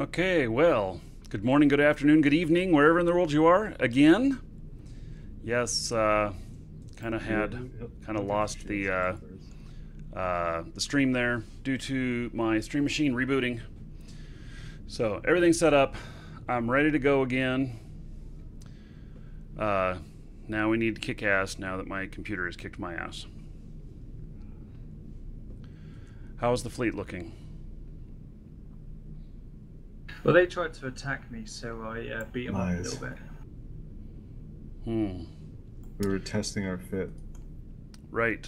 Okay, well, good morning, good afternoon, good evening, wherever in the world you are. Again, yes, uh, kind of had, kind of lost the uh, uh, the stream there due to my stream machine rebooting. So everything's set up. I'm ready to go again. Uh, now we need to kick ass. Now that my computer has kicked my ass. How's the fleet looking? Well, they tried to attack me, so I uh, beat them up a little bit. Hmm. We were testing our fit. Right.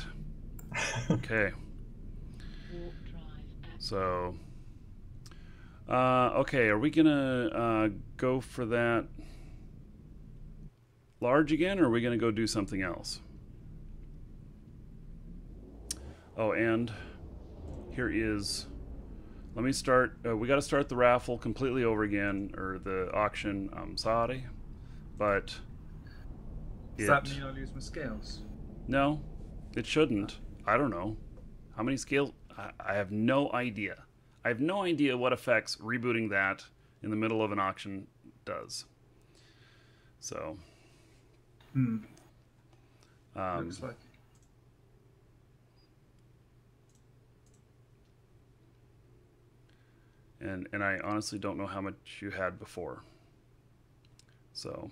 Okay. Warp drive active. So, uh, okay, are we gonna uh, go for that large again, or are we gonna go do something else? Oh, and here is. Let me start. Uh, we got to start the raffle completely over again, or the auction. I'm sorry, but Does it- that mean I lose my scales? no, it shouldn't. I don't know. How many scales? I, I have no idea. I have no idea what effects rebooting that in the middle of an auction does. So, Hmm. um, Looks like. And and I honestly don't know how much you had before. So,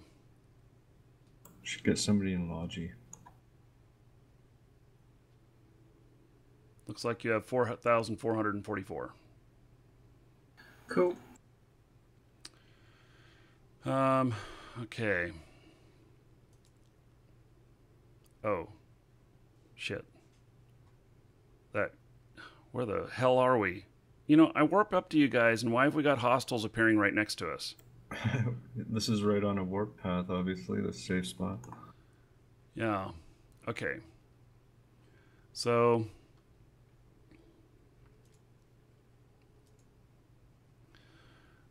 Should get somebody in Logi. looks like you have four thousand four hundred and forty-four. Cool. Um, okay. Oh, shit. That, where the hell are we? You know, I warp up to you guys, and why have we got hostiles appearing right next to us? this is right on a warp path, obviously, the safe spot. Yeah. Okay. So.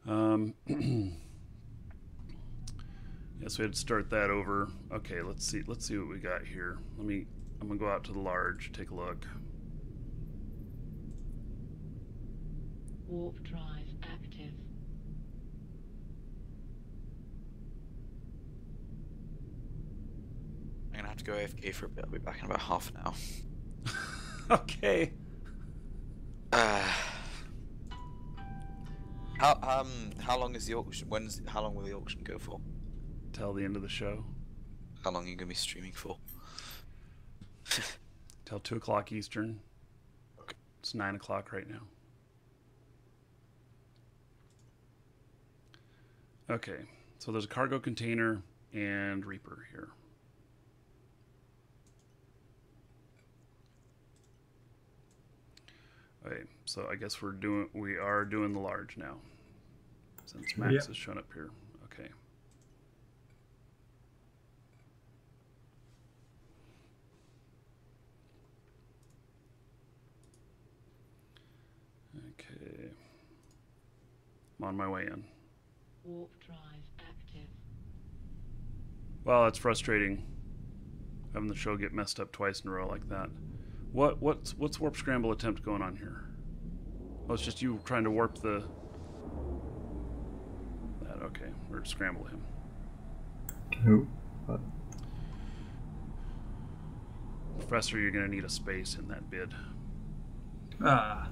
Um. yes, we had to start that over. Okay, let's see. Let's see what we got here. Let me. I'm gonna go out to the large. Take a look. Warp drive active. I'm gonna have to go AFK for a bit. I'll be back in about half an hour. okay. Uh, how um how long is the auction? When's how long will the auction go for? Till the end of the show. How long are you gonna be streaming for? Till two o'clock Eastern. Okay. It's nine o'clock right now. Okay, so there's a cargo container and Reaper here. Okay, so I guess we're doing we are doing the large now. Since Max has shown up here. Okay. Okay. I'm on my way in. Warp drive active. Well, it's frustrating having the show get messed up twice in a row like that. What what's what's warp scramble attempt going on here? Oh, it's just you trying to warp the. That okay? Or scramble him. Who? What? Professor, you're gonna need a space in that bid. Ah.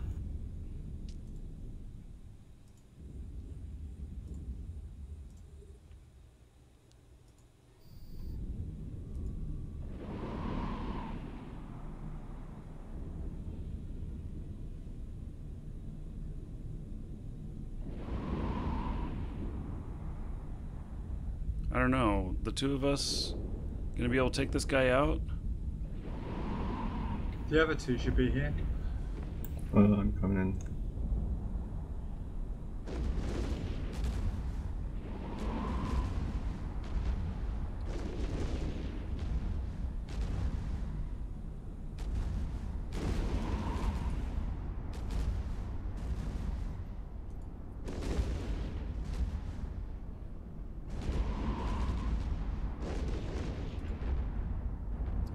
I don't know. The two of us gonna be able to take this guy out? The other two should be here. Uh, I'm coming in.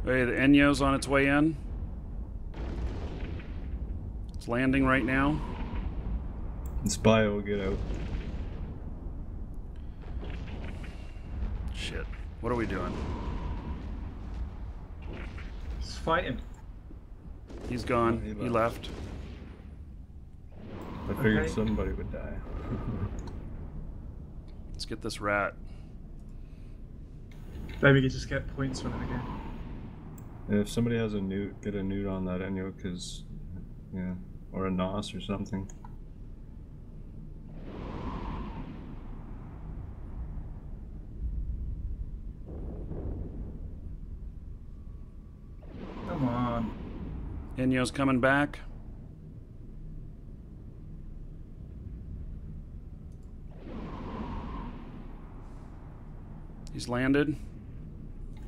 Hey, the Enyo's on its way in. It's landing right now. Spy will get out. Shit. What are we doing? Let's. He's gone. He He left. left. I figured Okay. somebody would die. Let's get this rat. Maybe we could just get points from him again. And if somebody has a neut, get a neut on that Enyo, cause yeah, or a nos or something. Come on. Enyo's coming back. He's landed.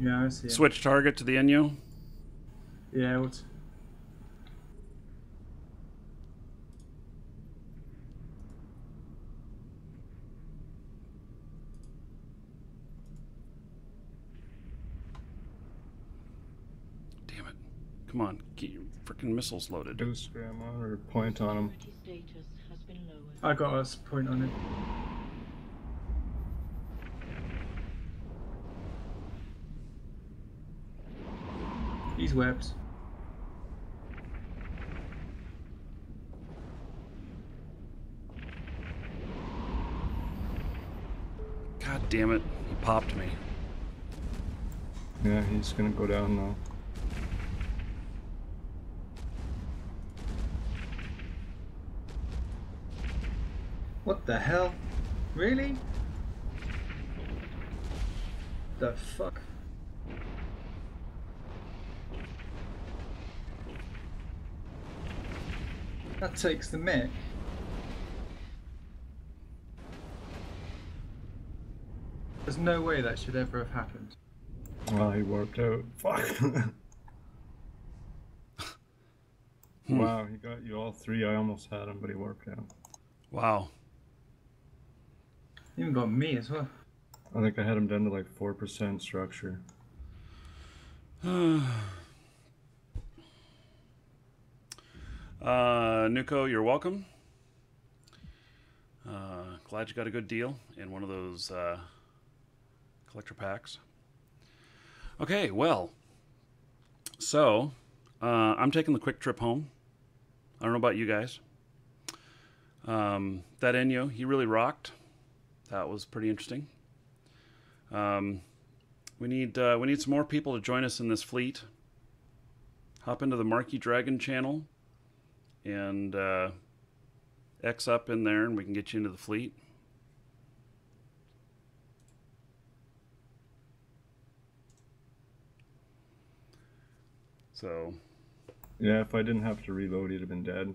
Yeah, I see. Switch target to the Enyo. Yeah, what? Damn it. Come on. Get your freaking missiles loaded. Do scram on or point on him. Security status has been lowered. I got us point on him. These webbed. God damn it. He popped me. Yeah, he's gonna go down now. What the hell? Really? The fuck? That takes the mic. There's no way that should ever have happened. Well, he warped out. Fuck. wow, he got you all three. I almost had him, but he warped out. Wow. Even got me as well. I think I had him down to like four percent structure. Uh, Nuko, you're welcome. Uh, glad you got a good deal in one of those uh, collector packs. Okay, well, so uh, I'm taking the quick trip home. I don't know about you guys. Um, that Enyo, he really rocked. That was pretty interesting. Um, we need uh, we need some more people to join us in this fleet. Hop into the Markee Dragon channel and uh, X up in there, and we can get you into the fleet. So, Yeah, if I didn't have to reload, he'd have been dead.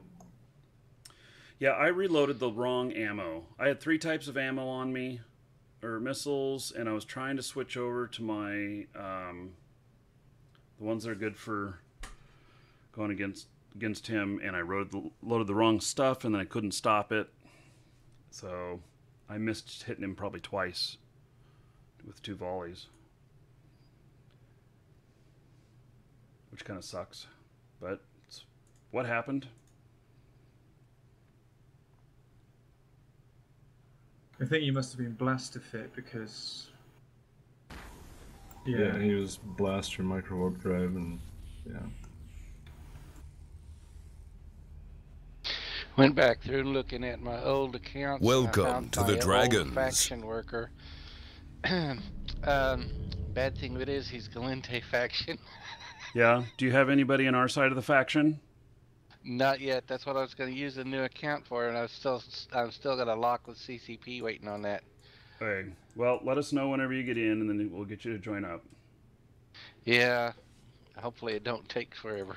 yeah, I reloaded the wrong ammo. I had three types of ammo on me, or missiles, and I was trying to switch over to my um, the ones that are good for going against against him, and I loaded the, loaded the wrong stuff, and then I couldn't stop it. So I missed hitting him probably twice with two volleys, which kind of sucks, but it's what happened. I think you must have been blaster fit because. Yeah, Yeah. he was blaster micro warp drive and yeah. Went back through looking at my old accounts. and I Welcome found to my the old Dragons. Faction worker. um, bad thing of it is he's Gallente faction. Yeah. Do you have anybody on our side of the faction? Not yet. That's what I was going to use a new account for, and I was still I'm still got a lock with CCP waiting on that. Okay. Well, let us know whenever you get in, and then we'll get you to join up. Yeah. Hopefully it don't take forever.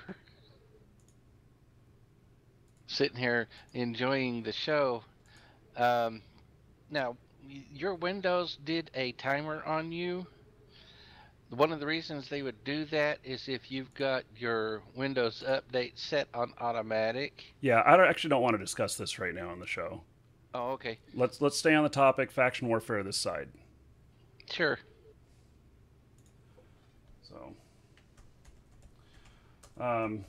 Sitting here enjoying the show. Um, now, your Windows did a timer on you. One of the reasons they would do that is if you've got your Windows update set on automatic. Yeah, I don't, actually don't want to discuss this right now on the show. Oh, okay. Let's let's stay on the topic faction warfare this side. Sure. So, um,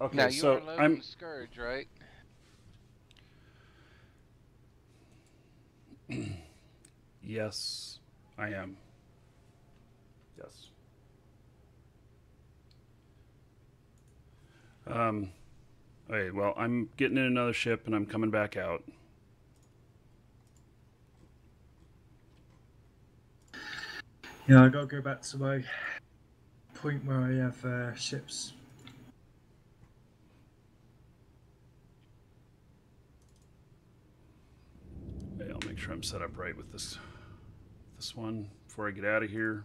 okay. now you so loading I'm Scourge, right? Yes, I am. Yes. Um, okay, well, I'm getting in another ship and I'm coming back out. Yeah, I gotta go back to my point where I have uh, ships. Okay, I'll make sure I'm set up right with this this one before I get out of here.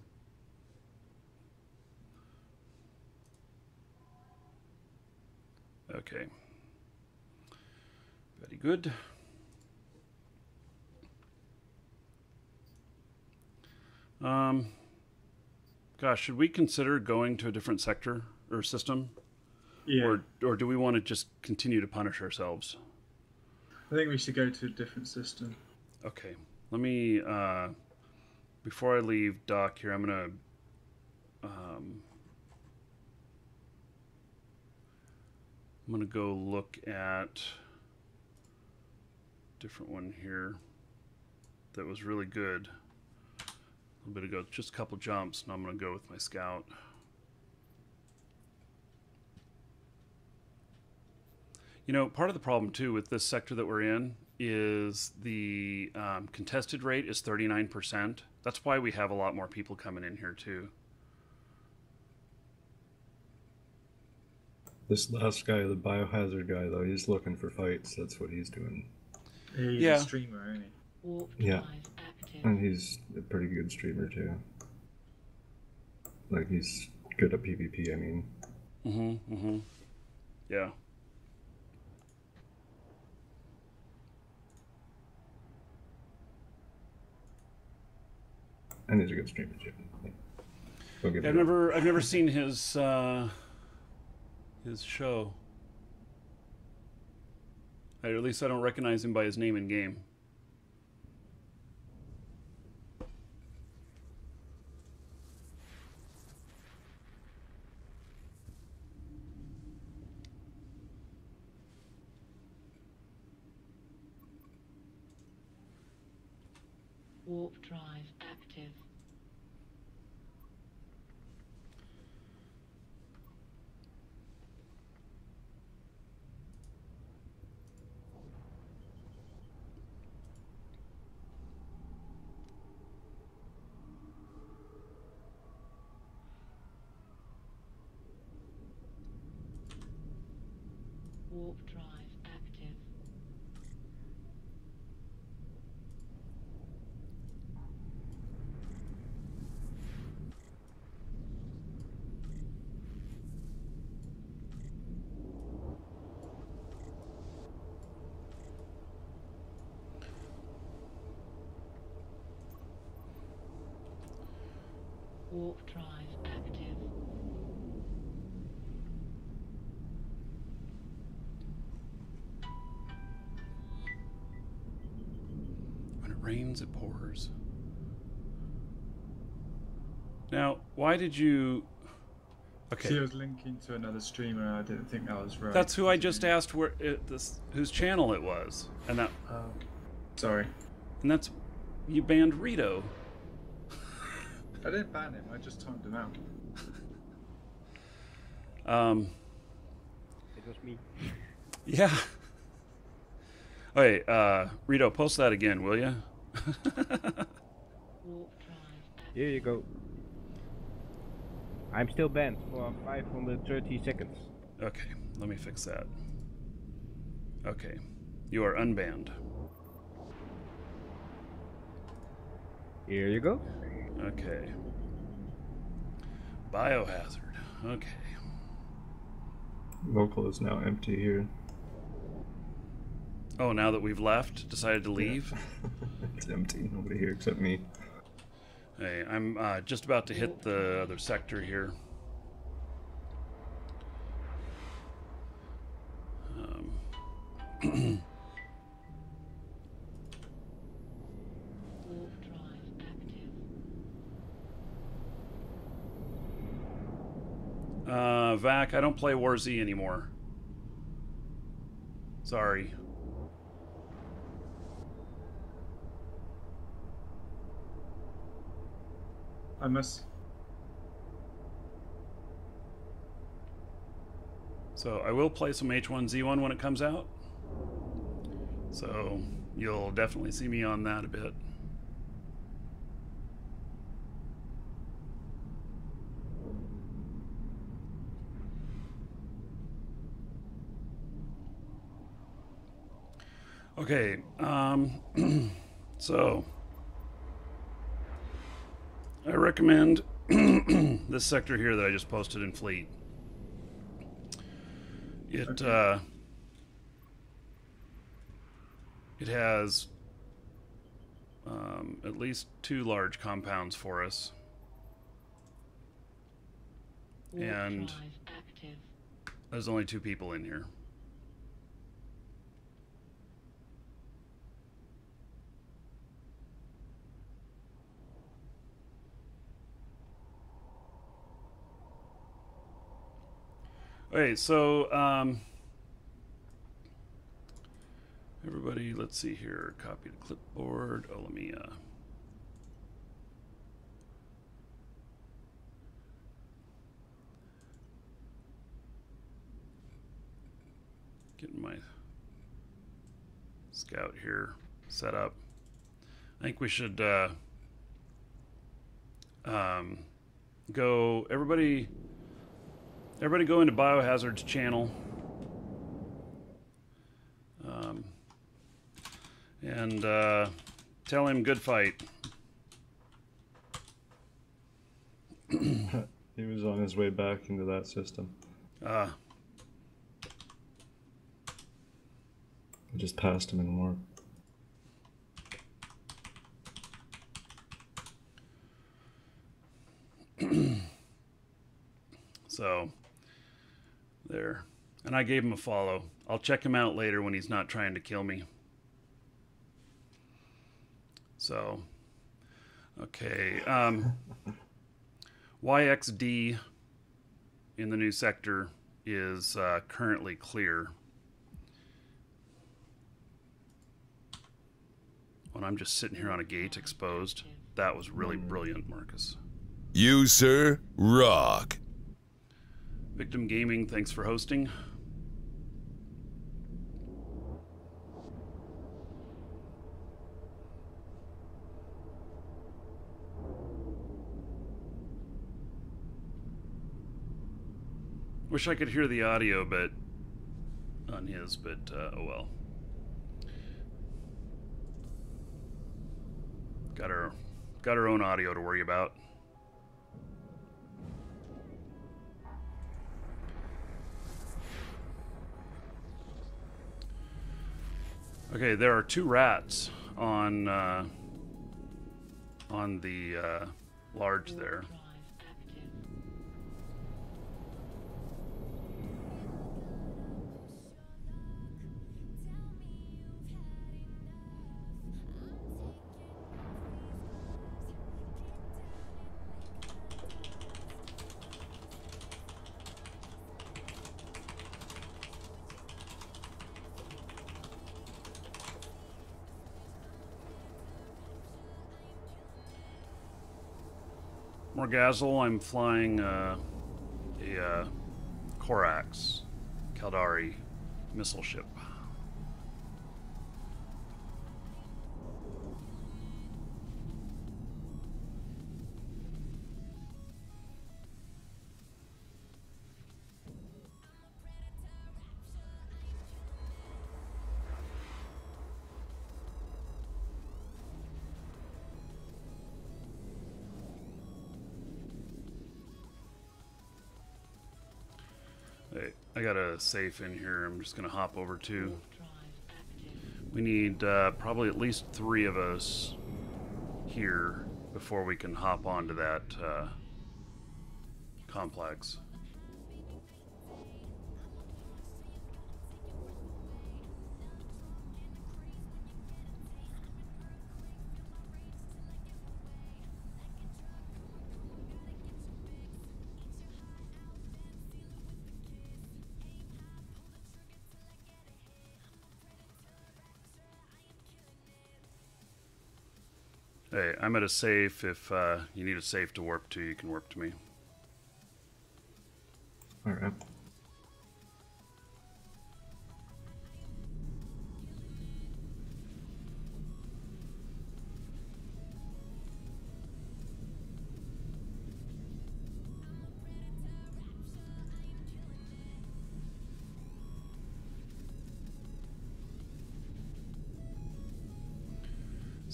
Okay. Very good. Um, gosh, should we consider going to a different sector or system, Yeah, or or do we want to just continue to punish ourselves? I think we should go to a different system. Okay, let me. Uh, before I leave Doc here, I'm gonna. Um, I'm gonna go look at different one here that was really good a little bit ago. Just a couple jumps, and I'm gonna go with my scout. You know, part of the problem too with this sector that we're in is the um, contested rate is 39%. That's why we have a lot more people coming in here too. This last guy, the biohazard guy, though, he's looking for fights. That's what he's doing. He's Yeah. a streamer, isn't he? Yeah. And he's a pretty good streamer, too. Like, he's good at PvP, I mean. Mm-hmm. Mm-hmm. Yeah. And he's a good streamer, too. Like, don't get me I've never I've never seen his uh, his show. Or at least I don't recognize him by his name in game. Warp drive active. Warp drive active. Warp drive active. When it rains, it pours. Now, why did you? Okay, She was linking to another streamer. I didn't think that was right. that's who I just asked where it, this whose channel it was, and that Oh, sorry. and that's you banned Rito. I didn't ban him. I just timed him out. Um, It was me. yeah. Okay, uh, Rito, post that again, will you? Warp drive active. Here you go. I'm still banned for 530 seconds. okay, let me fix that. Okay, you are unbanned. Here you go. Okay. Biohazard. Okay. Vocal is now empty here. Oh, now that we've left, decided to leave. it's empty. Nobody here except me. Hey, I'm uh, just about to hit the other sector here. Um, Warp drive active. uh, Vac, I don't play War Z anymore. Sorry. Must. So I will play some H1Z1 when it comes out. So you'll definitely see me on that a bit. Okay, um, so I recommend this sector here that I just posted in Fleet. It uh, it has um, at least two large compounds for us. And- There's only two people in here. Okay, so um, everybody, let's see here. Copy the clipboard. Oh, let me. Uh, getting my scout here set up. I think we should uh, um, go. Everybody, everybody, go into Biohazard's channel. Um, and uh, tell him good fight. He was on his way back into that system. Uh, I just passed him in warp. So there. And I gave him a follow. I'll check him out later when he's not trying to kill me. So okay. Um YXD in the new sector is uh, currently clear. When I'm just sitting here on a gate exposed. That was really brilliant, Marcus. You, sir, rock. Victim Gaming, thanks for hosting. Wish I could hear the audio, but on his, but uh, oh well. Got our got our own audio to worry about. Okay, there are two rats on uh, on the uh, large there. Morgazel, I'm flying uh, a uh, Corax Caldari missile ship. A safe in here. I'm just gonna hop over to. We need uh, probably at least three of us here before we can hop onto that uh, complex. I'm at a safe. If uh, you need a safe to warp to, you can warp to me. All right.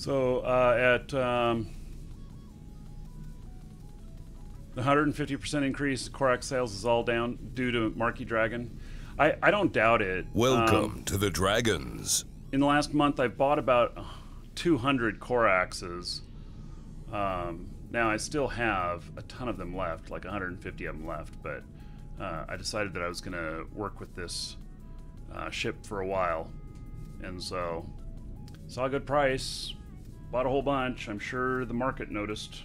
So uh, at um, the 150% increase, Corax sales is all down due to Markee Dragon. I, I don't doubt it. Welcome Um, to the Dragons. in the last month, I've bought about 200 Coraxes. Um, now, I still have a ton of them left, like 150 of them left, but uh, I decided that I was going to work with this uh, ship for a while. And so, saw a good price, bought a whole bunch. I'm sure the market noticed.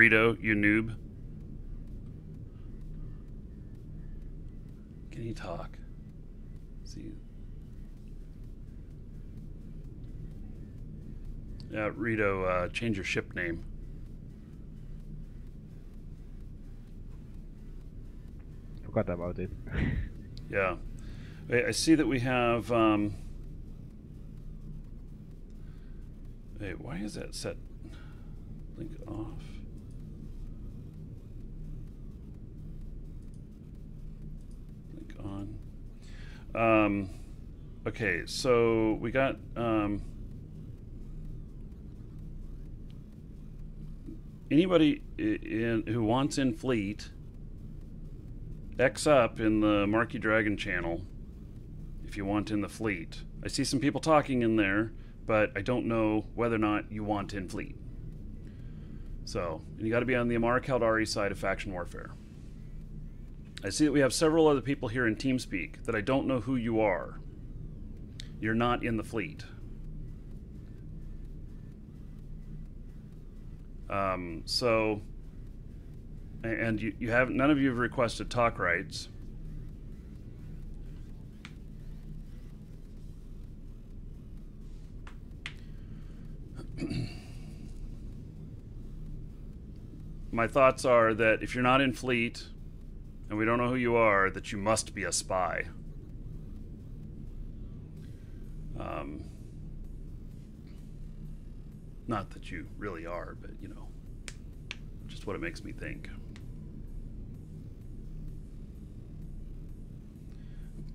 Rito, you noob. Can he talk? See. Yeah, Rito, uh, change your ship name. Forgot about it. Yeah. I, I see that we have. Um, wait, why is that set link off? Link on. Um, okay, so we got. Um, anybody in, who wants in fleet. X up in the Markee Dragon channel if you want in the fleet. I see some people talking in there, but I don't know whether or not you want in fleet. So, and you got to be on the Amarr Caldari side of faction warfare. I see that we have several other people here in TeamSpeak that I don't know who you are. You're not in the fleet. Um, so, and you, you have none of you have requested talk rights. My thoughts are that if you're not in fleet and we don't know who you are, that you must be a spy. Um, not that you really are, but you know, just what it makes me think.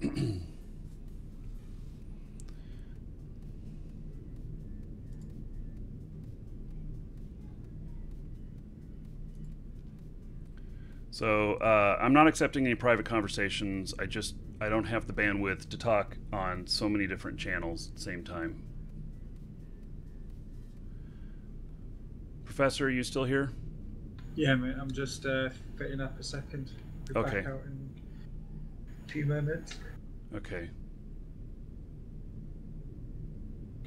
So uh, I'm not accepting any private conversations. I just I don't have the bandwidth to talk on so many different channels at the same time. Professor, are you still here? Yeah, mate. I'm just uh, fitting up a second. Be Okay. Back out in a few minutes. Okay.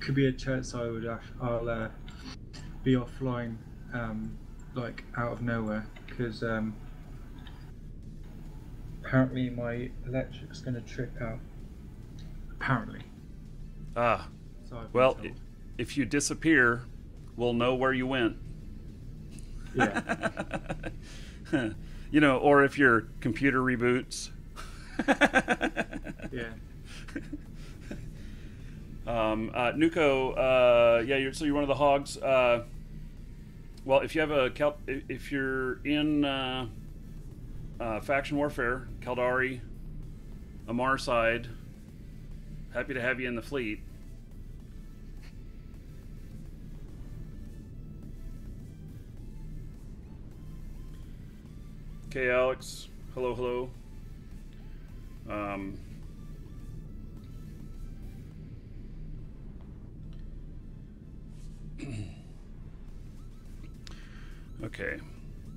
Could be a chance I would. have- I'll uh, be offline, um, like out of nowhere, because um, apparently my electric's going to trip out. Apparently. Ah, So well, told. if you disappear, we'll know where you went. yeah. you know, or if your computer reboots. Yeah. Um, uh, Nuko, uh, yeah, you're, so you're one of the hogs. Uh, Well, if you have a Cal- if you're in uh, faction warfare, Caldari, Amarr side, happy to have you in the fleet. Okay, Alex. Hello, hello. Um, okay,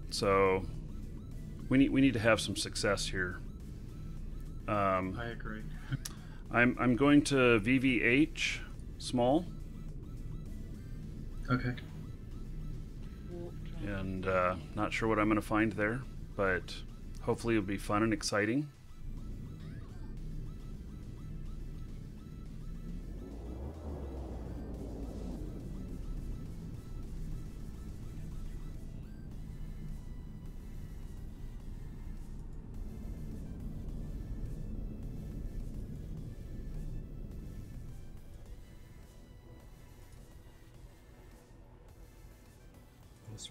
so we need we need to have some success here. Um, I agree. I'm I'm going to VVH small Okay. And uh, not sure what I'm going to find there, but hopefully it'll be fun and exciting.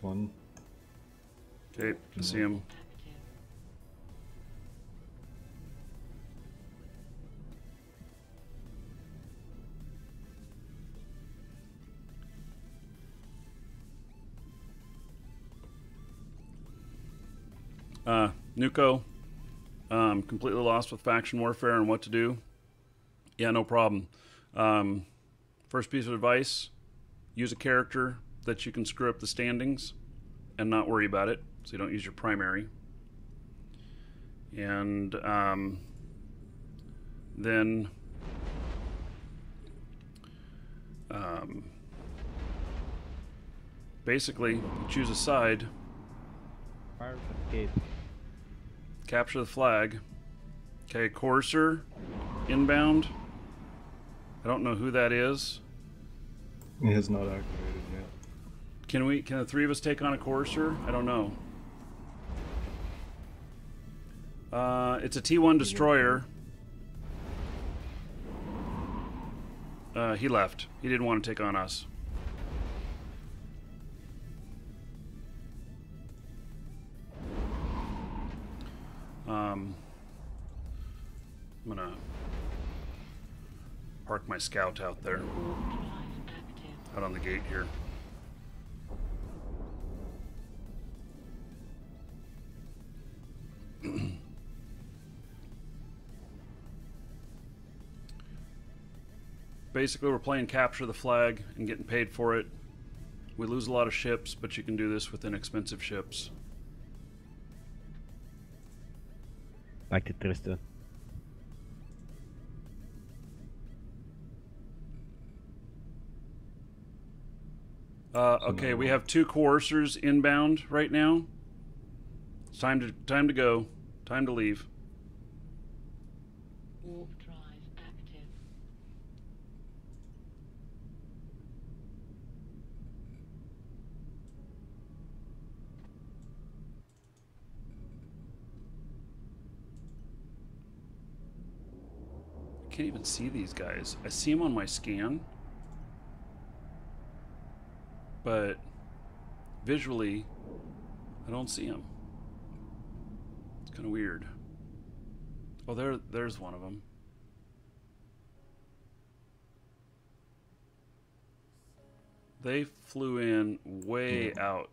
One. Okay, I see him. Uh, Nuko, um, completely lost with faction warfare and what to do. Yeah, no problem. Um, first piece of advice: use a character that you can screw up the standings, and not worry about it. So you don't use your primary. And um, then um, basically you choose a side. Fire at the gate. Capture the flag. Okay, Coercer, inbound. I don't know who that is. It has not activated yet. Can we? Can the three of us take on a Coercer? I don't know. Uh, it's a T1 destroyer. Uh, he left. He didn't want to take on us. Um, I'm gonna park my scout out there, Warp drive active. out on the gate here. Basically, we're playing capture the flag and getting paid for it. We lose a lot of ships, but you can do this with inexpensive ships. Like to Tristan. Uh, okay, we have two coercers inbound right now. It's time to time to go. Time to leave. Warp drive active. I can't even see these guys. I see them on my scan, but visually, I don't see them. It's kind of weird. Oh, there, there's one of them. They flew in way hmm. out.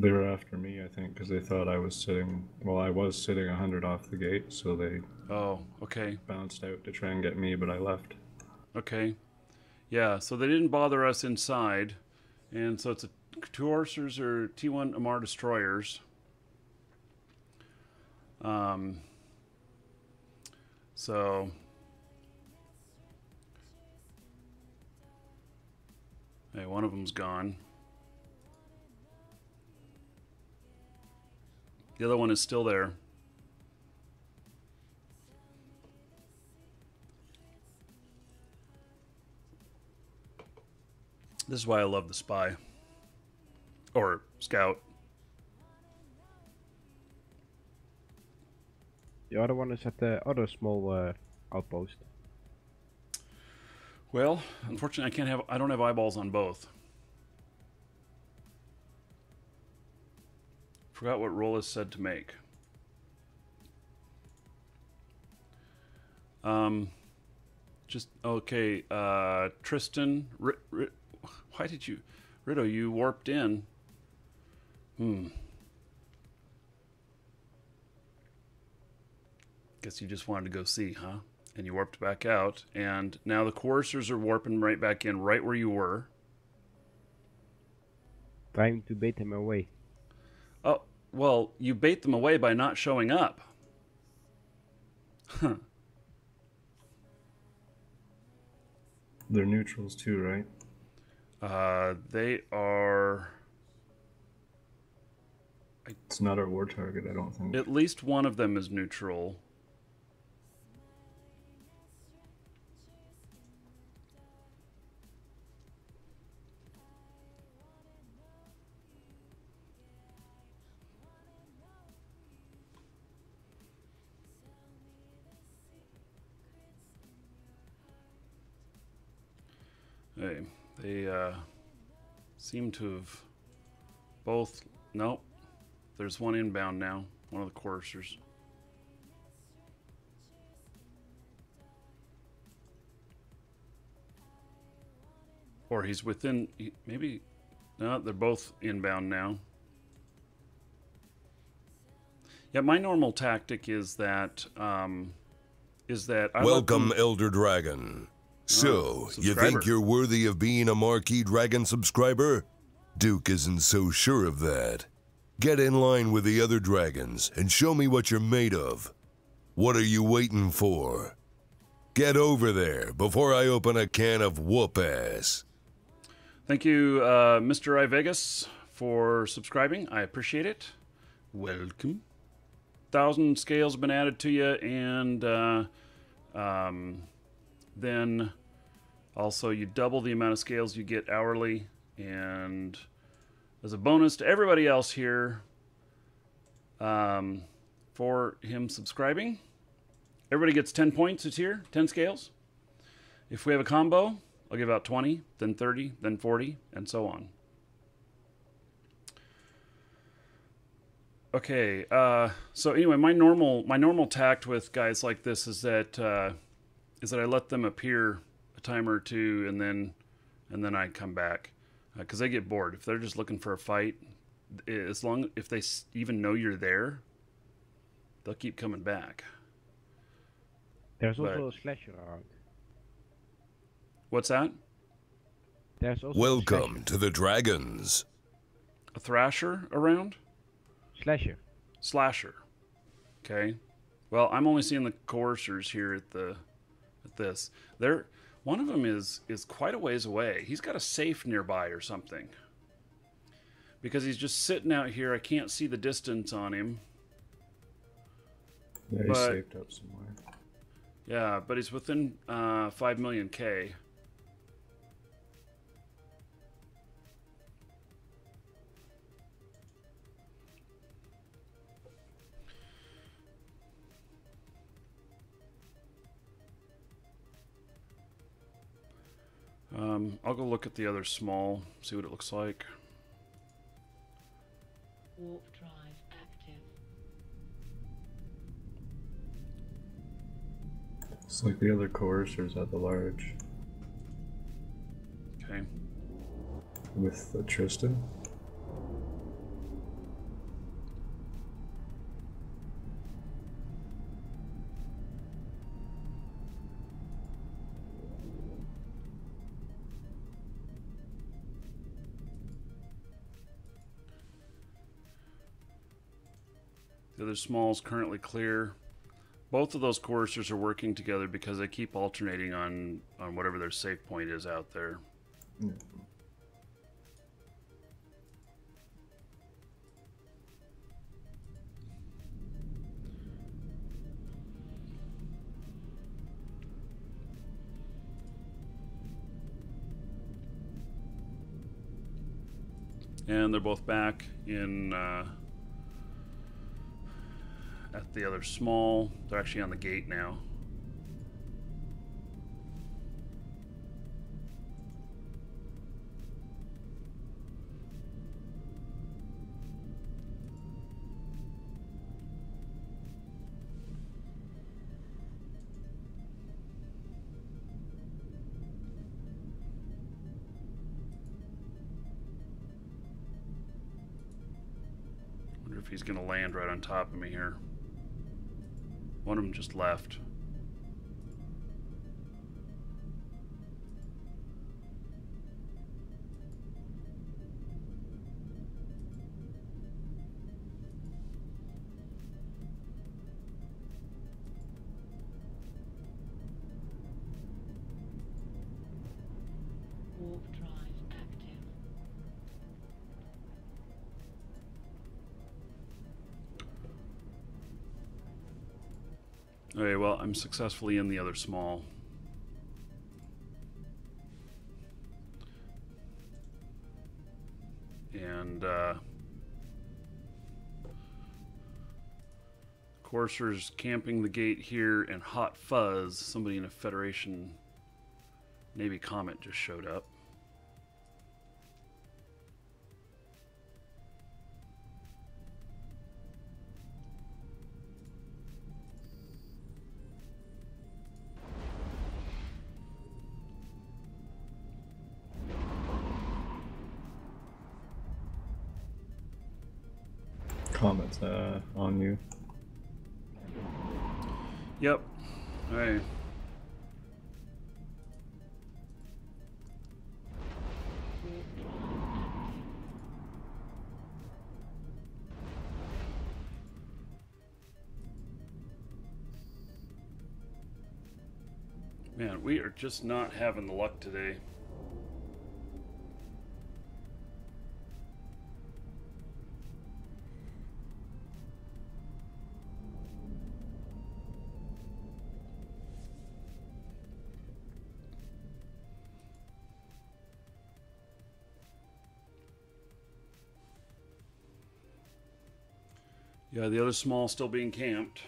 They were after me, I think, because they thought I was sitting. Well, I was sitting a hundred off the gate, so they Oh, okay. bounced out to try and get me, but I left. Okay. Yeah, so they didn't bother us inside. And so it's a two Orsers or T1 Amarr destroyers. Um, so Hey, one of them's gone. The other one is still there. This is why I love the spy. Or scout. The other one is at the other small uh, outpost. Well, unfortunately, I can't have. I don't have eyeballs on both. Forgot what roll is said to make. Um, just okay. Uh, Tristan, Ri- Ri- why did you, Rito? You warped in. Hmm. Guess you just wanted to go see, huh? And you warped back out, and now the coercers are warping right back in, right where you were. Trying to bait him away. Well, you bait them away by not showing up. Huh. They're neutrals too, right? Uh, they are It's not our war target, I don't think. at least one of them is neutral. Hey, they uh, seem to have both. Nope. There's one inbound now. One of the coercers. Or he's within. Maybe. No, they're both inbound now. Yeah, my normal tactic is that. Um, is that I Welcome, Elder Dragon. So, you think you're worthy of being a Markee Dragon subscriber? Duke isn't so sure of that. Get in line with the other dragons and show me what you're made of. What are you waiting for? Get over there before I open a can of whoop ass. Thank you, uh, Mr. iVegas, for subscribing. I appreciate it. Welcome. Thousand scales have been added to you, and uh, um, then also you double the amount of scales you get hourly. And as a bonus to everybody else here, um, for him subscribing, everybody gets 10 points. It's here, 10 scales. If we have a combo, I'll give out 20, then 30, then 40, and so on. Okay, uh, so anyway, my normal my normal tact with guys like this is that uh, is that I let them appear a time or two, and then and then I come back uh, because they get bored if they're just looking for a fight. As long if they even know you're there, they'll keep coming back. There's But- also a slasher around. What's that? There's also Welcome to the Dragons. A thrasher around? slasher. slasher. Okay. Well, I'm only seeing the coercers here at the at this. There, one of them is is quite a ways away. He's got a safe nearby or something. Because he's just sitting out here. I can't see the distance on him. Yeah, he's But- saved up somewhere. Yeah, but he's within uh, five million K. Um, I'll go look at the other small, see what it looks like. Warp drive active. It's like the other coercers at the large Okay. with uh, Tristan. The small is currently clear. Both of those coercers are working together because they keep alternating on, on whatever their safe point is out there. Yeah. And they're both back in uh, at the other small. They're actually on the gate now. he's going to land right on top of me here. One of them just left. I'm successfully in the other small. And, uh, Coercer's camping the gate here, and Hot Fuzz, somebody in a Federation Navy Comet just showed up. Just not having the luck today. Yeah, the other small still being camped.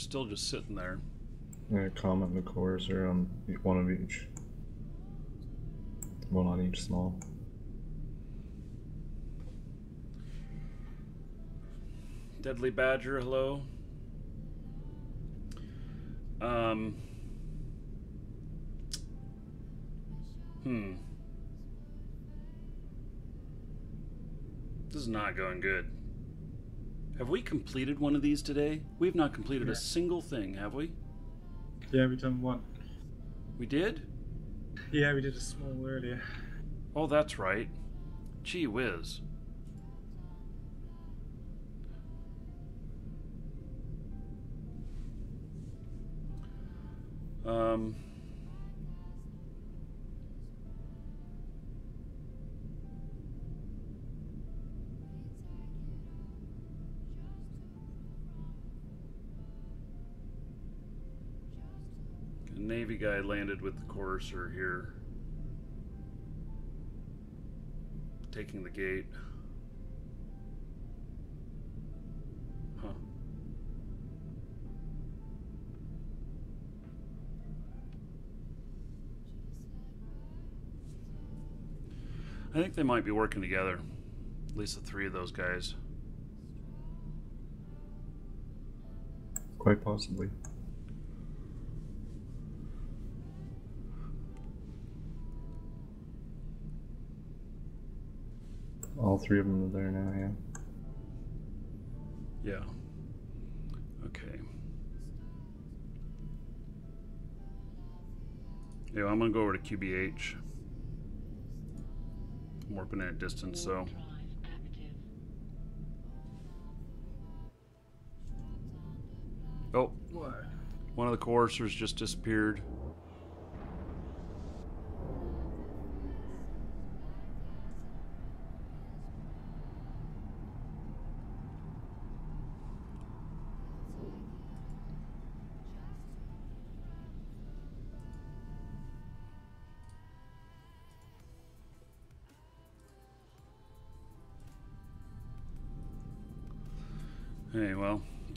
Still just sitting there. Yeah, comment the coercer on one of each. One on each small. Deadly Badger, hello. Um. Hmm. This is not going good. Have we completed one of these today? We've not completed Yeah. a single thing, have we? Yeah, we've done one. We did? Yeah, we did a small earlier. Oh, that's right. Gee whiz. Um. Navy guy landed with the coercer here. taking the gate. Huh. I think they might be working together. At least the three of those guys. Quite possibly. All three of them are there now, yeah. Yeah. Okay. Yeah, I'm gonna go over to QBH. I'm warping at distance, so. Warp drive active. Oh, What? one of the coercers just disappeared.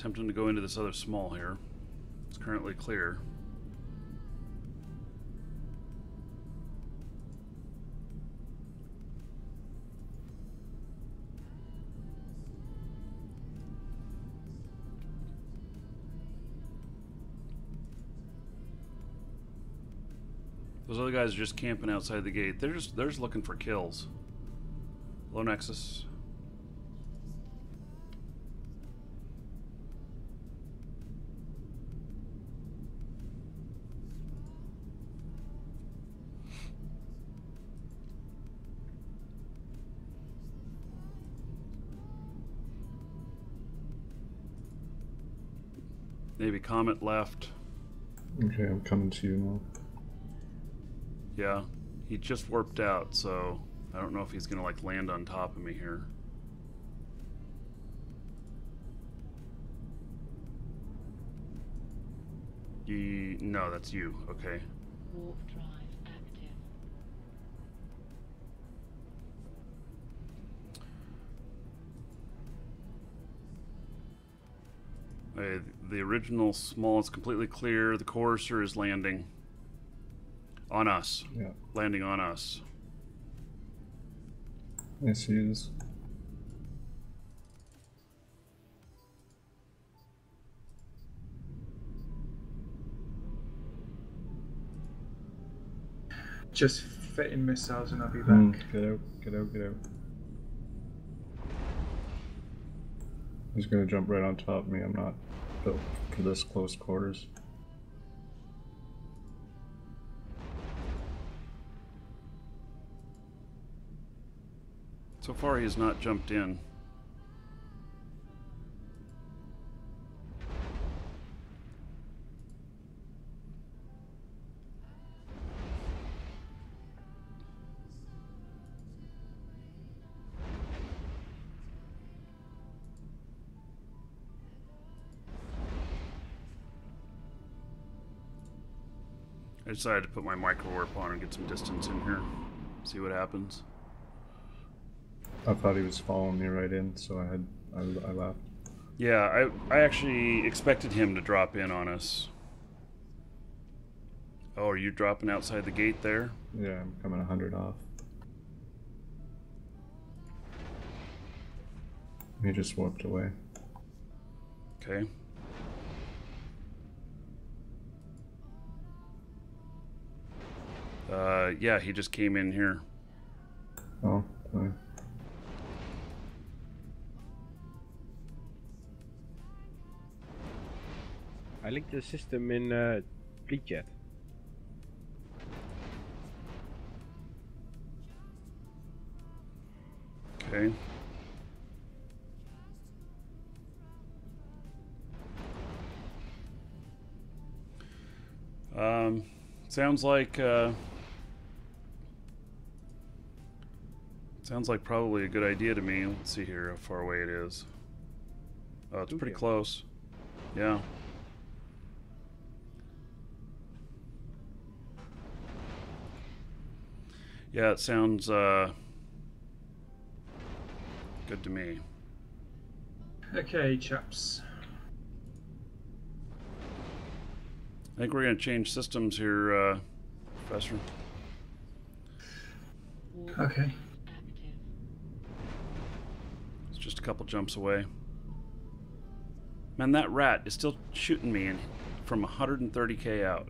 Well, tempting to go into this other small here. It's currently clear. Those other guys are just camping outside the gate. They're just they're just looking for kills. Low Nexus. Comet left. Okay, I'm coming to you now. Yeah, he just warped out, so I don't know if he's gonna like land on top of me here. Ye no, that's you. Okay. Warp drive active. Uh, the original small is completely clear. The coercer is landing on us. Yeah, Landing on us. I see this. Just fitting missiles and I'll be back. Mm, get out, get out, get out. He's gonna jump right on top of me. I'm not built for this close quarters. So far, he has not jumped in. I decided to put my micro warp on and get some distance in here. See what happens. I thought he was following me right in, so I had I, I left. Yeah, I I actually expected him to drop in on us. Oh, are you dropping outside the gate there? Yeah, I'm coming a hundred off. He just warped away. Okay. Uh, yeah, he just came in here. Oh, sorry. I linked the system in uh, Fleet Chat. Okay. Um, sounds like uh, sounds like probably a good idea to me. Let's see here how far away it is. Oh, it's pretty Okay. close. Yeah. Yeah, it sounds uh, good to me. Okay, chaps. I think we're going to change systems here, uh, Professor. Okay. Just a couple jumps away. Man, that rat is still shooting me in from 130k out.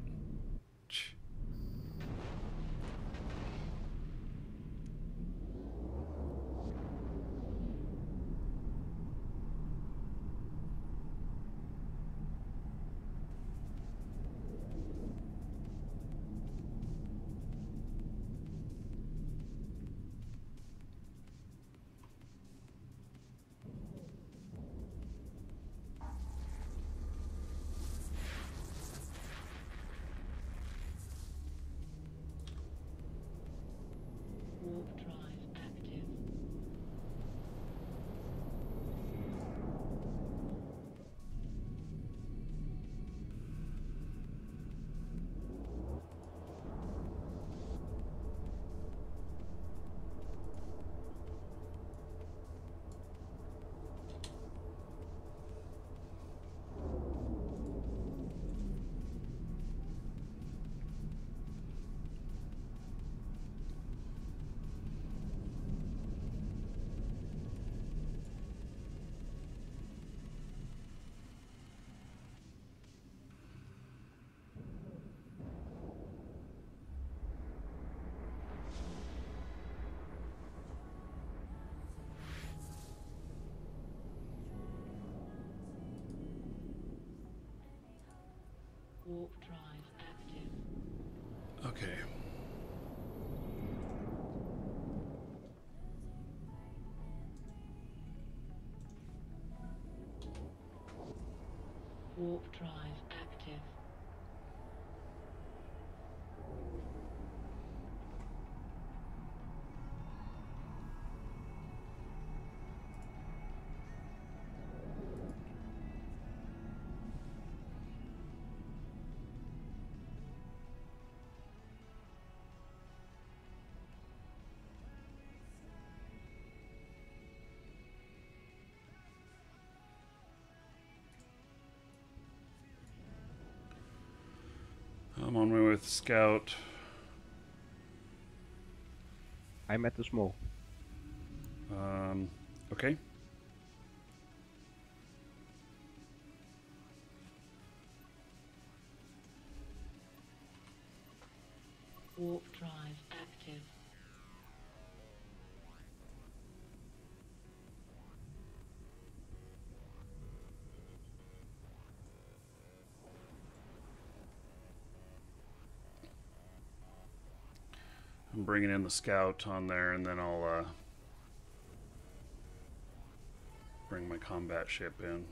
I'm on my way with Scout. I'm at the small. Um, okay. Bringing in the Scout on there, and then I'll uh, bring my combat ship in.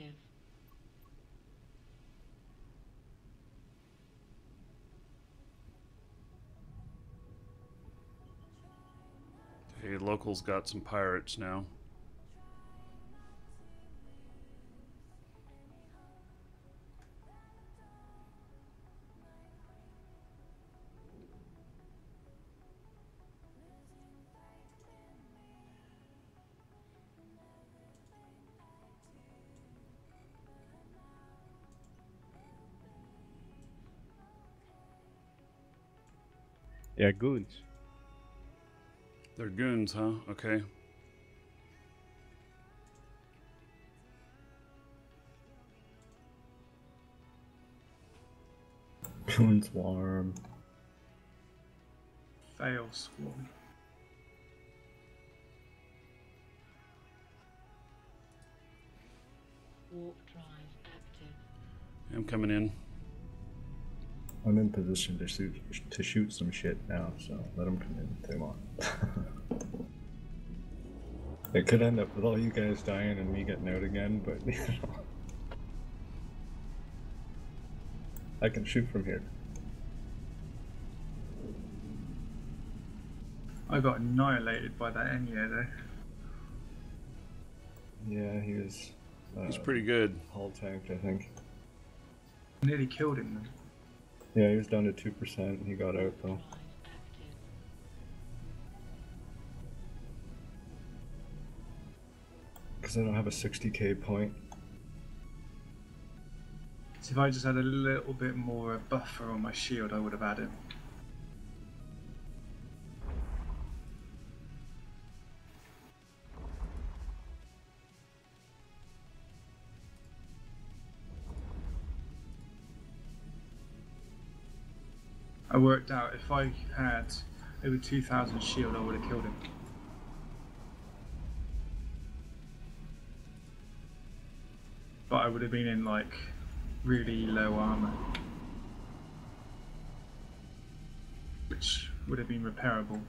Drive. Hey, locals got some pirates now. Yeah, goons. They're goons, huh? Okay. Goon Swarm. Fail swarm. Warp drive active. I'm coming in. I'm in position to shoot to shoot some shit now, so let them come in if they want. it could end up with all you guys dying and me getting out again, but you know. I can shoot from here. I got annihilated by that Enyo though. Yeah, he was. Uh, He's pretty good. hull tanked, I think. Nearly killed him though. Yeah, he was down to two percent. He got out though. Because I don't have a 60k point. So if I just had a little bit more buffer on my shield, I would have had him. Worked out if I had over 2,000 shield, I would have killed him. But I would have been in like really low armor, which would have been repairable.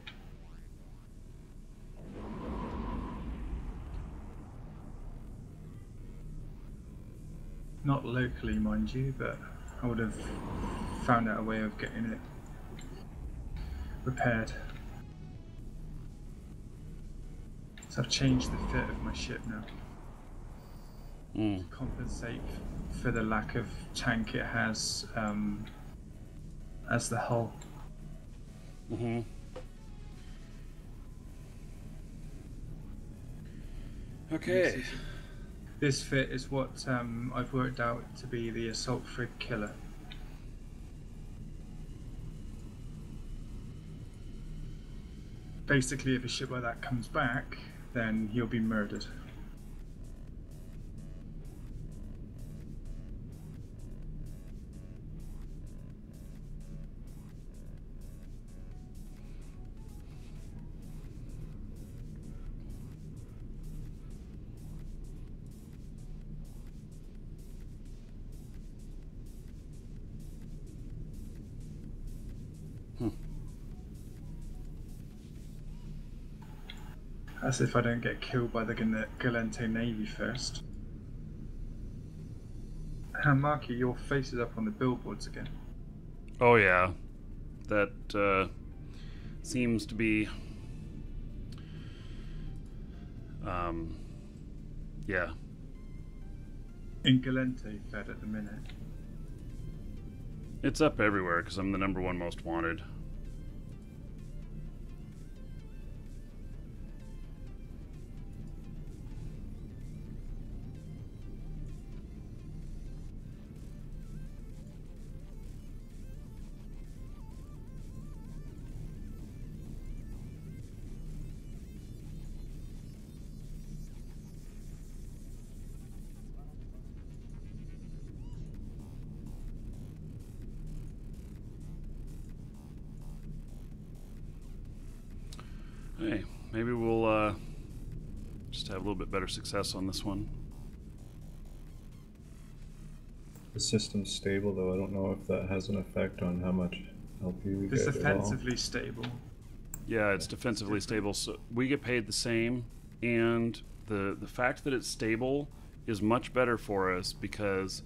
Not locally, mind you, but I would have found out a way of getting it repaired. So I've changed the fit of my ship now Mm. compensate for the lack of tank it has um, as the hull. Mm-hmm. Okay. This fit is what um, I've worked out to be the assault frig killer. Basically, if a ship like that comes back, then he'll be murdered. That's if I don't get killed by the Gallente Navy first. And Marky, your face is up on the billboards again. Oh yeah, that uh, seems to be. Um, yeah, In Gallente Fed at the minute. it's up everywhere because I'm the number one most wanted. Success on this one. The system's stable though. I don't know if that has an effect on how much LP we It's get at all. defensively stable. Yeah, it's defensively stable, so we get paid the same, and the the fact that it's stable is much better for us because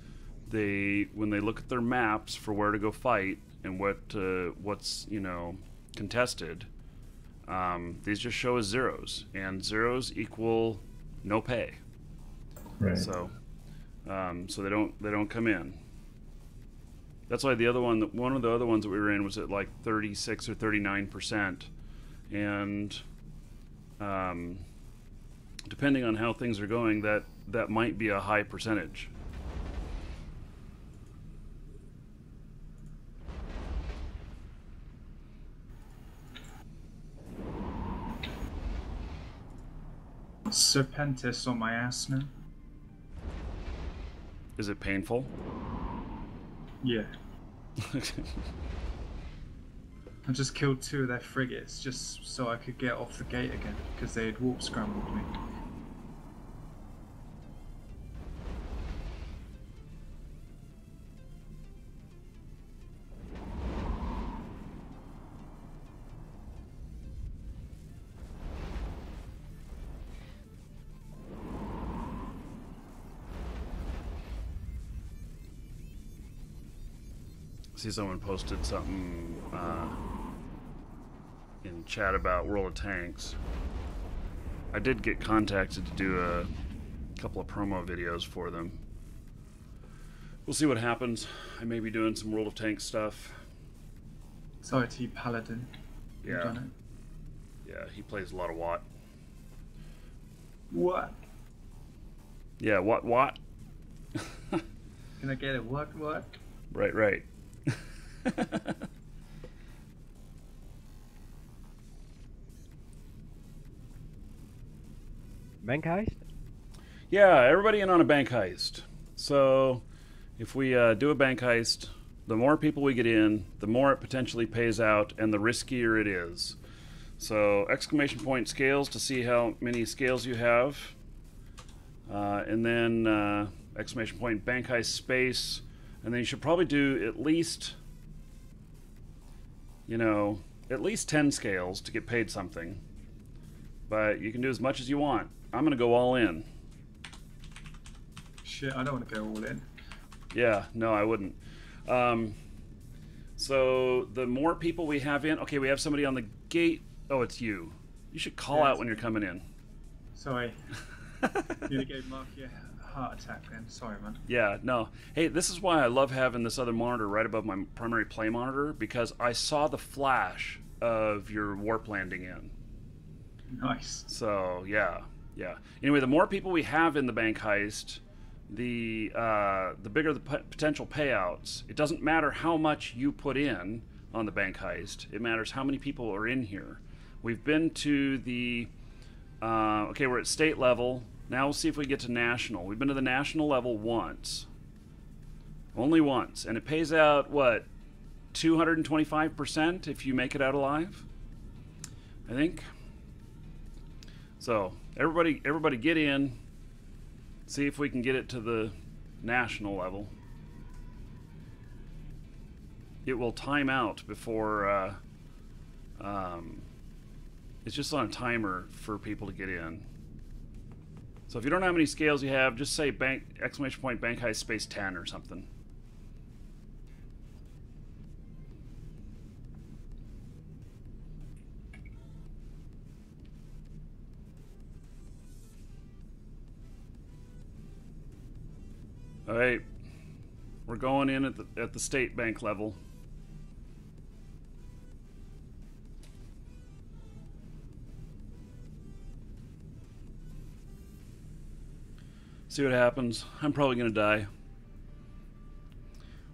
they when they look at their maps for where to go fight and what uh, what's you know contested, um, these just show as zeros, and zeros equal no pay. Right. So, um, so they don't they don't come in. That's why the other one, one of the other ones that we were in was at like 36 or 39 percent, and um, depending on how things are going, that that might be a high percentage. Serpentis on my ass now. Is it painful? Yeah. I just killed two of their frigates just so I could get off the gate again because they had warp scrambled me. See someone posted something uh, in chat about World of Tanks. I did get contacted to do a couple of promo videos for them. We'll see what happens. I may be doing some World of Tanks stuff. Sorry to you, Paladin. Yeah. done it. Yeah, he plays a lot of Watt. What? Yeah, what, Watt. Can I get it? What? What? Right, right. Bank heist? Yeah, everybody in on a bank heist. So, if we uh, do a bank heist, the more people we get in, the more it potentially pays out, and the riskier it is. So, exclamation point scales to see how many scales you have, uh, and then uh, exclamation point bank heist space, and then you should probably do at least, you know, at least 10 scales to get paid something. But you can do as much as you want. I'm going to go all in. Shit, I don't want to go all in. Yeah, no, I wouldn't. Um, so the more people we have in, okay, we have somebody on the gate. Oh, it's you. You should call out when you're coming in. Sorry. Nearly gave Marky a heart attack then. Sorry, man. Yeah, no. Hey, this is why I love having this other monitor right above my primary play monitor because I saw the flash of your warp landing in. Nice. So yeah, yeah. Anyway, the more people we have in the bank heist, the uh, the bigger the p- potential payouts. It doesn't matter how much you put in on the bank heist. It matters how many people are in here. We've been to the uh, okay. We're at state level. Now we'll see if we get to national. We've been to the national level once. Only once, and it pays out what, two hundred and twenty-five percent if you make it out alive. I think. So everybody, everybody, get in. See if we can get it to the national level. It will time out before uh, um, it's just on a timer for people to get in. So if you don't know how many scales you have, just say bank exclamation point bank high space 10 or something. All right. We're going in at the at the state bank level. See what happens. I'm probably going to die.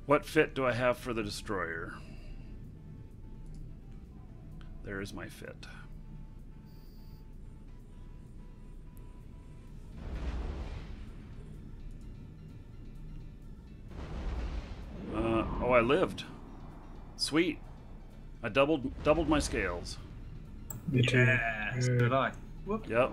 What fit do I have for the destroyer? There is my fit. Uh, oh, I lived. Sweet. I doubled doubled my scales. Me too. Yes, Yeah. good eye. Whoop. Yep.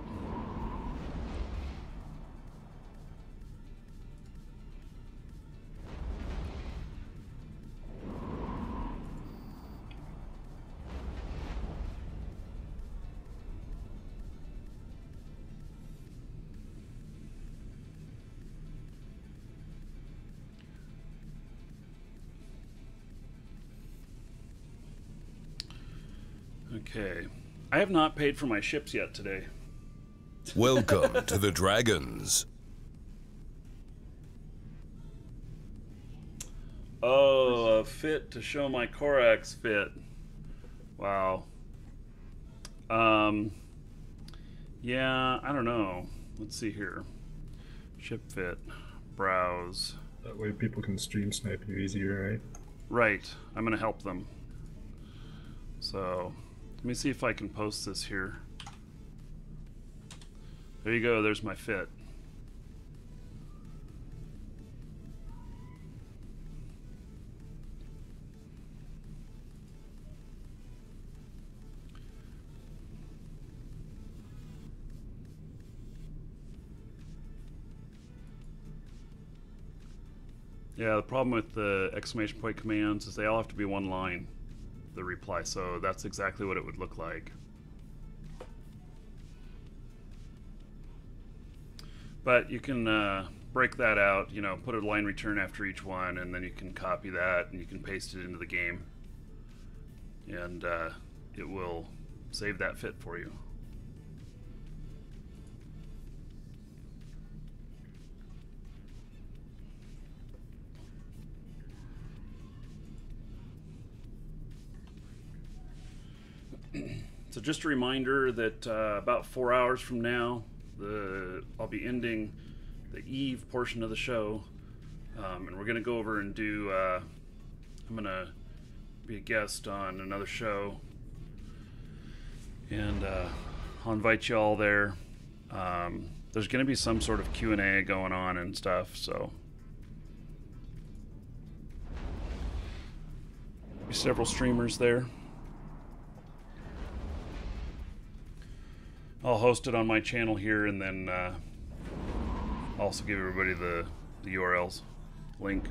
Okay. I have not paid for my ships yet today. Welcome to the Dragons. Oh, a fit to show my Corax fit. Wow. Um. Yeah, I don't know. Let's see here. Ship fit. Browse. That way people can stream snipe you easier, right? Right. I'm going to help them. So, let me see if I can post this here. There you go. There's my fit. Yeah, the problem with the exclamation point commands is they all have to be one line, the reply. So that's exactly what it would look like. But you can uh, break that out, you know, put a line return after each one, and then you can copy that and you can paste it into the game. And uh, it will save that fit for you. So just a reminder that uh, about four hours from now, the I'll be ending the Eve portion of the show, um, and we're gonna go over and do. Uh, I'm gonna be a guest on another show, and uh, I'll invite you all there. Um, there's gonna be some sort of Q and A going on and stuff, so. Be several streamers there. I'll host it on my channel here, and then uh, also give everybody the the URLs link.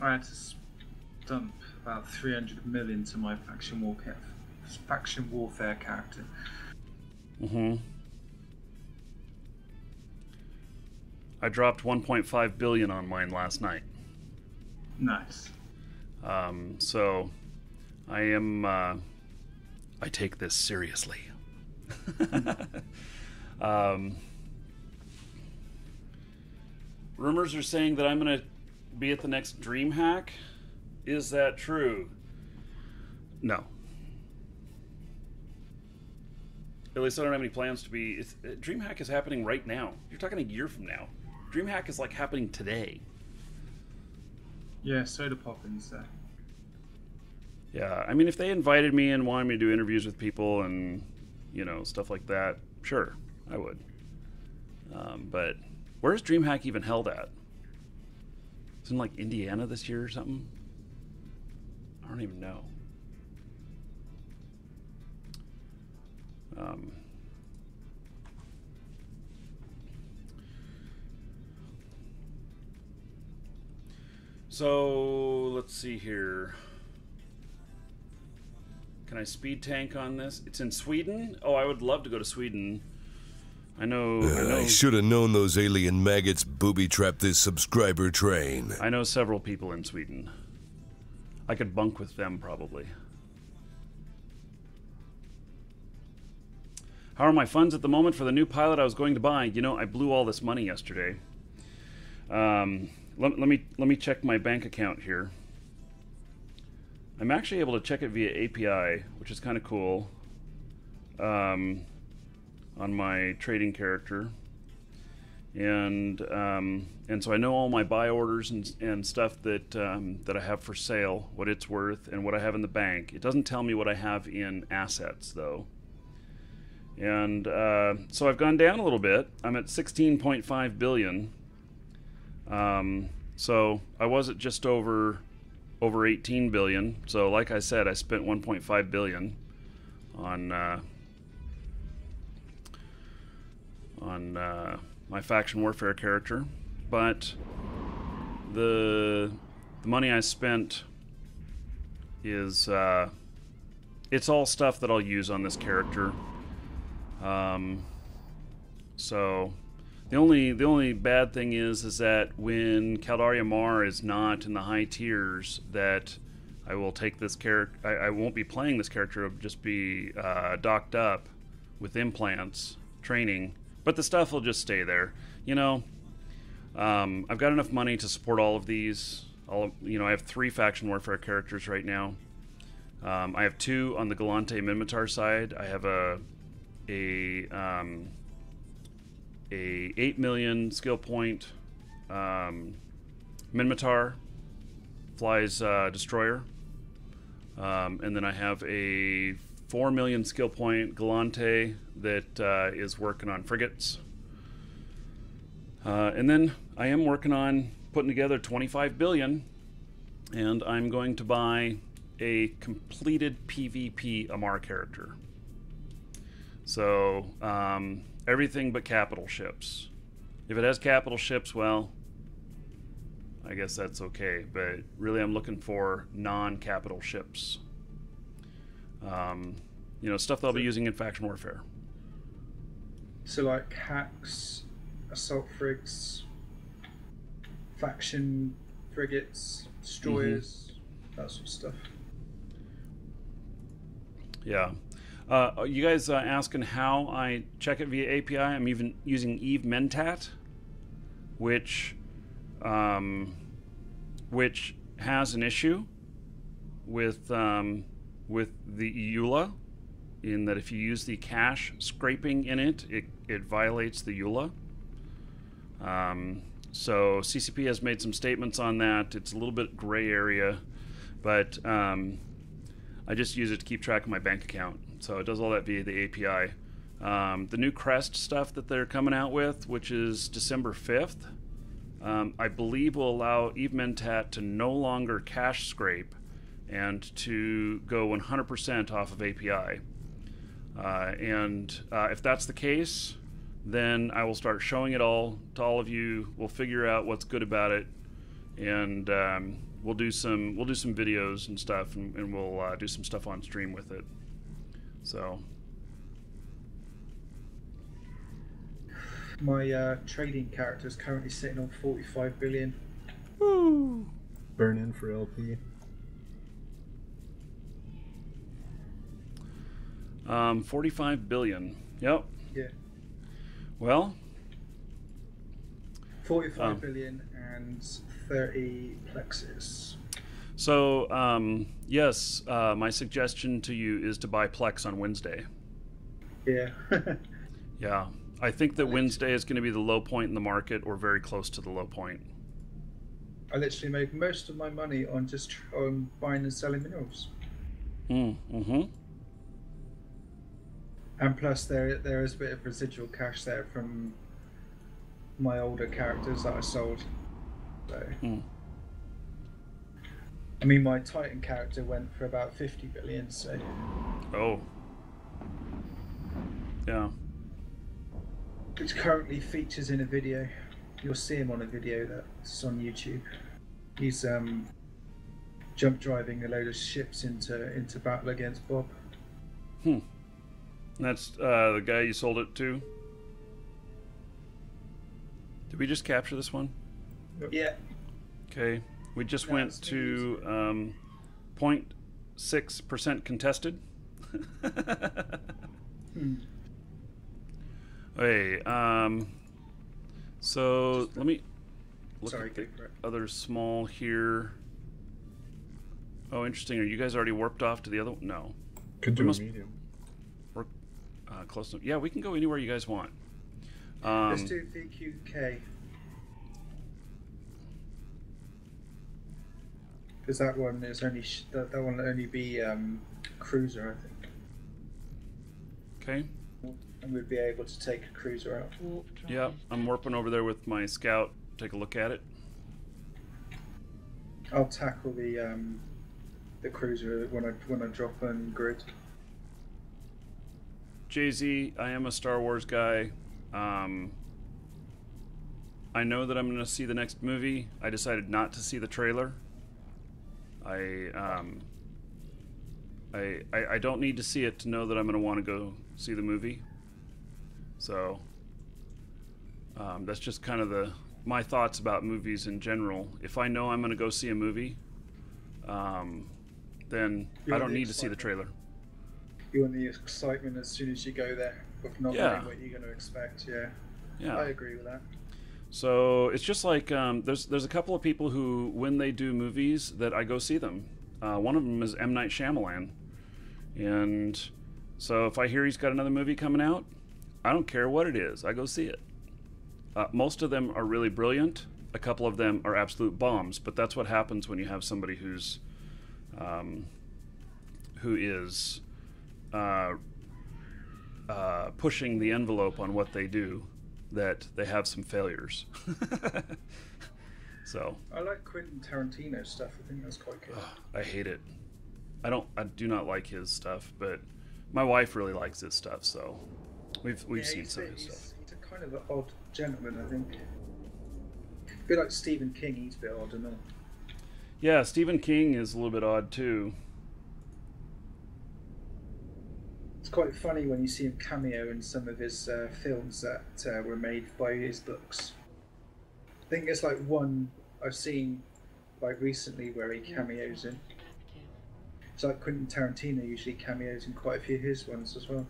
I had to dump about 300 million to my faction warfare, faction warfare character. Mm-hmm. I dropped 1.5 billion on mine last night. Nice. Um, so I am. Uh, I take this seriously. um, rumors are saying that I'm going to be at the next DreamHack. Is that true? No. At least I don't have any plans to be. It's, uh, DreamHack is happening right now. You're talking a year from now. DreamHack is like happening today. Yeah, Sodapoppin's there. Yeah, I mean, if they invited me and wanted me to do interviews with people and you know stuff like that, sure, I would. Um, but where's DreamHack even held at? It's in like Indiana this year or something. I don't even know. Um, So let's see here. Can I speed tank on this? It's in Sweden. Oh, I would love to go to Sweden. I know. I Uh, know. I should have known those alien maggots booby trapped this subscriber train. I know several people in Sweden. I could bunk with them probably. How are my funds at the moment for the new pilot I was going to buy? You know, I blew all this money yesterday. Um, let, let me let me check my bank account here. I'm actually able to check it via API, which is kind of cool. Um, on my trading character and um, and so I know all my buy orders and, and stuff that um, that I have for sale, what it's worth, and what I have in the bank. It doesn't tell me what I have in assets though. And uh, so I've gone down a little bit. I'm at 16.5 billion. Um, so I was at just over over 18 billion. So like I said, I spent 1.5 billion on uh, on uh, my faction warfare character, but the the money I spent is uh, it's all stuff that I'll use on this character. Um, so the only the only bad thing is is that when Caldari Amarr is not in the high tiers, that I will take this character. I, I won't be playing this character. It'll just be uh, docked up with implants training, but the stuff will just stay there. You know, um, I've got enough money to support all of these. All you know, I have three faction warfare characters right now. Um, I have two on the Gallente Minmatar side. I have a a um, a eight million skill point um, Minmatar flies uh, destroyer, um, and then I have a four million skill point Gallente that uh, is working on frigates. Uh, and then I am working on putting together 25 billion, and I'm going to buy a completed PvP Amarr character. So um, everything but capital ships. If it has capital ships, well, I guess that's okay. But really, I'm looking for non-capital ships. Um, you know, stuff that I'll be using in faction warfare. So like hacks, assault frigs, faction frigates, destroyers, that sort of stuff. Yeah. Uh, you guys uh, asking how I check it via API? I'm even using Eve Mentat, which, um, which has an issue with um, with the EULA, in that if you use the cache scraping in it, it, it violates the EULA. Um, so CCP has made some statements on that. It's a little bit gray area, but um, I just use it to keep track of my bank account. So it does all that via the API. Um, the new Crest stuff that they're coming out with, which is December 5th, um, I believe will allow Eve Mentat to no longer cache scrape and to go 100% off of API. Uh, and uh, if that's the case, then I will start showing it all to all of you. We'll figure out what's good about it, and um, we'll do some we'll do some videos and stuff, and, and we'll uh, do some stuff on stream with it. So My uh, trading character is currently sitting on 45 billion. Burn in for LP. um, 45 billion. Yep. Yeah. Well, 45 Um. billion and 30 plexes. So um, yes, uh, my suggestion to you is to buy Plex on Wednesday. Yeah. Yeah, I think that Wednesday is going to be the low point in the market, or very close to the low point. I literally made most of my money on just on buying and selling minerals. Mm, mm-hmm. And plus, there there is a bit of residual cash there from my older characters that I sold. So, Hmm. I mean, my Titan character went for about 50 billion. So, Oh. Yeah. which currently features in a video. You'll see him on a video that's on YouTube. He's um, jump driving a load of ships into into battle against Bob. Hmm. That's uh, the guy you sold it to. Did we just capture this one? Yeah. Okay. We just No, went to um, 0.6% contested. Hmm. Hey, um, so let me look Sorry, at the go for it. other small here. Oh, interesting. Are you guys already warped off to the other one? No. Could We do must- a medium. Uh, close enough. Yeah, we can go anywhere you guys want. Um, Let's do VQK. Because that one is only sh- that, that one will only be um, cruiser, I think, okay. and we'd be able to take a cruiser out. Yeah, I'm warping over there with my scout. Take a look at it. I'll tackle the um, the cruiser when I when I drop on grid. Jay Z, I am a Star Wars guy. Um, I know that I'm going to see the next movie. I decided not to see the trailer. I um, I, I I don't need to see it to know that I'm going to want to go see the movie. So um, that's just kind of the my thoughts about movies in general. If I know I'm going to go see a movie, um, then You I don't the need to see the trailer. You want the excitement as soon as you go there, of not Yeah. knowing what you're going to expect. Yeah, Yeah. I agree with that. So it's just like um, there's there's a couple of people who when they do movies that I go see them. Uh, one of them is M Night Shyamalan, and so if I hear he's got another movie coming out, I don't care what it is, I go see it. Uh, most of them are really brilliant. A couple of them are absolute bombs, but that's what happens when you have somebody who's um, who is uh, uh, pushing the envelope on what they do that they have some failures. so I like Quentin Tarantino stuff. I think that's quite good. I hate it. I don't. I do not like his stuff, but my wife really likes his stuff. So we've we've Yeah, seen some a, of his he's, stuff. he's a kind of an odd gentleman, I think. A bit like Stephen King, he's a bit odd, and all. Yeah, Stephen King is a little bit odd too. It's quite funny when you see him cameo in some of his uh, films that uh, were made by his books. I think there's like one I've seen like recently where he cameos in. It's like Quentin Tarantino usually cameos in quite a few of his ones as well.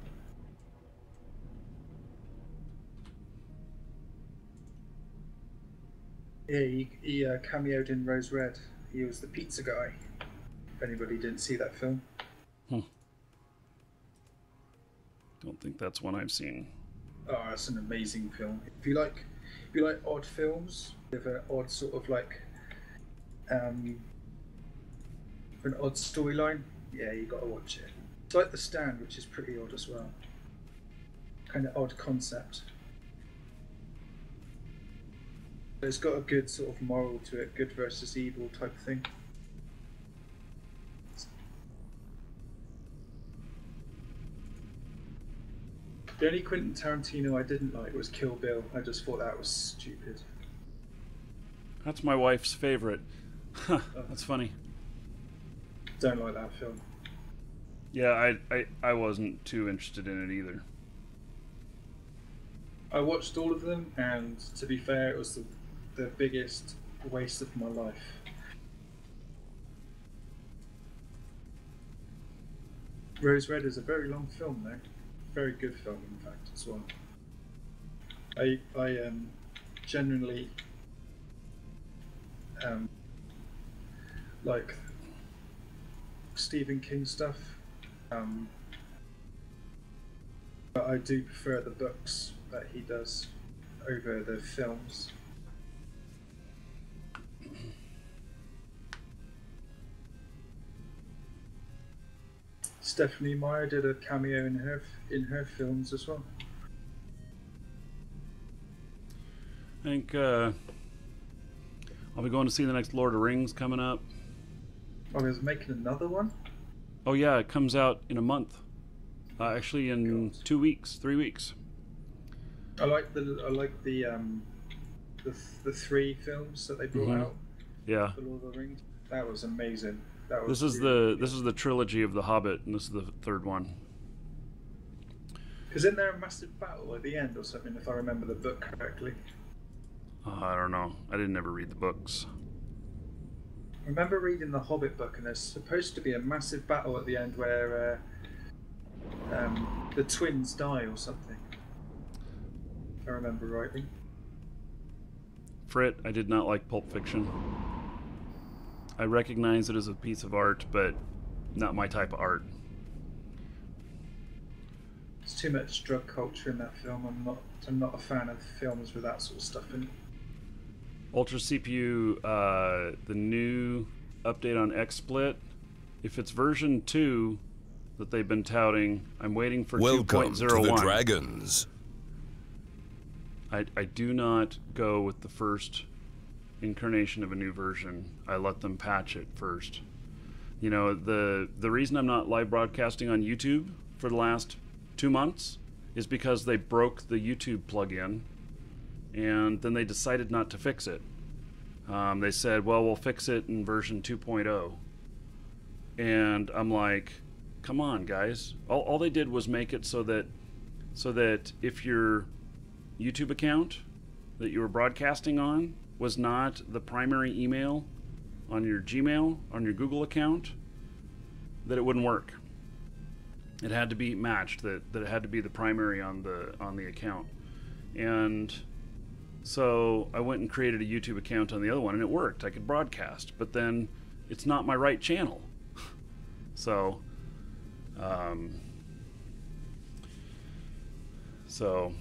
Yeah, he, he uh, cameoed in Rose Red. He was the pizza guy. If anybody didn't see that film. Don't think that's one I've seen. Oh, it's an amazing film. If you like, if you like odd films with an odd sort of like, um, an odd storyline, yeah, you got to watch it. It's like The Stand, which is pretty odd as well. Kind of odd concept. It's got a good sort of moral to it, good versus evil type thing. The only Quentin Tarantino I didn't like was Kill Bill. I just thought that was stupid. That's my wife's favorite. Huh, that's funny. Don't like that film. Yeah, I, I I wasn't too interested in it either. I watched all of them, and to be fair, it was the, the biggest waste of my life. Rose Red is a very long film, though. Very good film, in fact, as well. I I um, genuinely um, like Stephen King stuff. Um, but I do prefer the books that he does over the films. Stephenie Meyer did a cameo in her in her films as well. I think uh, I'll be going to see the next Lord of Rings coming up. Oh, he's making another one. Oh yeah, it comes out in a month. Uh, actually, in God. two weeks, three weeks. I like the I like the um the, the three films that they brought Mhm. out. Yeah. The Lord of the Rings. That was amazing. This is the this is the trilogy of the Hobbit, and this is the third one. Because isn't there a massive battle at the end or something, if I remember the book correctly? Uh, I don't know. I didn't ever read the books. I remember reading the Hobbit book, and there's supposed to be a massive battle at the end where uh, um, the twins die or something. If I remember rightly. Frit, I did not like Pulp Fiction. I recognize it as a piece of art, but not my type of art. There's too much drug culture in that film. I'm not. I'm not a fan of films with that sort of stuff in. it. Ultra CPU, uh, the new update on XSplit. If it's version two that they've been touting, I'm waiting for Welcome to the Dragons. I, I do not go with the first incarnation of a new version. I let them patch it first. You know, the the reason I'm not live broadcasting on YouTube for the last two months is because they broke the YouTube plugin and then they decided not to fix it. Um, they said, well, we'll fix it in version 2.0. And I'm like, come on, guys. All, all they did was make it so that so that if your YouTube account that you were broadcasting on was not the primary email on your Gmail, on your Google account, that it wouldn't work. It had to be matched, that, that it had to be the primary on the on the account. And so I went and created a YouTube account on the other one and it worked. I could broadcast, but then it's not my right channel. so um, so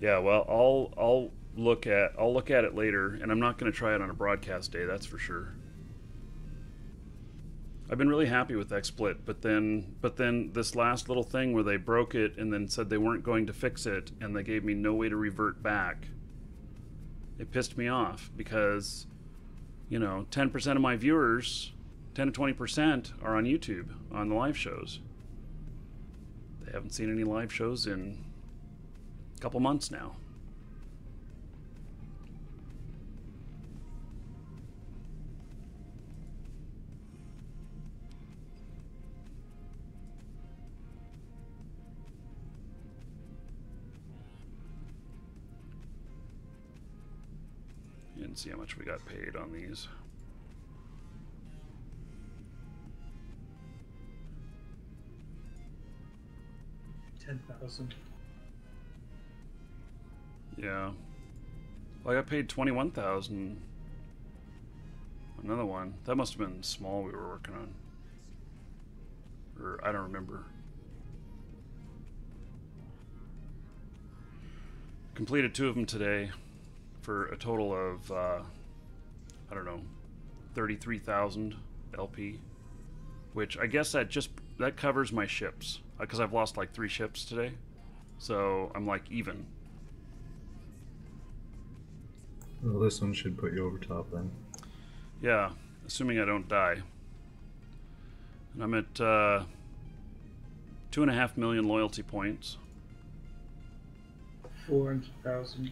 yeah, well, I'll I'll look at I'll look at it later, and I'm not going to try it on a broadcast day. That's for sure. I've been really happy with XSplit, but then but then this last little thing where they broke it and then said they weren't going to fix it, and they gave me no way to revert back. It pissed me off because, you know, 10% of my viewers, 10 to 20% are on YouTube on the live shows. They haven't seen any live shows in a couple months now. And see how much we got paid on these. Ten thousand. Yeah. Well, I got paid twenty one thousand. Another one. That must have been small we were working on. Or I don't remember. Completed two of them today for a total of uh, I don't know, thirty three thousand LP. Which I guess that just that covers my ships because I've lost like three ships today, so I'm like even. Well, this one should put you over top then. Yeah, assuming I don't die. And I'm at uh, two and a half million loyalty points. Four hundred thousand.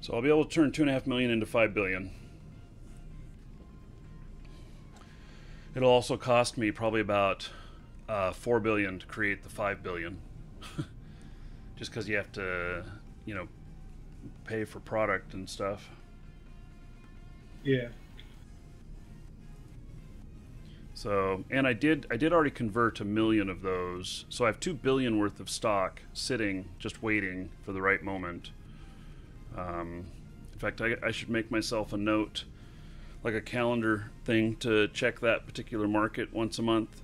So I'll be able to turn two and a half million into five billion. It'll also cost me probably about uh, four billion to create the five billion, just because you have to, you know, pay for product and stuff. Yeah. So, and I did I did already convert a million of those. So I have 2 billion worth of stock sitting just waiting for the right moment. Um, in fact, I, I should make myself a note like a calendar thing to check that particular market once a month.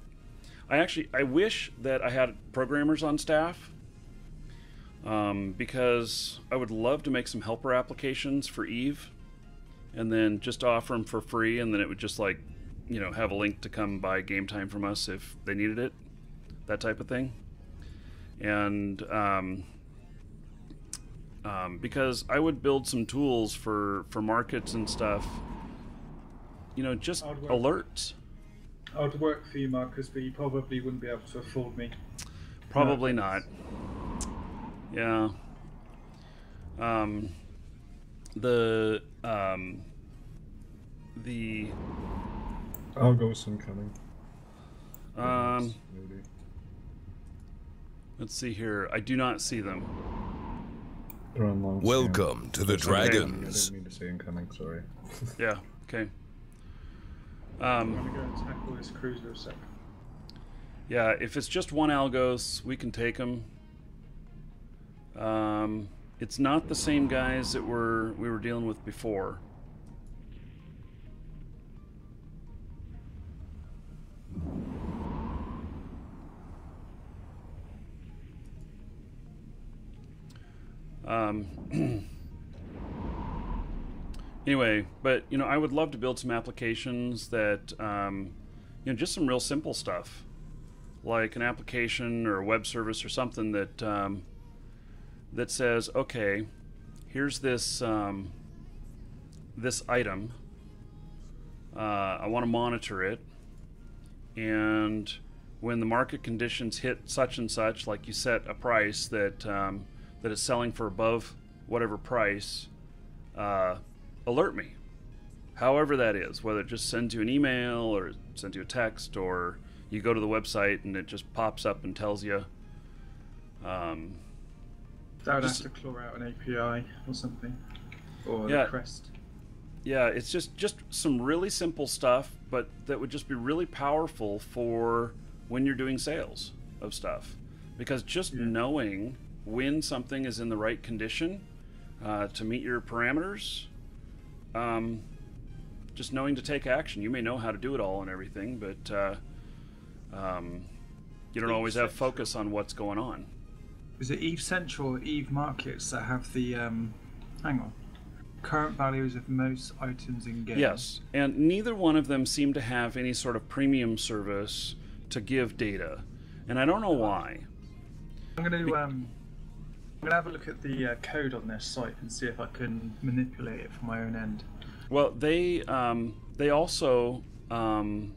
I actually I wish that I had programmers on staff um, because I would love to make some helper applications for Eve and then just offer them for free and then it would just like you know have a link to come buy game time from us if they needed it that type of thing and um, um, because i would build some tools for for markets and stuff you know just I'd alerts I'd work for you, Marcus, but you probably wouldn't be able to afford me. Probably No. not. Yeah. Um, the um, the I'll go with incoming. um, Maybe. let's see here. I do not see them. They're on long Welcome to the scan. I Dragons. didn't mean to say incoming, sorry. Yeah. Okay. I'm Um, gonna go tackle this cruiser a sec. yeah. If it's just one Algos, we can take them. Um, it's not the same guys that were we were dealing with before. Um, anyway, but you know, I would love to build some applications that, um, you know, just some real simple stuff, like an application or a web service or something that um, that says, okay, here's this um, this item. Uh, I want to monitor it, and when the market conditions hit such and such, like you set a price that um, that is selling for above whatever price, uh, alert me. However that is, whether it just sends you an email or sends you a text or you go to the website and it just pops up and tells you. Um, That would Just- have to claw out an API or something, or Yeah. the crest. yeah, it's just just some really simple stuff, but that would just be really powerful for when you're doing sales of stuff, because just Yeah. knowing when something is in the right condition uh, to meet your parameters, um, just knowing to take action. You may know how to do it all and everything, but uh, um, you don't Eve always have Central. focus on what's going on. Is it Eve Central or Eve Markets that have the um? Hang on. Current values of most items in game. Yes, and neither one of them seem to have any sort of premium service to give data, and I don't know why. I'm going to um. I'm to have a look at the uh, code on their site and see if I can manipulate it for my own end. Well, they um, they also um,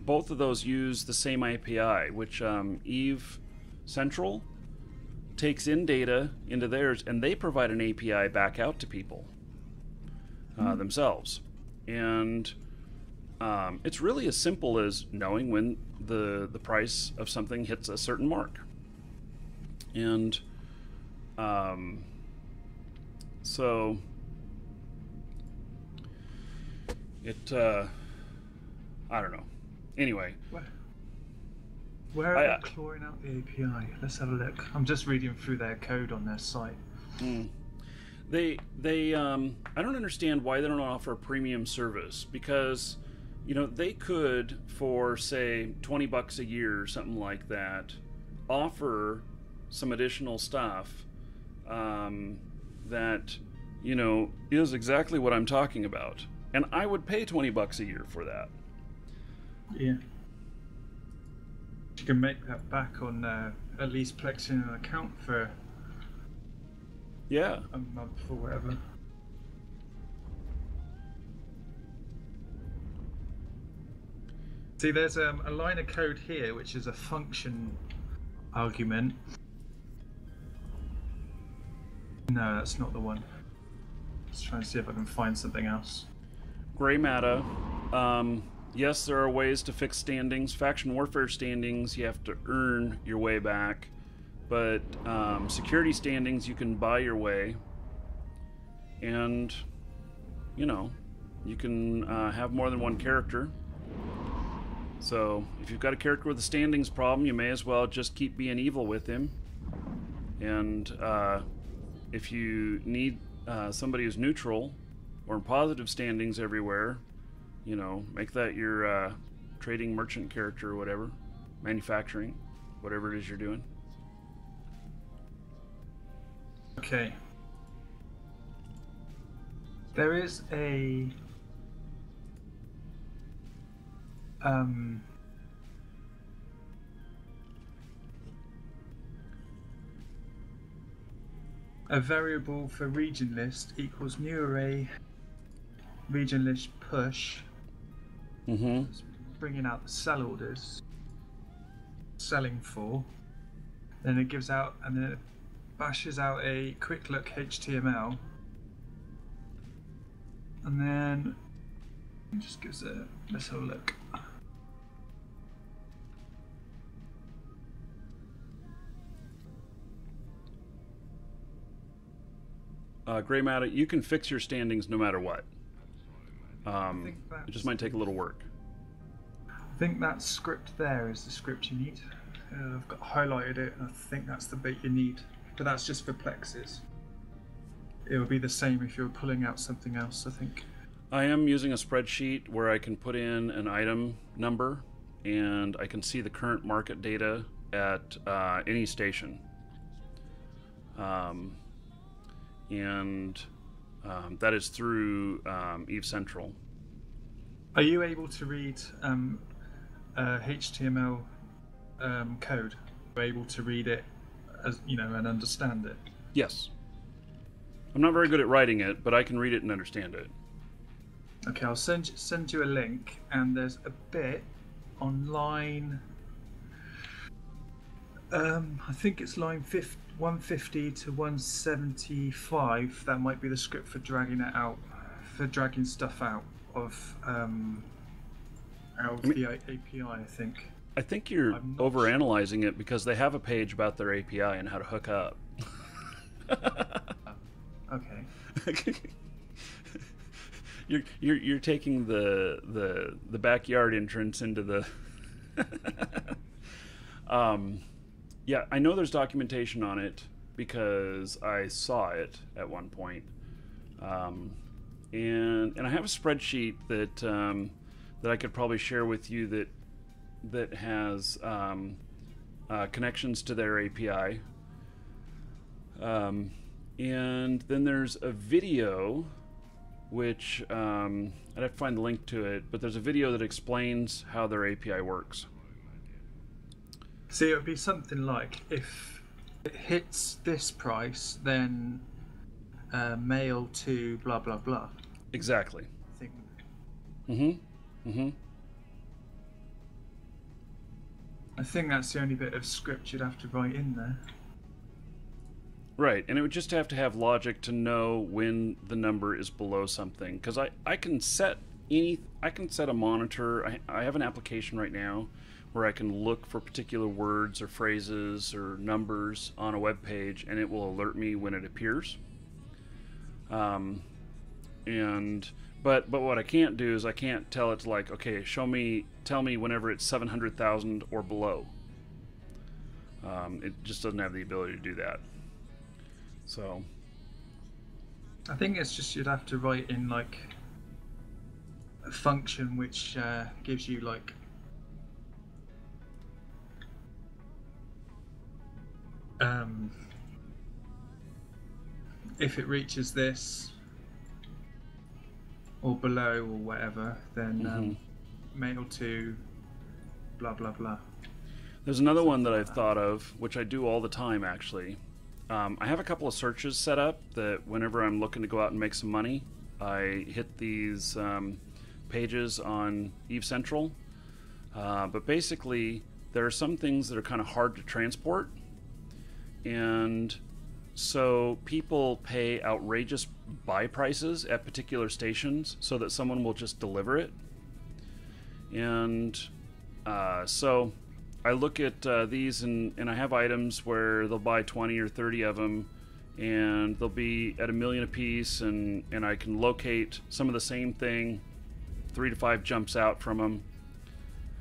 both of those use the same API, which um, Eve Central takes in data into theirs, and they provide an API back out to people uh, themselves, and um, it's really as simple as knowing when the the price of something hits a certain mark, and um, so it uh, I don't know. Anyway, Where, where are uh, they clawing out the API? Let's have a look. I'm just reading through their code on their site. they they um, I don't understand why they don't offer a premium service because you know they could for say 20 bucks a year or something like that offer some additional stuff um, that you know is exactly what I'm talking about and I would pay 20 bucks a year for that Yeah. You can make that back on uh, at least plexing an account for yeah a month or whatever. See, there's um, a line of code here which is a function argument. No, that's not the one. Let's try and see if I can find something else. Gray Matter. Um, yes, there are ways to fix standings. Faction warfare standings, you have to earn your way back. But um, security standings, you can buy your way. And, you know, you can uh, have more than one character. So, if you've got a character with a standings problem, you may as well just keep being evil with him. And uh, if you need uh, somebody who's neutral or in positive standings everywhere, you know, make that your uh, trading merchant character or whatever, manufacturing, whatever it is you're doing. Okay. There is a um a variable for region list equals new array region list push Mm-hmm. bringing out the sell orders selling for then it gives out and then it bashes out a quick look HTML and then it just gives a let's have a look. Uh, Gray Matter, you can fix your standings no matter what. Um, it just might take a little work. I think that script there is the script you need. Uh, I've got highlighted it, and I think that's the bit you need. But that's just for plexes. It would be the same if you were pulling out something else. I think. I am using a spreadsheet where I can put in an item number and I can see the current market data at uh, any station. Um, and um, that is through um, Eve Central. Are you able to read um, uh, HTML um, code? Are you able to read it, as you know, and understand it? Yes. I'm not very good at writing it, but I can read it and understand it. Okay, I'll send send you a link, and there's a bit on line. Um, I think it's line 50, 150 to 175. That might be the script for dragging it out, for dragging stuff out of um, out of I mean- the API. I think. I think you're overanalyzing it because they have a page about their API and how to hook up. Okay. you're, you're you're taking the the the backyard entrance into the. um, yeah, I know there's documentation on it because I saw it at one point, um, and and I have a spreadsheet that um, that I could probably share with you that that has um, uh, connections to their API. Um, and then there's a video, which um, I'd have to find the link to it, but there's a video that explains how their API works. See, it would be something like if it hits this price, then uh, mail to blah blah blah. Exactly. I think. Mm-hmm. Mm-hmm. I think that's the only bit of script you'd have to write in there. Right, and it would just have to have logic to know when the number is below something. Because I, I can set any I can set a monitor. I, I have an application right now where I can look for particular words or phrases or numbers on a web page, and it will alert me when it appears. Um, and but but what I can't do is I can't tell it to like okay, show me tell me whenever it's seven hundred thousand or below. Um, it just doesn't have the ability to do that. So I think it's just you'd have to write in like a function which uh, gives you like um, if it reaches this or below or whatever, then um, mail to blah blah blah. there's another one that I've thought of, which I do all the time actually. Um, I have a couple of searches set up that whenever I'm looking to go out and make some money, I hit these um, pages on Eve Central. Uh, but basically, there are some things that are kind of hard to transport, and so people pay outrageous buy prices at particular stations so that someone will just deliver it. And uh, so I look at uh, these and, and I have items where they'll buy 20 or 30 of them and they'll be at a million a piece and, and I can locate some of the same thing, three to five jumps out from them.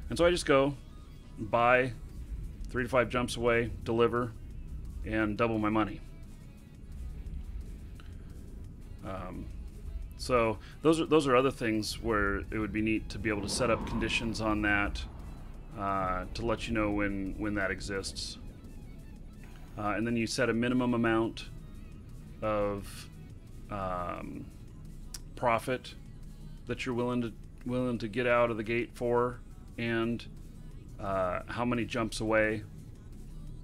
And so I just go, buy, three to five jumps away, deliver, and double my money. Um, so those are those are other things where it would be neat to be able to set up conditions on that uh, to let you know when when that exists, uh, and then you set a minimum amount of um, profit that you're willing to willing to get out of the gate for, and uh, how many jumps away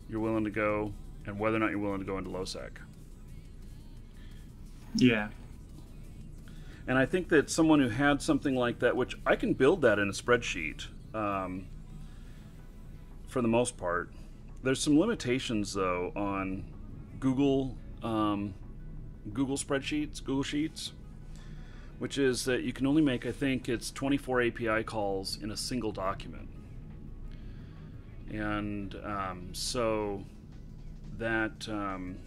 you're willing to go, and whether or not you're willing to go into lowsec. Yeah. And I think that someone who had something like that, which I can build that in a spreadsheet um, for the most part, there's some limitations though on Google um, Google spreadsheets, Google Sheets, which is that you can only make, I think, it's 24 API calls in a single document. And um, so that um,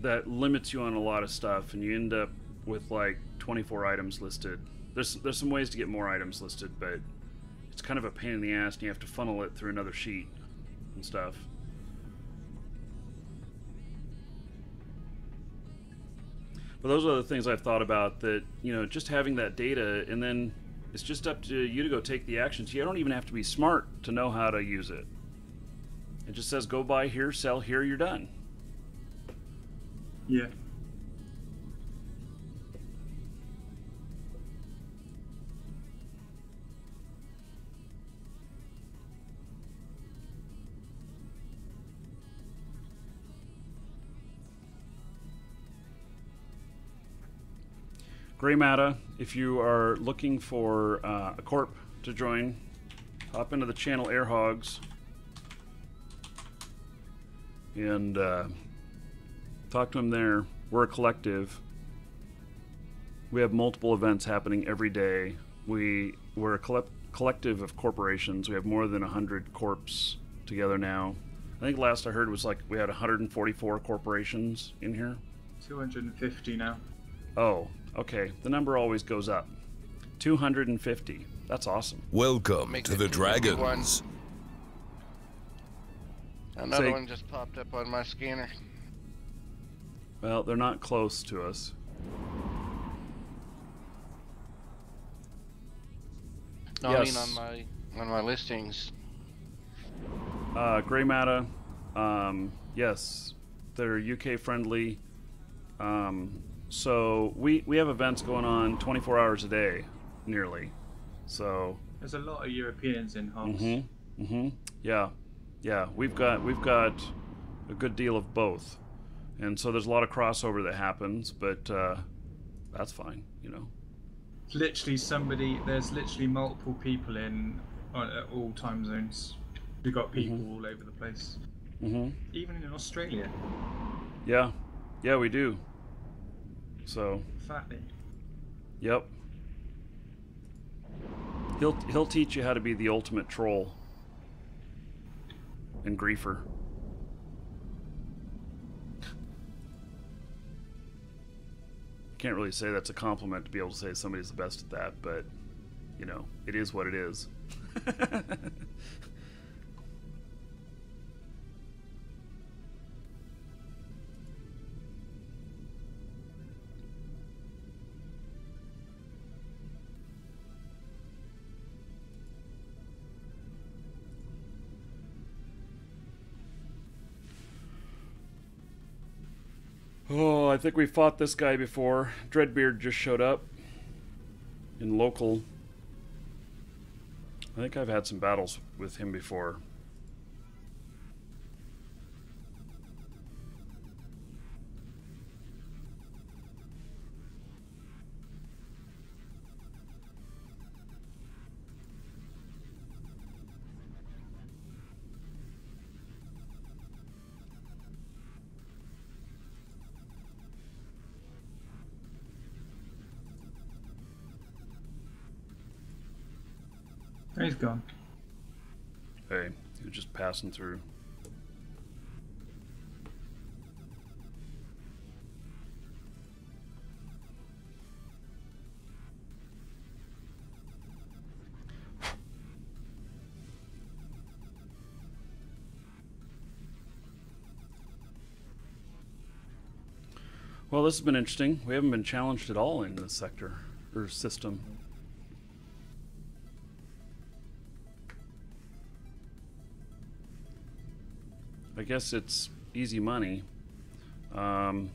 that limits you on a lot of stuff, and you end up with like 24 items listed. There's there's some ways to get more items listed, but it's kind of a pain in the ass, and you have to funnel it through another sheet and stuff. But those are the things I've thought about. That you know, just having that data, and then it's just up to you to go take the actions. You don't even have to be smart to know how to use it. It just says go buy here, sell here, you're done. Yeah. Grey Matta, if you are looking for uh, a corp to join, hop into the channel Air Hogs and uh, talk to him there. We're a collective. We have multiple events happening every day. We we're a colle- collective of corporations. We have more than hundred corps together now. I think last I heard was like we had 144 corporations in here. 250 now. Oh, okay. The number always goes up. 250. That's awesome. Welcome Makes to the 251. Dragons. Another Say- one just popped up on my scanner. Well, they're not close to us. No, I mean Yes. on my on my listings. Uh, Grey matter. um, yes, they're UK friendly. Um, so we we have events going on 24 hours a day, nearly. So, There's a lot of Europeans in Hogs. mm-hmm, mm-hmm, yeah, yeah. We've got we've got a good deal of both, and so there's a lot of crossover that happens, but uh, that's fine, you know. Literally, somebody. There's literally multiple people in on, at all time zones. We've got people all over the place. Mm-hmm. Even in Australia. Yeah, yeah, we do. So, Fatly. Yep. He'll he'll teach you how to be the ultimate troll and griefer. Can't really say that's a compliment to be able to say somebody's the best at that, but you know, it is what it is. Oh, I think we fought this guy before. Dreadbeard just showed up in local. I think I've had some battles with him before. He's gone. Hey, he was just passing through. Well, this has been interesting. We haven't been challenged at all in this sector or system. Guess it's easy money. Um,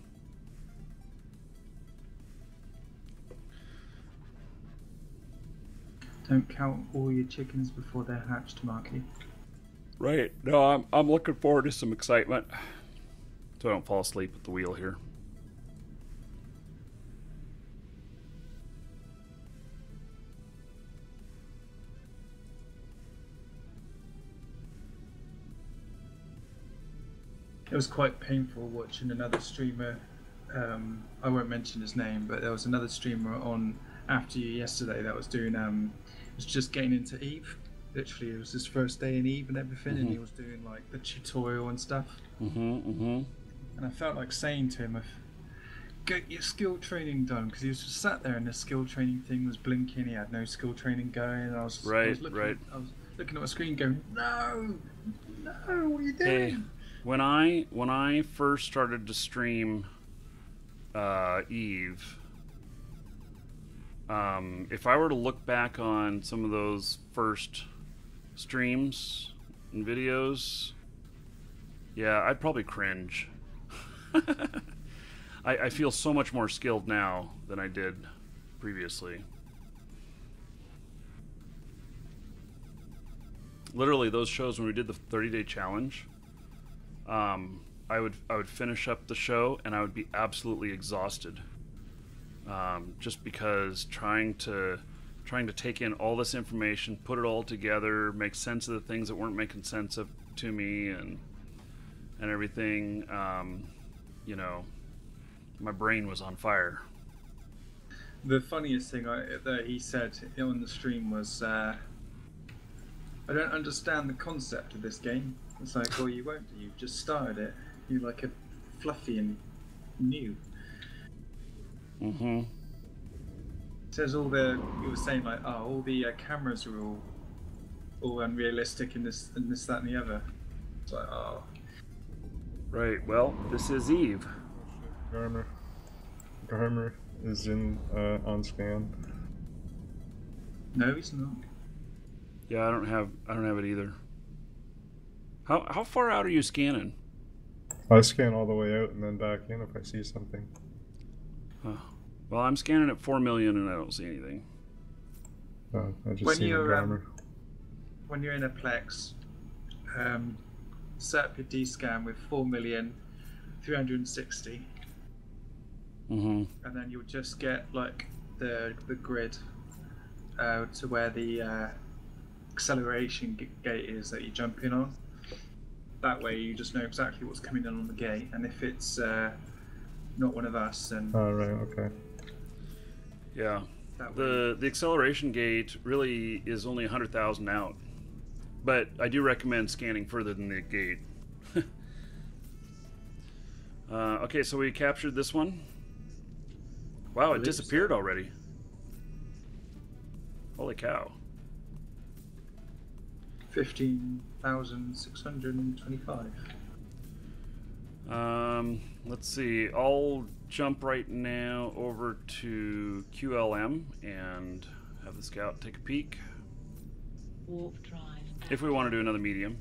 Don't count all your chickens before they're hatched, Markee. right. No, I'm, I'm looking forward to some excitement. So I don't fall asleep at the wheel here. It was quite painful watching another streamer um, I won't mention his name, but there was another streamer on after you yesterday that was doing um, was just getting into Eve. Literally, it was his first day in Eve and everything, and he was doing like the tutorial and stuff. Mm-hmm. Mm-hmm. And I felt like saying to him, get your skill training done, because he was just sat there and the skill training thing was blinking. He had no skill training going. And I was I Right, was looking, right. I was looking at my screen, going, no, no, what are you doing? Hey, when I when I first started to stream uh, Eve, um, if I were to look back on some of those first streams and videos, yeah, I'd probably cringe. I, I feel so much more skilled now than I did previously. Literally, those shows when we did the 30 day challenge, um, I would I would finish up the show and I would be absolutely exhausted, um, just because trying to trying to take in all this information, put it all together, make sense of the things that weren't making sense of to me, and and everything. Um, you know, my brain was on fire. The funniest thing I, that he said on the stream was, uh, "I don't understand the concept of this game." It's like, "Well, you won't. You've just started it. You're like a fluffy and new." Mm-hmm. says all the you were saying like oh all the uh, cameras are all all unrealistic in this and this that and the other. It's like oh Right. Well, this is Eve. Garmer. Garmer is in uh, on scan. no he's not. Yeah, I don't have I don't have it either. How how far out are you scanning? I scan all the way out and then back in if I see something. Oh. Well, I'm scanning at four million and I don't see anything. Uh, I just When see you're, um, When you're in a Plex, um, set up your D scan with four million three hundred and sixty, Mm-hmm. and then you'll just get like the the grid uh, to where the uh, acceleration gate is that you're jumping on. That way, you just know exactly what's coming in on the gate, and if it's uh, not one of us, then Oh, right, okay. Yeah. that way. The the acceleration gate really is only hundred thousand out, but I do recommend scanning further than the gate. uh, okay, so we captured this one. Wow, it believe so. disappeared already. Holy cow! Fifteen thousand six hundred and twenty-five. Um, let's see. I'll jump right now over to QLM and have the scout take a peek. Warp drive. If we want to do another medium,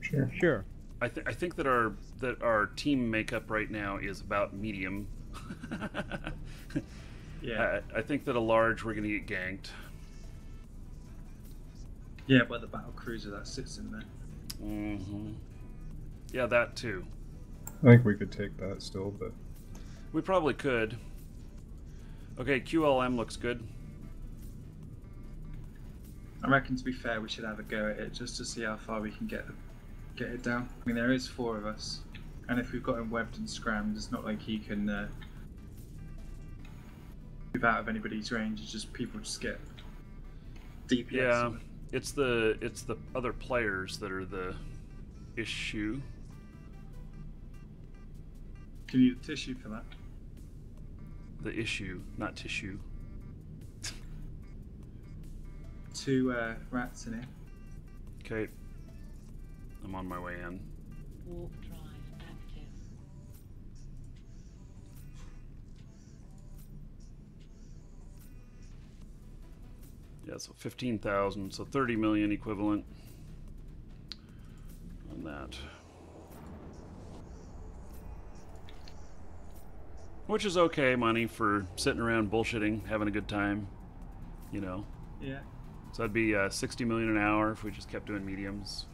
Sure. Sure. I, th- I think that our that our team makeup right now is about medium. Yeah, I, I think that a large we're gonna get ganked. Yeah, by the battle cruiser that sits in there. hmm Yeah, that too. I think we could take that still, but We probably could. Okay, QLM looks good. I reckon, to be fair, we should have a go at it just to see how far we can get get it down. I mean, there is four of us, and if we've got him webbed and scrammed, it's not like he can uh, move out of anybody's range. It's just people just get DPS. Yeah, on it. It's the it's the other players that are the issue. Can you tissue for that? The issue, not tissue. Two uh, rats in it. Okay, I'm on my way in. Warp Yeah, so fifteen thousand, so thirty million equivalent on that. Which is okay money for sitting around bullshitting, having a good time, you know. Yeah. So that'd be uh, sixty million an hour if we just kept doing mediums.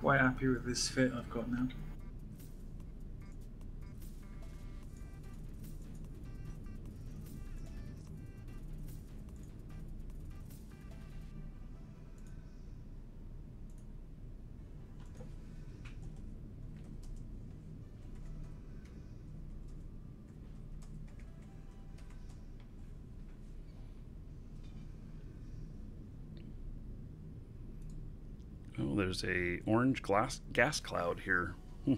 Quite happy with this fit I've got now. There's a orange glass gas cloud here. Hmm.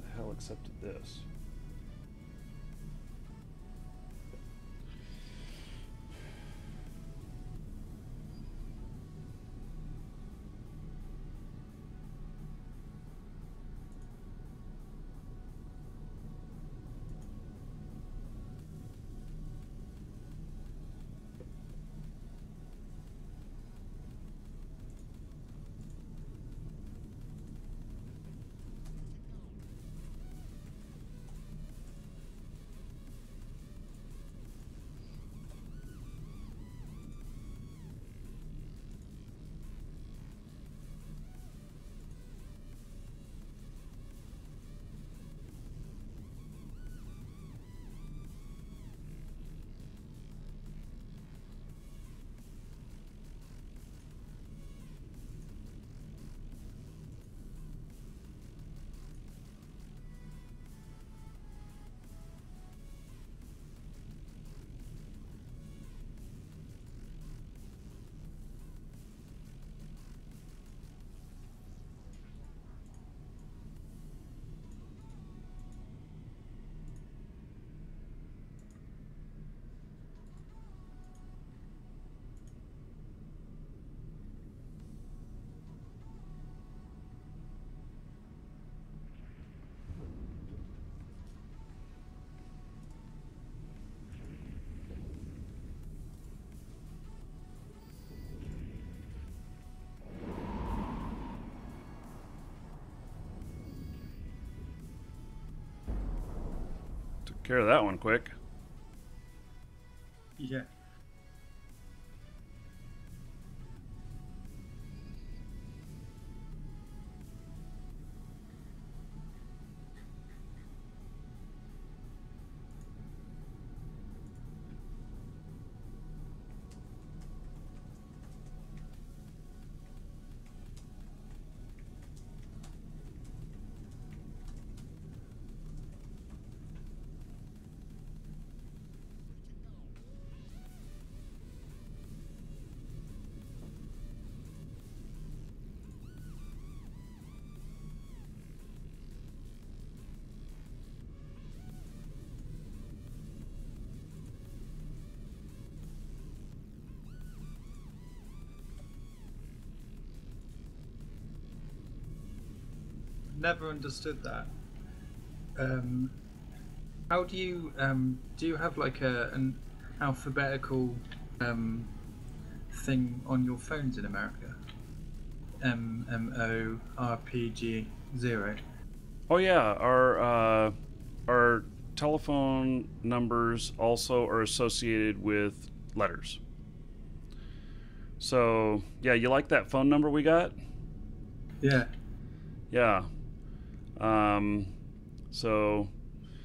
The hell accepted this? Care of that one quick. Never understood that. Um, how do you um, do you have like a an alphabetical um, thing on your phones in America? M M O R P G zero. Oh yeah, our uh, our telephone numbers also are associated with letters. So yeah, you like that phone number we got? Yeah. Yeah. Um, so,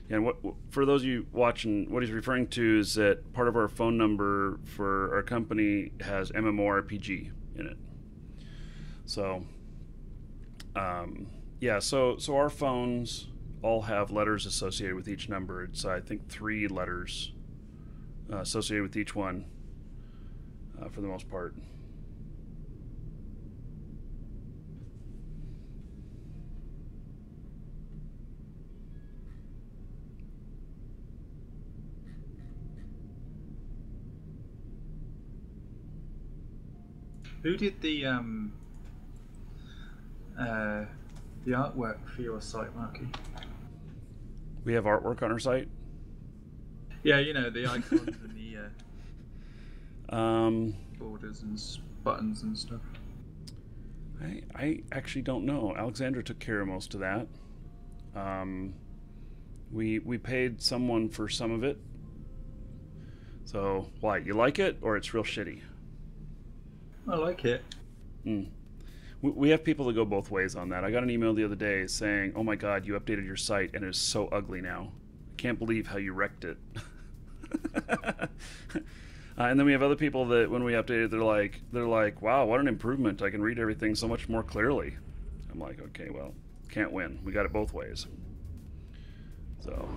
yeah, what for those of you watching, what he's referring to is that part of our phone number for our company has MMORPG in it. So, um, yeah, so so our phones all have letters associated with each number. It's I think three letters uh, associated with each one, uh, for the most part. Who did the um uh the artwork for your site, Markee? We have artwork on our site. Yeah, you know the icons and the uh, Um, borders and buttons and stuff. I, I actually don't know. Alexandra took care of most of that. Um, we we paid someone for some of it. So why you like it or it's real shitty? I like it. Mm. We, have people that go both ways on that. I got an email the other day saying, "Oh my God, you updated your site and it's so ugly now. I can't believe how you wrecked it." uh, and then we have other people that when we update it, they're like, they're like, "Wow, what an improvement! I can read everything so much more clearly." I'm like, "Okay, well, can't win. We got it both ways." So.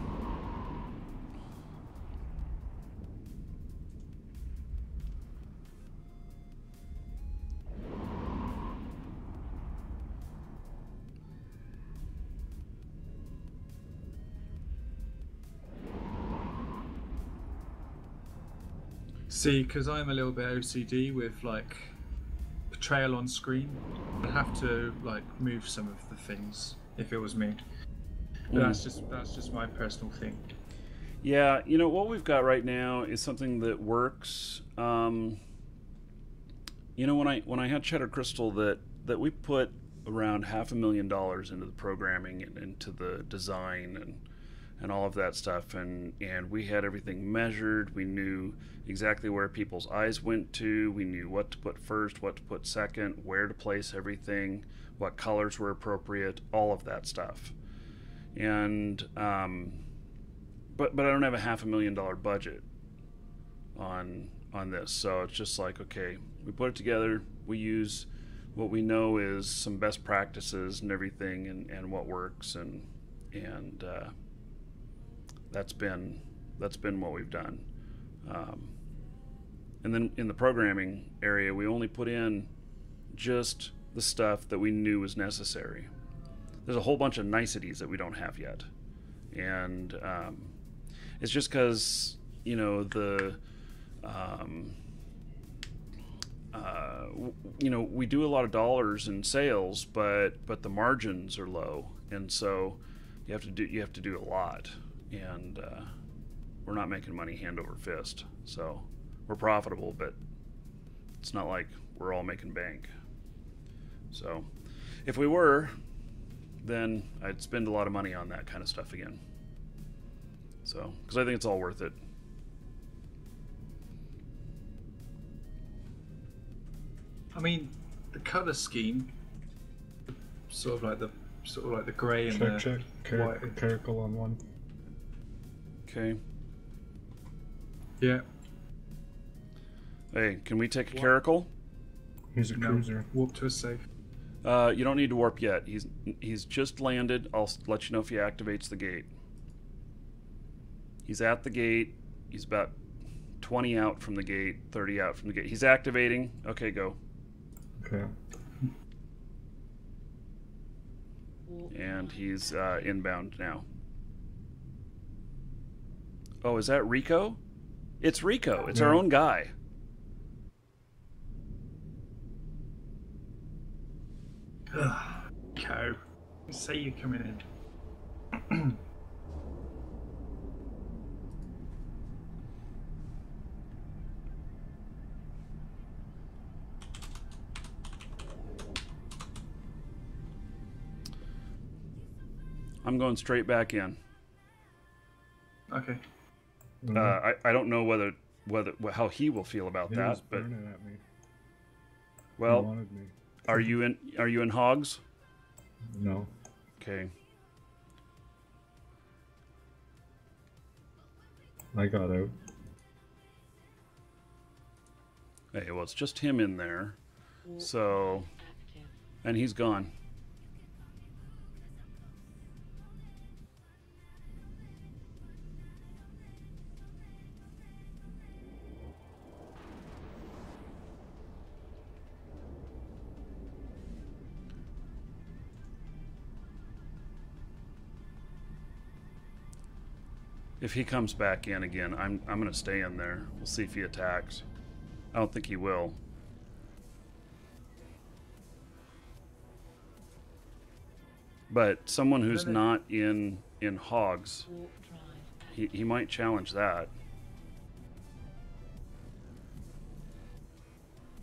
See, because I'm a little bit OCD with like portrayal on screen, I'd have to like move some of the things if it was me. But Mm. That's just that's just my personal thing. Yeah, you know what we've got right now is something that works. Um, you know when I when I had Cheddar Crystal that that we put around half a million dollars into the programming and into the design and and all of that stuff and and we had everything measured. We knew exactly where people's eyes went to. We knew what to put first, what to put second, where to place everything, what colors were appropriate, all of that stuff. And um, but but I don't have a half a million dollar budget on on this. So it's just like okay, we put it together. We use what we know is some best practices and everything, and, and what works, and and uh, that's been that's been what we've done. Um, and then in the programming area, we only put in just the stuff that we knew was necessary. There's a whole bunch of niceties that we don't have yet, and um, it's just because you know the um, uh, you know we do a lot of dollars in sales, but but the margins are low, and so you have to do you have to do a lot, and uh, we're not making money hand over fist. So we're profitable, but it's not like we're all making bank. So if we were, then I'd spend a lot of money on that kind of stuff again. So, because I think it's all worth it. I mean, the color scheme, sort of like the sort of like the grey and Check, the check. Car- white. Caracal on one. Okay. Yeah. Hey, can we take a caracal? He's a No. cruiser. Warp to a safe. Uh, you don't need to warp yet. He's he's just landed. I'll let you know if he activates the gate. He's at the gate. He's about 20 out from the gate, 30 out from the gate. He's activating. Okay, go. Okay. And he's uh, inbound now. Oh, is that Rico? It's Rico. It's our own guy. Co. Say you're coming in. I'm going straight back in. Okay. Uh, I, I don't know whether whether how he will feel about he that, but at me. he well, wanted me. are you in are you in hogs? No. Okay. I got out. Hey, well, it's just him in there, so and he's gone. If he comes back in again, I'm, I'm going to stay in there. We'll see if he attacks. I don't think he will. But someone who's not in in hogs, he, he might challenge that.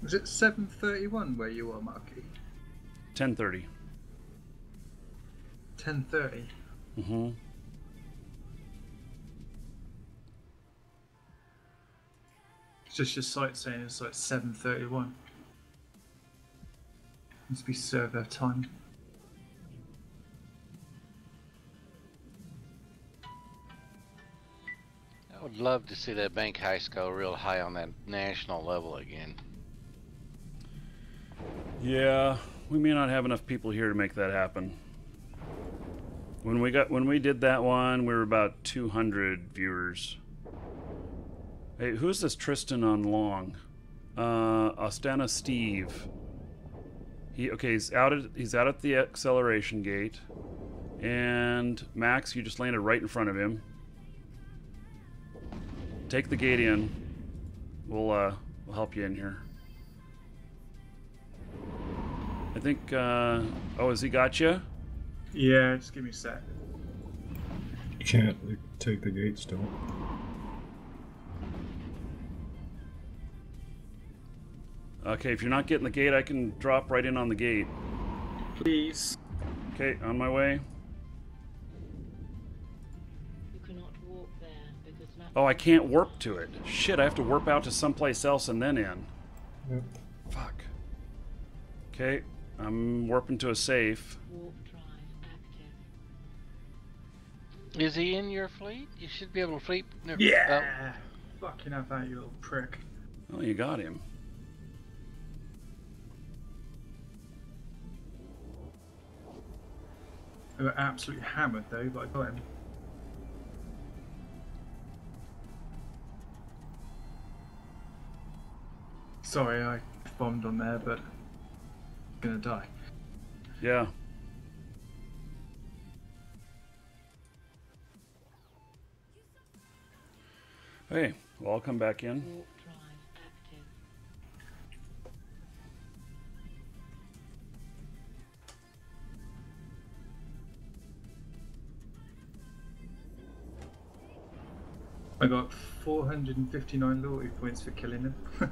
Is it 7.31 where you are, Markee? 10.30. 10.30? Mm-hmm. Just your site saying it's like 7:31. Must be server time. I would love to see that bank heist go real high on that national level again. Yeah, we may not have enough people here to make that happen. When we got when we did that one, we were about 200 viewers. Hey, who's this Tristan on Long? Uh, Ostana Steve. He okay. He's out at he's out at the acceleration gate, and Max, you just landed right in front of him. Take the gate in. We'll uh, we'll help you in here. I think. Uh, oh, has he got you? Yeah, just give me a sec. You can't take the gate still. Okay, if you're not getting the gate, I can drop right in on the gate. Please. Okay, on my way. You cannot walk there because Oh, I can't warp to it. Shit, I have to warp out to someplace else and then in. Yep. Fuck. Okay, I'm warping to a safe. warp drive active. Is he in your fleet? You should be able to fleet. no- Yeah. Fucking have that, you little prick. Oh, you got him. They were absolutely hammered though, but I got him. Sorry, I bombed on there, but I'm gonna die. Yeah. Hey, well, I'll come back in. I got 459 loyalty points for killing him.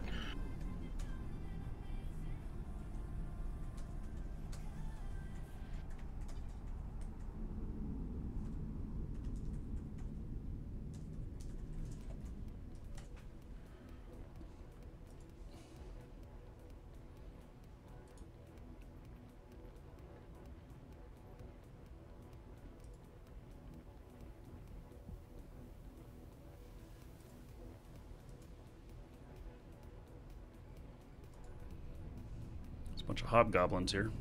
hobgoblins here.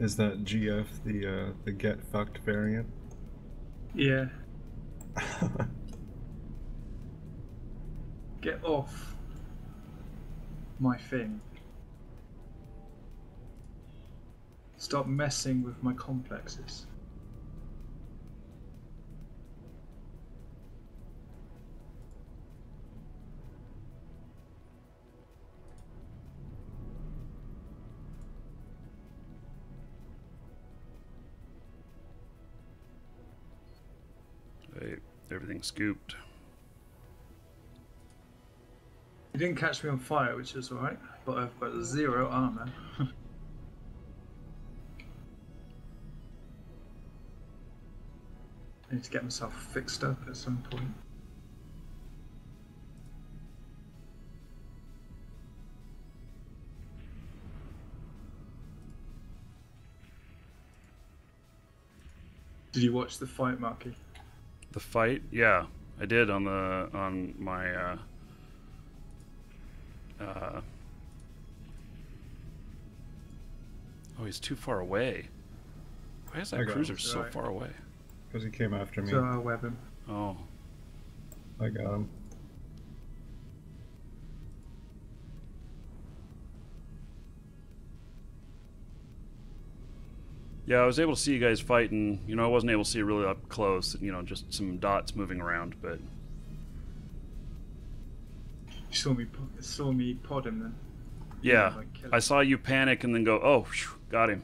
Is that GF the uh, the get fucked variant? yeah, get off my thing. Stop messing with my complexes. Scooped. You didn't catch me on fire, which is alright, but I've got zero armor. I need to get myself fixed up at some point. Did you watch the fight, Markee? The fight? Yeah, I did on the on my uh uh Oh, he's too far away. Why is that got cruiser so Right. far away? Because he came after me. So I'll web him. Oh. I got him. Yeah, I was able to see you guys fighting. You know, I wasn't able to see you really up close. You know, just some dots moving around. But You saw me, saw me pod him then. yeah, like, I saw you panic and then go, "Oh, phew, got him."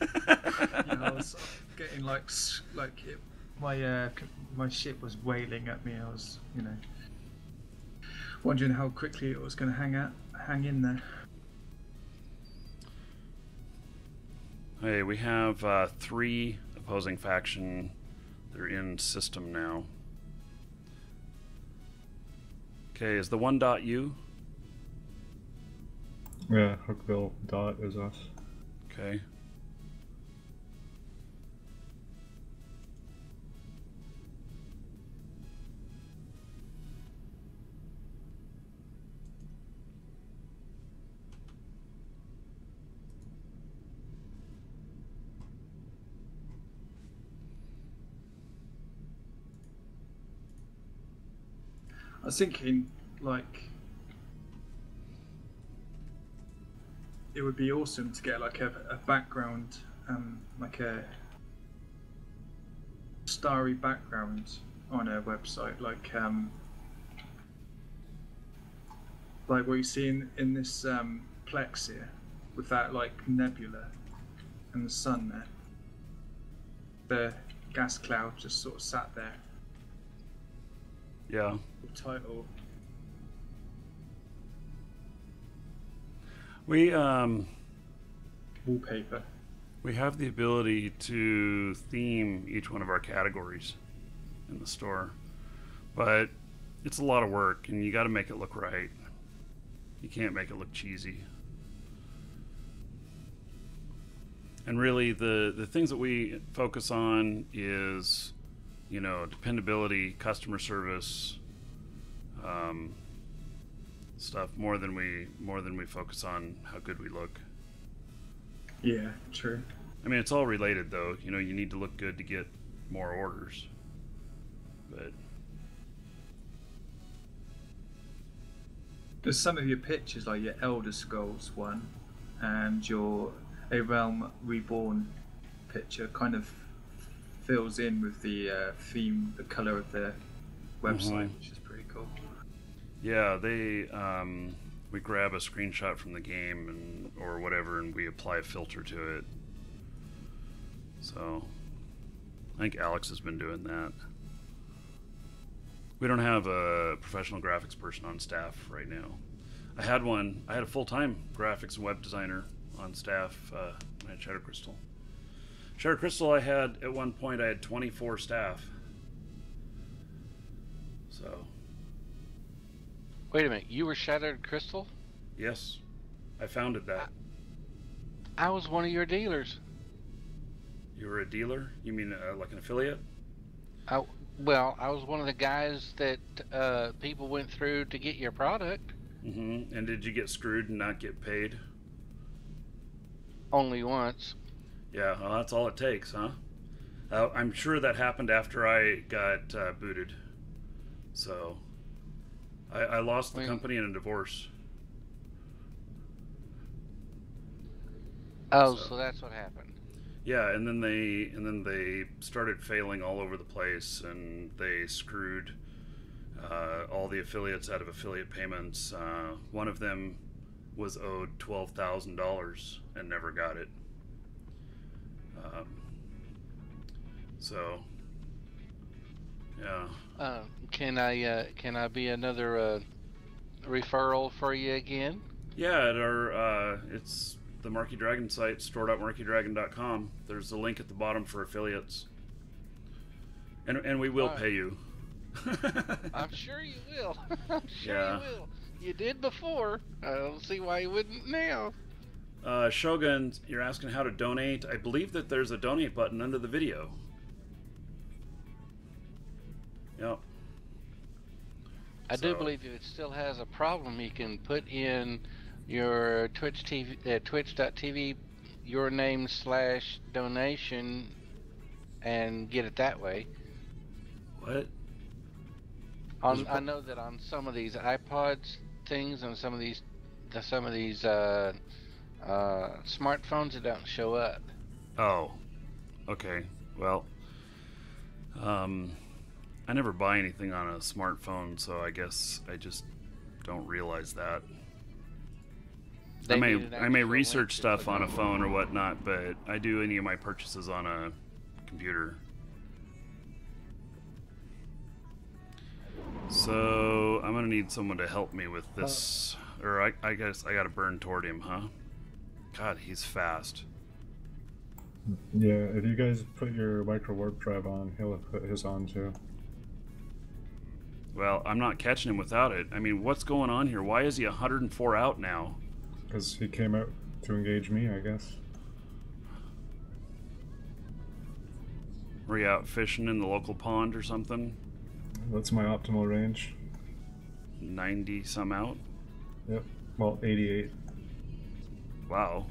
Yeah, I was getting like, like it, my uh, my ship was wailing at me. I was, you know, wondering how quickly it was going to hang out, hang in there. Hey, we have uh, three opposing faction that are in system now. Okay, is the one dot you? Yeah, Hookville dot is us. Okay. I was thinking, like, it would be awesome to get like a, a background, um, like a starry background on a website, like um, like what you see in, in this um, Plex here, with that like nebula and the sun there. The gas cloud just sort of sat there. Yeah. Title We um wallpaper. we have the ability to theme each one of our categories in the store. But it's a lot of work and you got to make it look right. You can't make it look cheesy. And really the the things that we focus on is you know, dependability, customer service, um, stuff more than we more than we focus on how good we look. Yeah, true. I mean, it's all related though. You know, you need to look good to get more orders. But There's some of your pictures, like your Elder Scrolls one, and your A Realm Reborn picture, kind of fills in with the uh, theme, the color of the website, Mhm. which is. Yeah, they um, we grab a screenshot from the game and or whatever, and we apply a filter to it. So, I think Alex has been doing that. We don't have a professional graphics person on staff right now. I had one. I had a full-time graphics and web designer on staff uh, had Shadow Crystal. Shadow Crystal, I had at one point I had 24 staff. So Wait a minute, you were Shattered Crystal? yes, I founded that. I was one of your dealers. You were a dealer? You mean uh, like an affiliate? I, well, I was one of the guys that uh, people went through to get your product. Mm-hmm. And did you get screwed and not get paid? Only once. Yeah, well, that's all it takes, huh? Uh, I'm sure that happened after I got uh, booted. So, I, I lost the company in a divorce. Oh, So- so that's what happened. Yeah, and then they and then they started failing all over the place, and they screwed uh, all the affiliates out of affiliate payments. Uh, one of them was owed twelve thousand dollars and never got it. Um, so, yeah, Uh, can I uh, can I be another uh, referral for you again? yeah. At our uh, it's the Markee Dragon site, store.markeedragon.com. There's a link at the bottom for affiliates, and and we will pay you. I'm sure you will. I'm sure Yeah. you will. You did before. I don't see why you wouldn't now. Uh, Shogun, you're asking how to donate. I believe that there's a donate button under the video. Yep. I do believe if it still has a problem, you can put in your Twitch TV, uh, Twitch.tv, your name slash donation, and get it that way. What? On, I know that on some of these iPods things and some of these, the, some of these uh, uh, smartphones, it don't show up. Oh. Okay. Well, um, I never buy anything on a smartphone, so I guess I just don't realize that. I may I may research stuff on a phone or whatnot, but I do any of my purchases on a computer. So I'm gonna need someone to help me with this, uh. or I, I guess I gotta burn toward him, huh? God, he's fast. Yeah, if you guys put your micro warp drive on, he'll put his on too. Well, I'm not catching him without it. I mean, what's going on here? Why is he 104 out now? Because he came out to engage me, I guess. Were you out fishing in the local pond or something? That's my optimal range. 90 some out? Yep. Well, 88. Wow.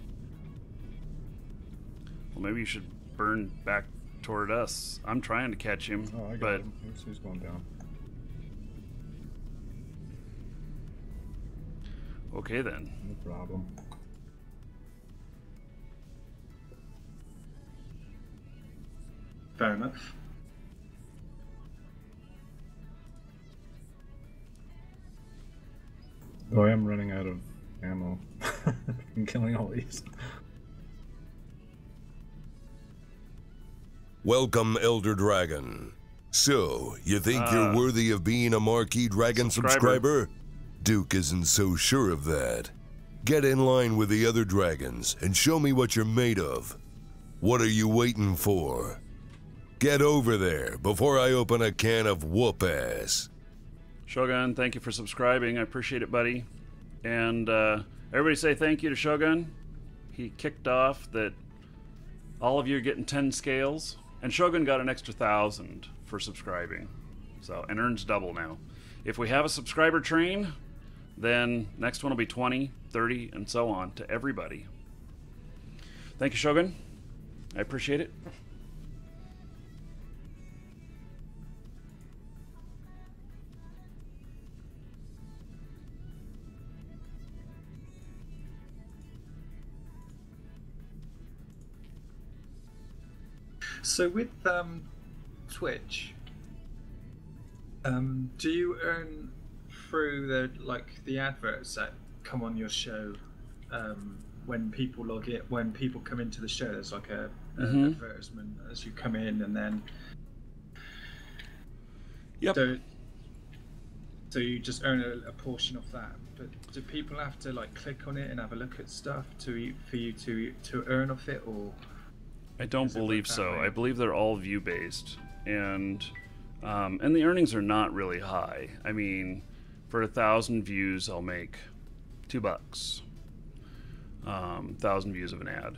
Well, maybe you should burn back toward us. I'm trying to catch him, Oh, I got but him. He's, he's going down. Okay then. No problem. Fair enough. Oh, I am running out of ammo. I'm killing all these. Welcome, Elder Dragon. So, you think Uh, you're worthy of being a Markee Dragon subscriber. subscriber? Duke isn't so sure of that. Get in line with the other dragons and show me what you're made of. What are you waiting for? Get over there before I open a can of whoop ass. Shogun, thank you for subscribing. I appreciate it, buddy. And uh, everybody say thank you to Shogun. He kicked off that all of you are getting 10 scales, and Shogun got an extra thousand for subscribing. So, and earns double now. If we have a subscriber train, then next one will be 20, 30, and so on to everybody. Thank you, Shogun. I appreciate it. So with um, Twitch, um, do you earn through the like the adverts that come on your show um, when people log in? When people come into the show, there's like a, a Mhm. advertisement as you come in, and then Yep. so so you just earn a, a portion of that. But do people have to like click on it and have a look at stuff to for you to to earn off it, or I don't Does it work believe that so. way? I believe they're all view based, and um, and the earnings are not really high. I mean, for a thousand views, I'll make two bucks. Um, thousand views of an ad.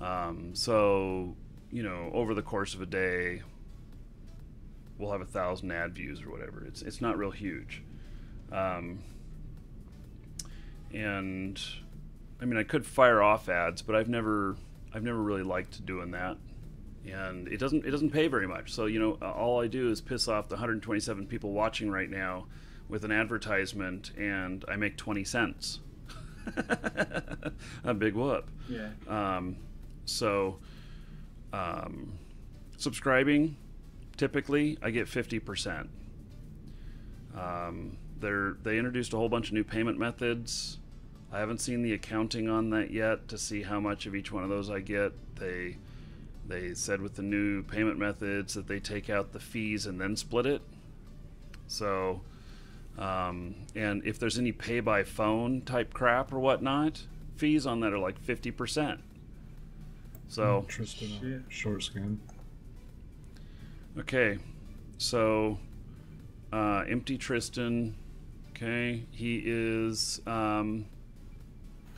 Um, so you know, over the course of a day, we'll have a thousand ad views or whatever. It's it's not real huge. Um, and I mean, I could fire off ads, but I've never, I've never really liked doing that, and it doesn't, it doesn't pay very much. So you know, all I do is piss off the 127 people watching right now with an advertisement, and I make 20 cents. A big whoop. yeah. Um, so, um, subscribing, typically I get 50%. Um, they're, they introduced a whole bunch of new payment methods. I haven't seen the accounting on that yet to see how much of each one of those I get. They they said with the new payment methods that they take out the fees and then split it. So, um, and if there's any pay by phone type crap or whatnot, fees on that are like 50%. So, Tristan, short skin. okay. So, uh, Empty Tristan. Okay. He is. Um,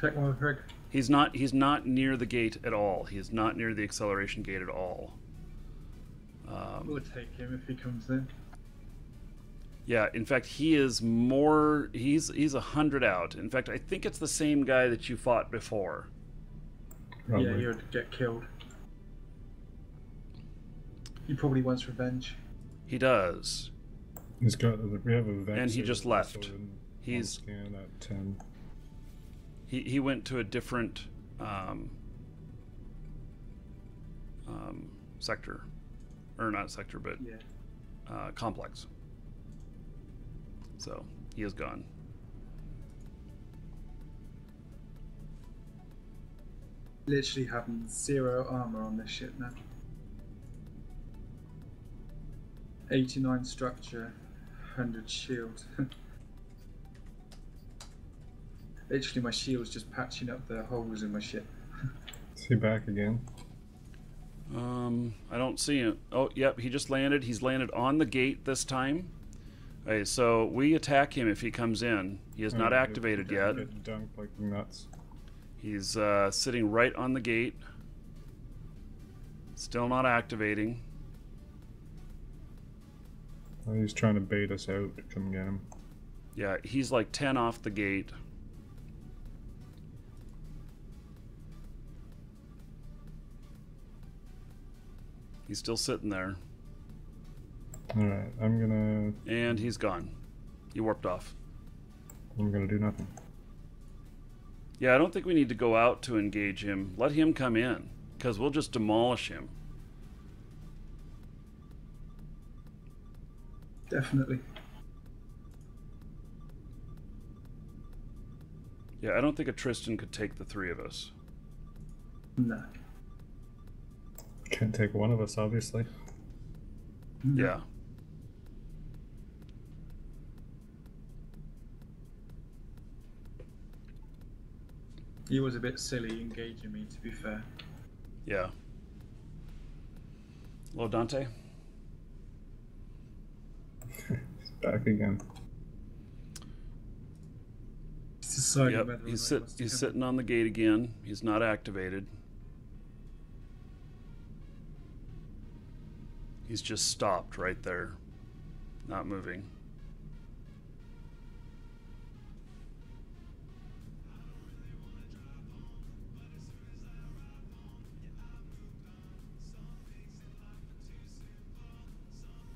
Check one with Rick. he's not. He's not near the gate at all. He is not near the acceleration gate at all. Um, We'll take him if he comes in. Yeah, in fact, he is more. He's he's a hundred out. In fact, I think it's the same guy that you fought before. Probably. Yeah, he would get killed. He probably wants revenge. He does. He's got. We have a Vexor And he just left. also in- on He's- scan at ten. He he went to a different um, um, sector, or not sector, but Yeah. uh, complex. So he is gone. Literally having zero armor on this ship now. 89 structure, 100 shield. Literally, my shield's just patching up the holes in my ship. Is he back again? Um, I don't see him. Oh, yep, he just landed. He's landed on the gate this time. Okay, so we attack him if he comes in. He is not Oh, activated yet. Dunked like nuts. He's uh, sitting right on the gate. Still not activating. He's trying to bait us out to come get him. Yeah, he's like 10 off the gate. He's still sitting there. All right, I'm gonna And he's gone. He warped off. I'm gonna do nothing. Yeah, I don't think we need to go out to engage him. Let him come in, because we'll just demolish him. Definitely. Yeah, I don't think a Tristan could take the three of us. No. Can't take one of us, obviously. Yeah. He was a bit silly engaging me, to be fair. Yeah. Hello, Dante. He's back again. He's deciding Yep, whether he's, sit, he wants to he's sitting on the gate again. He's not activated. He's just stopped right there, not moving.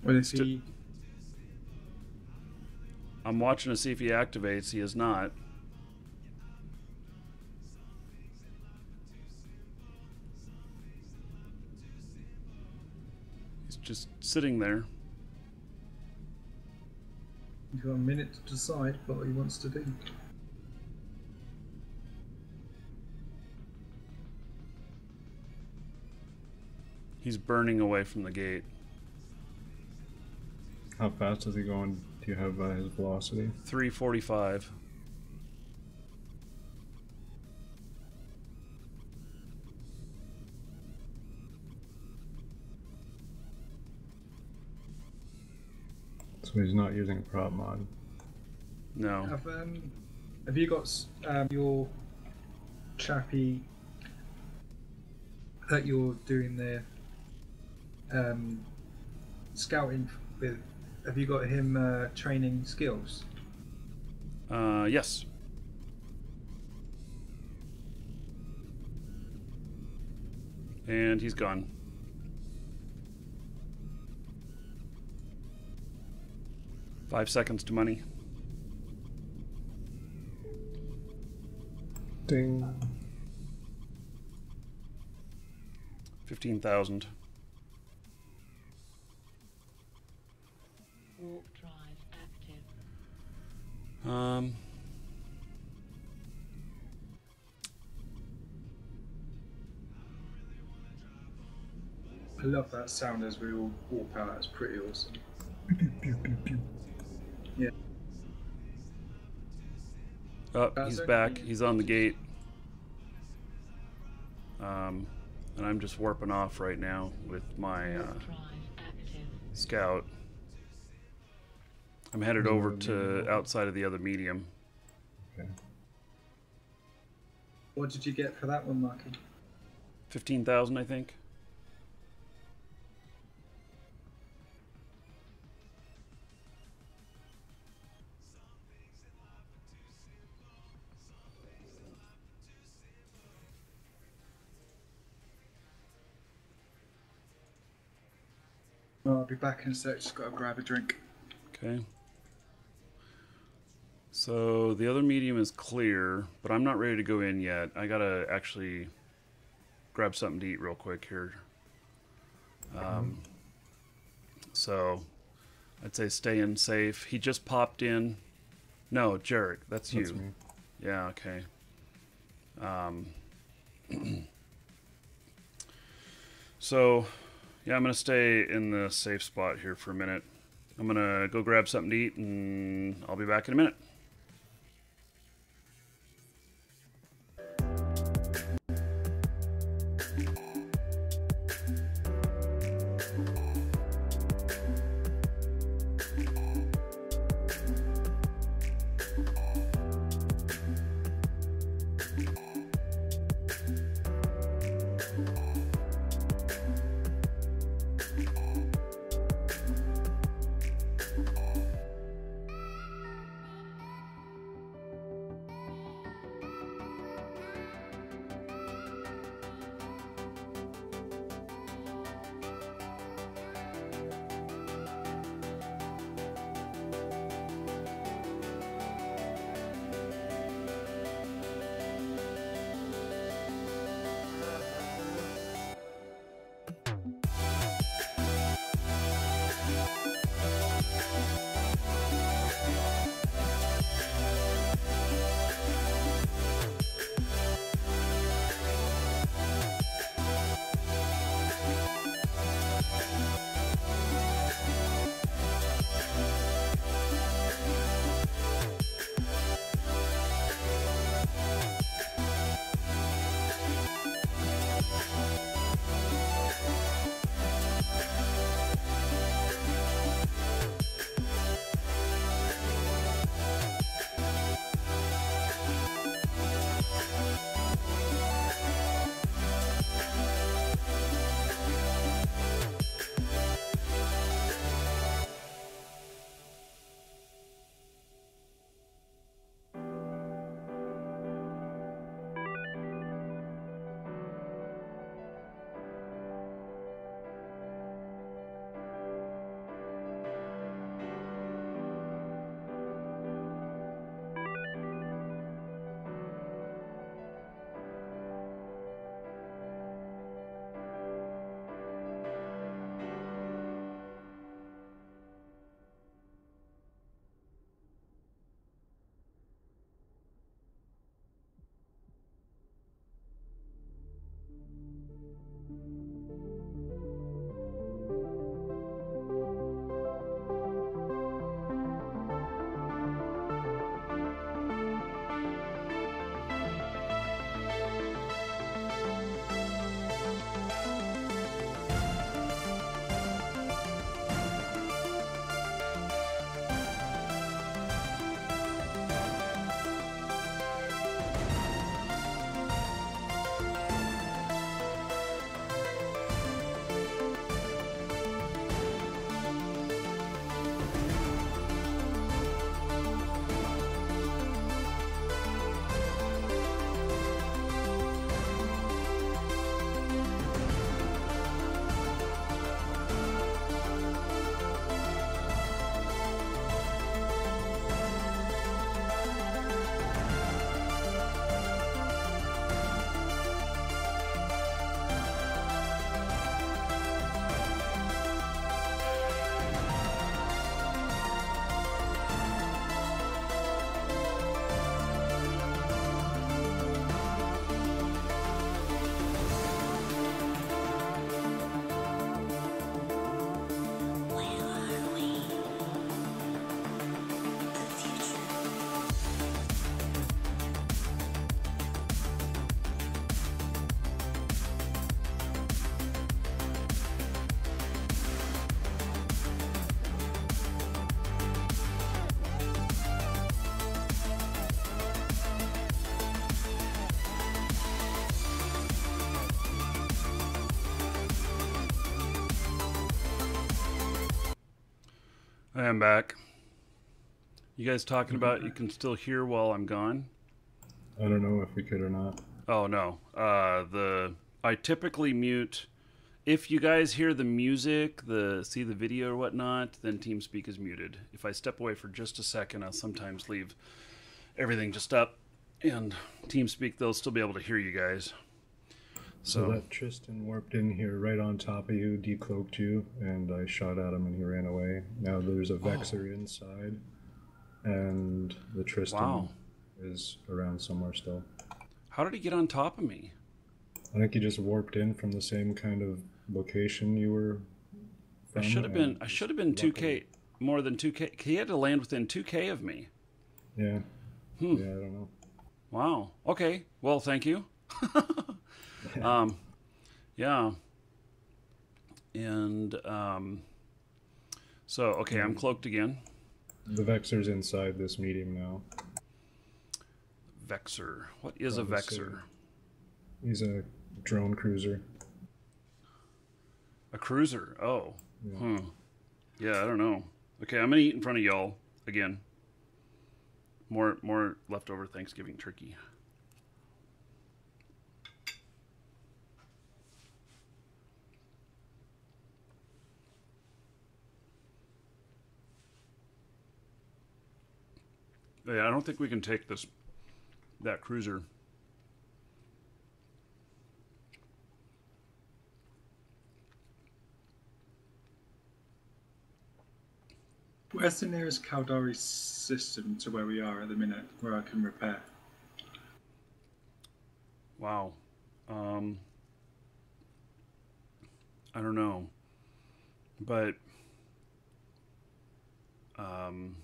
Well, if Sti- he, I'm watching to see if he activates. He is not. He's just sitting there. he's got a minute to decide what he wants to do. He's burning away from the gate. How fast is he going? Do you have uh, his velocity? 345. So he's not using a prop mod. No. Have um, have you got um your chappy that you're doing the um scouting with? Have you got him uh, training skills? Uh, yes. And he's gone. Five seconds to money. Ding. 15,000. Um, I love that sound as we all walk out. It's pretty awesome. oh, Uh, he's back. He's on the gate. Um, and I'm just warping off right now with my uh, Warp drive active. scout. I'm headed over to outside of the other medium. Okay. What did you get for that one, Marky? 15,000, I think. Well, I'll be back in a sec. Just got to grab a drink. Okay. So the other medium is clear, but I'm not ready to go in yet. I gotta actually grab something to eat real quick here. Um, so I'd say stay in safe. He just popped in. No, Jarek, that's you. That's me. Yeah, okay. Um, so, yeah, I'm going to stay in the safe spot here for a minute. I'm going to go grab something to eat and I'll be back in a minute. Am back. You guys talking about you can still hear while I'm gone? I don't know if we could or not. Oh no. Uh, the I typically mute if you guys hear the music, the see the video or whatnot, then TeamSpeak is muted. If I step away for just a second, I'll sometimes leave everything just up, and TeamSpeak they'll still be able to hear you guys. So, So, that Tristan warped in here right on top of you, decloaked you, and I shot at him and he ran away. Now there's a Vexor inside, and the Tristan Wow. is around somewhere still. how did he get on top of me? I think he just warped in from the same kind of location you were. I should have been I should have been 2K more than 2K. He had to land within 2K of me. Yeah. Hmm. Yeah, I don't know. Wow. Okay. Well, thank you. um, yeah. And um, so, okay, I'm cloaked again. The Vexor's inside this medium now. Vexor. What is a. Vexor? He's a drone cruiser. A cruiser. Oh. Yeah. Hmm. Yeah, I don't know. Okay, I'm gonna eat in front of y'all again. More, more leftover Thanksgiving turkey. Yeah, I don't think we can take this that cruiser. Where's the nearest Caldari system to where we are at the minute, where I can repair? Wow. Um, I don't know. But um,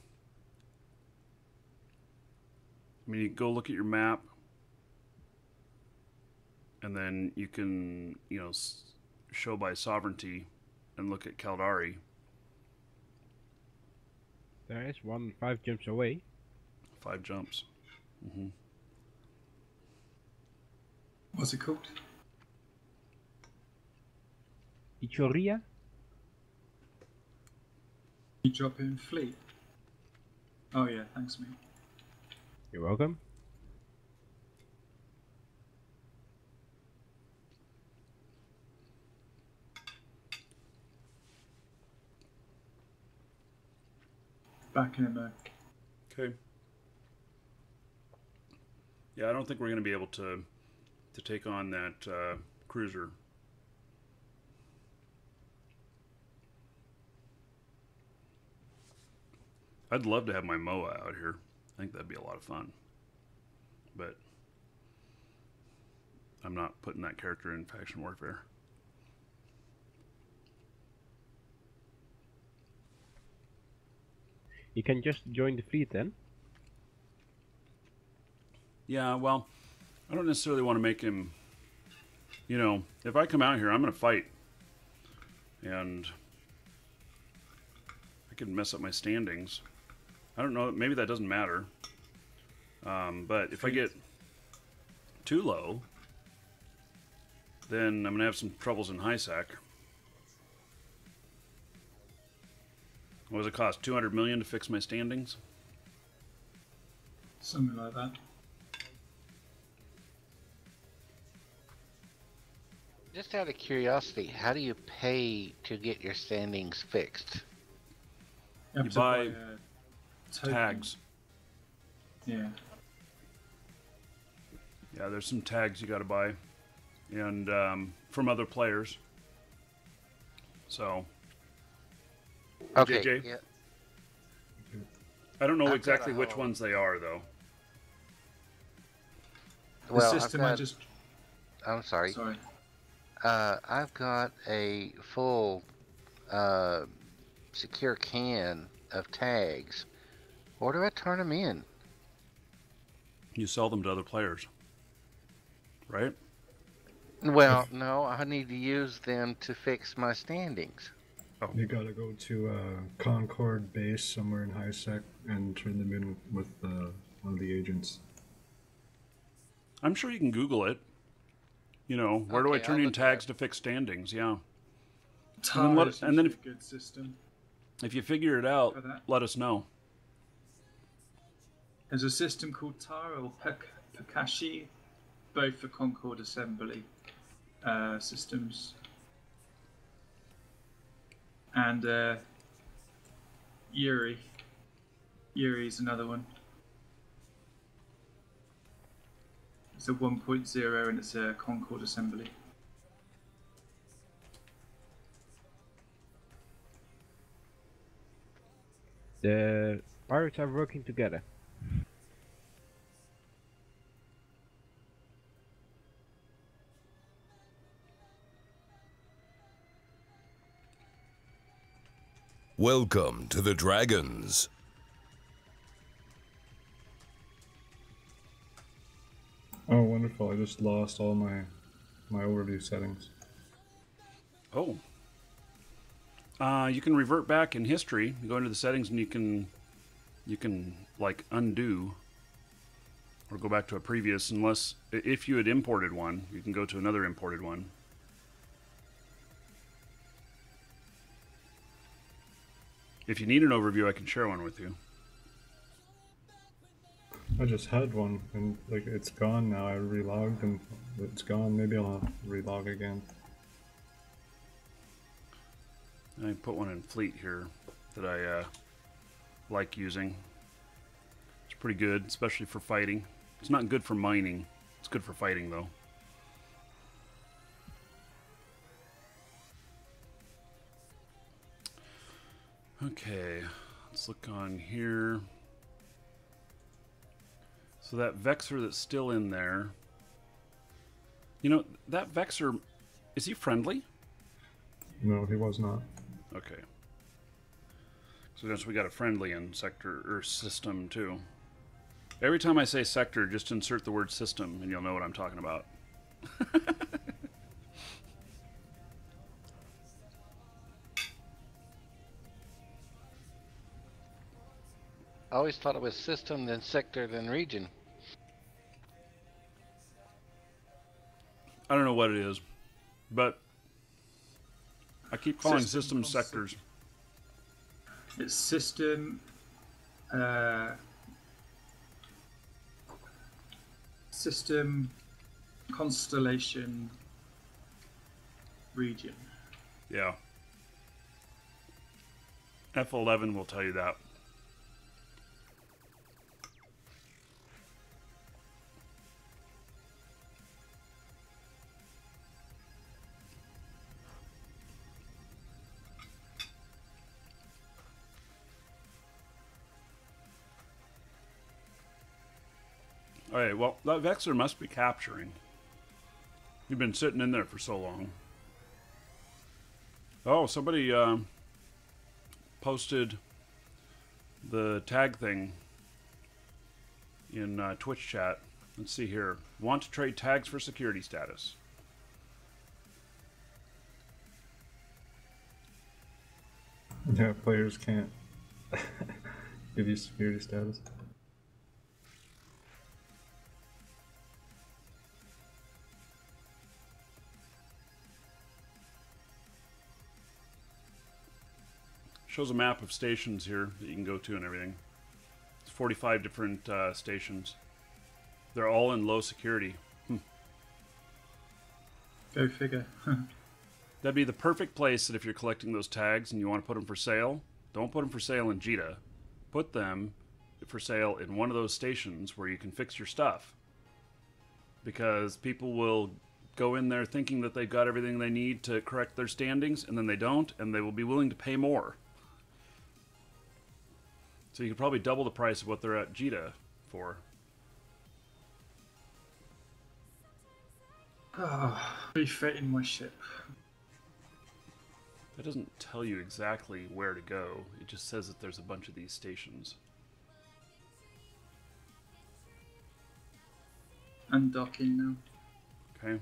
I mean, you go look at your map, and then you can, you know, show by sovereignty and look at Caldari. There is one five jumps away. Five jumps. Mm-hmm. What's it called? Ichoriya? You drop in fleet. Oh yeah, thanks mate. You're welcome. Back in a back. Okay. Yeah, I don't think we're going to be able to to take on that uh, cruiser. I'd love to have my Moa out here. I think that'd be a lot of fun. But I'm not putting that character in faction warfare. You can just join the fleet then. Yeah, well, I don't necessarily want to make him. You know, if I come out here, I'm going to fight, and I could mess up my standings. I don't know. Maybe that doesn't matter. Um, but if I get too low, then I'm going to have some troubles in HiSec. What does it cost? 200 million to fix my standings? Something like that. Just out of curiosity, how do you pay to get your standings fixed? have You to buy a token. Tags. Yeah. Yeah, there's some tags you got to buy, and um, from other players. So Okay. JJ? Yeah. I don't know I've exactly which whole- ones they are, though. The Well, I've system I got, just I'm sorry. sorry. Uh, I've got a full uh, secure can of tags. Where do I turn them in? You sell them to other players, right? Well, no, I need to use them to fix my standings. You gotta go to uh, Concord base somewhere in HiSec and turn them in with uh, one of the agents. I'm sure you can Google it. You know, where do I turn I'll in tags up. to fix standings? Yeah. Tara let- and then if- a good system. If you figure it out, let us know. There's a system called TAR or Pekashi, both for Concord Assembly uh, systems. And uh, Yuri. Yuri's another one. It's a 1.0 and it's a Concord Assembly. The pirates are working together. Welcome to the Dragons. Oh, wonderful! I just lost all my my overview settings. Oh. Uh, you can revert back in history. You go into the settings and you can, you can like undo, or go back to a previous. Unless if you had imported one, you can go to another imported one. If you need an overview, I can share one with you. I just had one, and like it's gone now. I relogged, and it's gone. Maybe I'll relog again. I put one in Fleet here that I uh, like using. It's pretty good, especially for fighting. It's not good for mining. It's good for fighting, though. Okay, let's look on here. So that Vexor that's still in there. You know, that Vexor, is he friendly? No, he was not. Okay. So guess we got a friendly in sector or system too. Every time I say sector, just insert the word system and you'll know what I'm talking about. I always thought it was system, then sector, then region. I don't know what it is, but I keep calling System systems sectors. It's system. Uh, system constellation region. Yeah. F11 will tell you that. All right, well, that Vexor must be capturing. You've been sitting in there for so long. Oh, somebody um, posted the tag thing in uh, Twitch chat. Let's see here. Want to trade tags for security status? Yeah, players can't give you security status. Shows a map of stations here that you can go to and everything. It's 45 different uh, stations. They're all in low security. Go figure. That'd be the perfect place that if you're collecting those tags and you want to put them for sale, don't put them for sale in Jita. Put them for sale in one of those stations where you can fix your stuff. Because people will go in there thinking that they've got everything they need to correct their standings, and then they don't, and they will be willing to pay more. So you could probably double the price of what they're at Jita for. oh, refitting my ship. That doesn't tell you exactly where to go. It just says that there's a bunch of these stations. Undocking now. Okay.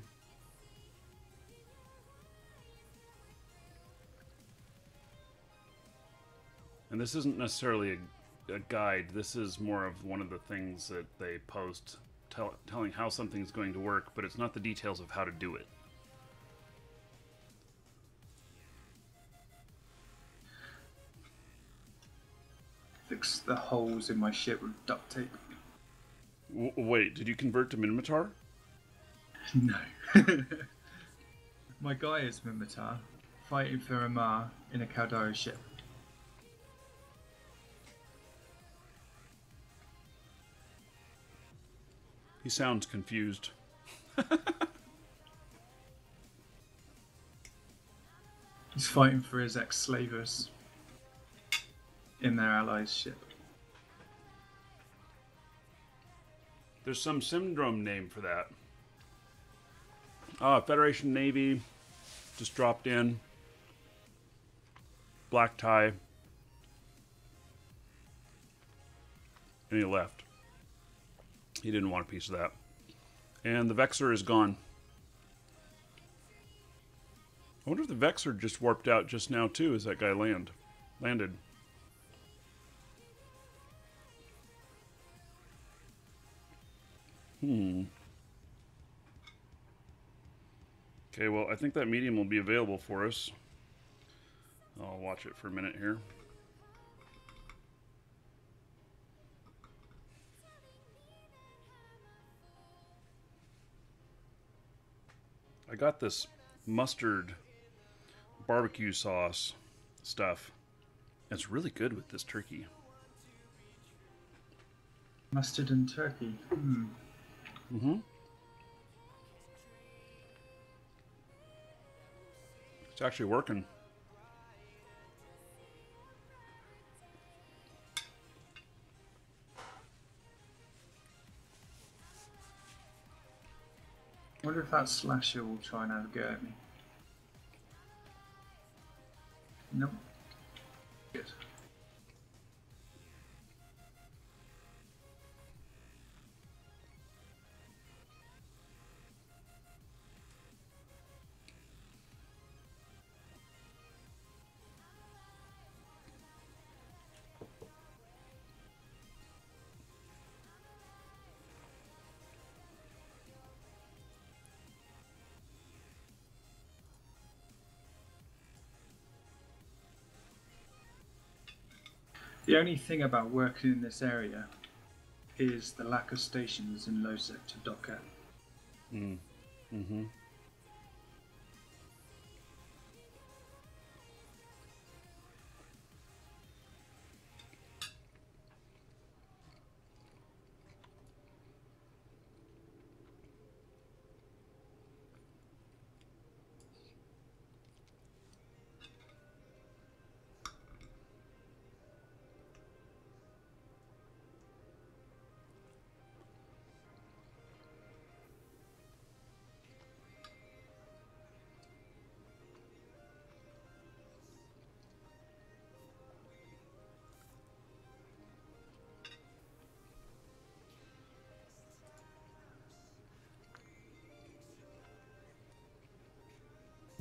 And this isn't necessarily a, a guide. This is more of one of the things that they post tell, telling how something's going to work, but it's not the details of how to do it. fix the holes in my ship with duct tape. W- wait, did you convert to Minmatar? No. my guy is Minmatar, fighting for Amarr in a Caldari ship. He sounds confused. He's fighting for his ex-slavers in their allies' ship. There's some syndrome name for that. Ah, Federation Navy just dropped in. Black tie. And he left. He didn't want a piece of that. And the Vexor is gone. I wonder if the Vexor just warped out just now too as that guy land landed. Hmm. Okay, well, I think that medium will be available for us. I'll watch it for a minute here. I got this mustard barbecue sauce stuff. It's really good with this turkey. Mustard and turkey. Hmm. Mm-hmm. It's actually working. Wonder if that slasher will try and have a go at me. Nope. The only thing about working in this area is the lack of stations in low sector docker. Mm. Mm-hmm.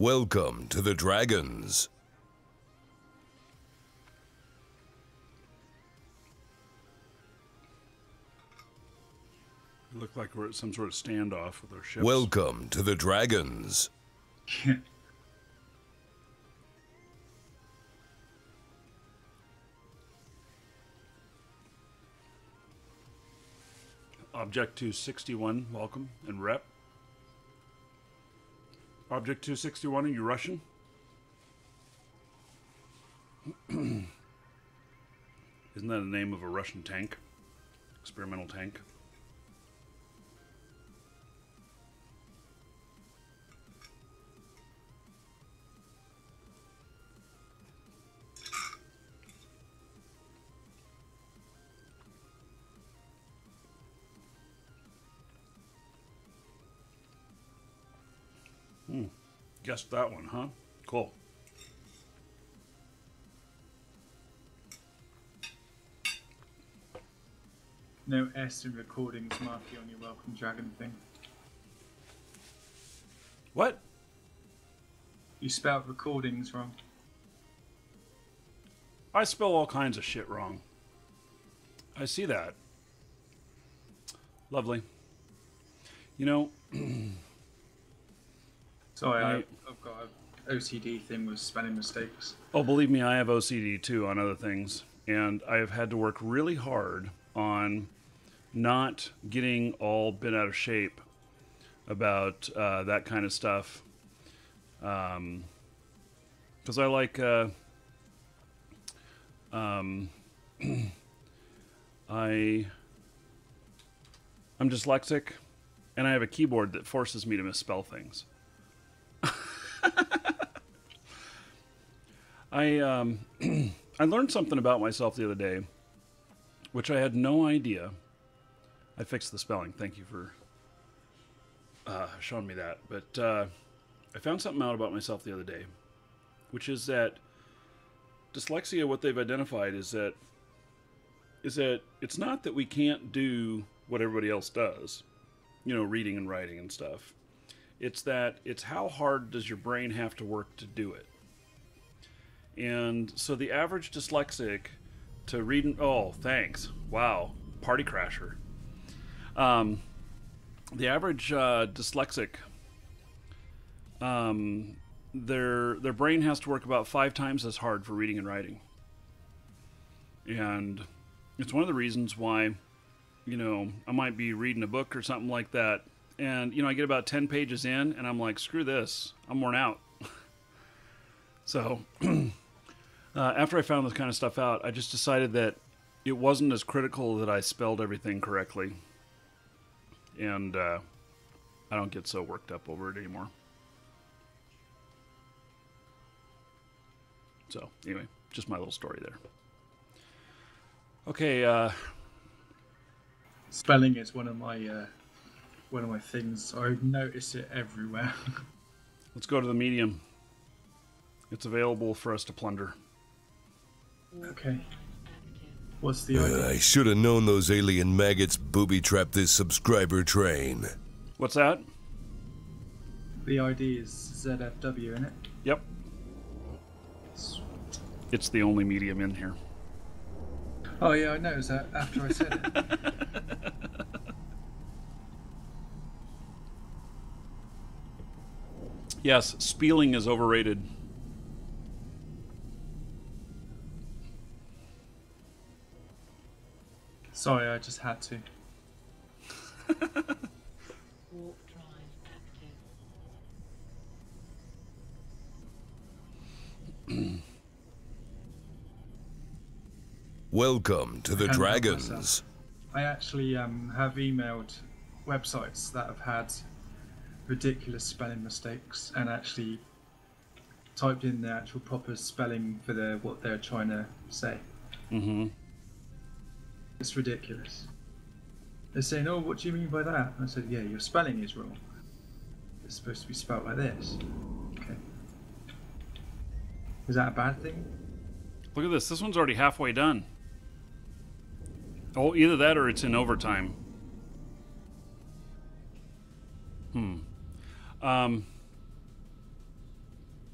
Welcome to the Dragons. It looked like we're at some sort of standoff with our ships. Welcome to the Dragons. Object 261, welcome and rep. Object 261, are you Russian? Isn't that the name of a Russian tank? Experimental tank? Guessed that one, huh? Cool. No S in recordings, Marky, on your welcome dragon thing. What? You spelled recordings wrong. I spell all kinds of shit wrong. I see that. Lovely. You know, Sorry, I, I've got a OCD thing with spelling mistakes. oh, believe me, I have OCD too on other things. and I have had to work really hard on not getting all bent out of shape about uh, that kind of stuff. Because I like. Uh, um, I. I'm dyslexic, and I have a keyboard that forces me to misspell things. I um, I learned something about myself the other day, which I had no idea. I fixed the spelling. Thank you for uh, showing me that. But uh, I found something out about myself the other day, which is that dyslexia. What they've identified is that is that it's not that we can't do what everybody else does, you know, reading and writing and stuff. It's that it's how hard does your brain have to work to do it. And so the average dyslexic to read and oh, thanks. Wow, party crasher. Um, the average uh, dyslexic, um, their their brain has to work about five times as hard for reading and writing. And it's one of the reasons why, you know, I might be reading a book or something like that, and you know, I get about ten pages in, and I'm like, screw this, I'm worn out. so. Uh, after I found this kind of stuff out, I just decided that it wasn't as critical that I spelled everything correctly. And uh, I don't get so worked up over it anymore. So, anyway, just my little story there. Okay, uh, Spelling is one of my uh, one of my things. I notice it everywhere. let's go to the medium. It's available for us to plunder. okay. What's the Uh. I should have known those alien maggots booby trapped this subscriber train. What's that? The ID is ZFW in it. Yep, it's the only medium in here. Oh yeah, I noticed that after I said it. Yes, spieling is overrated. Sorry, I just had to. Warp drive active. Welcome to the Dragons. I actually um, have emailed websites that have had ridiculous spelling mistakes and actually typed in the actual proper spelling for the what they're trying to say. Mm-hmm. It's ridiculous. They're saying, "Oh, what do you mean by that?" And I said, "Yeah, your spelling is wrong. It's supposed to be spelt like this." Okay. Is that a bad thing? Look at this. This one's already halfway done. Oh, either that or it's in overtime. Hmm. Um.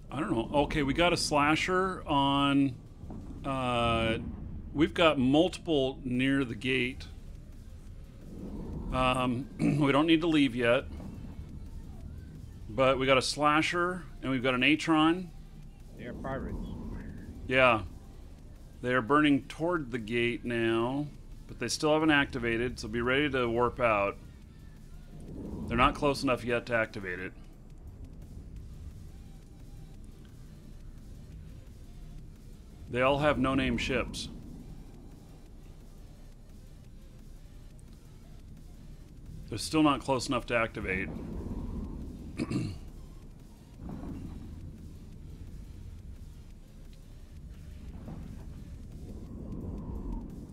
I don't know. Okay, we got a slasher on. Uh, we've got multiple near the gate. Um, we don't need to leave yet. But we got a slasher and we've got an Atron. They're pirates. Yeah. They are burning toward the gate now, but they still haven't activated, so be ready to warp out. They're not close enough yet to activate it. They all have no name ships. They're still not close enough to activate.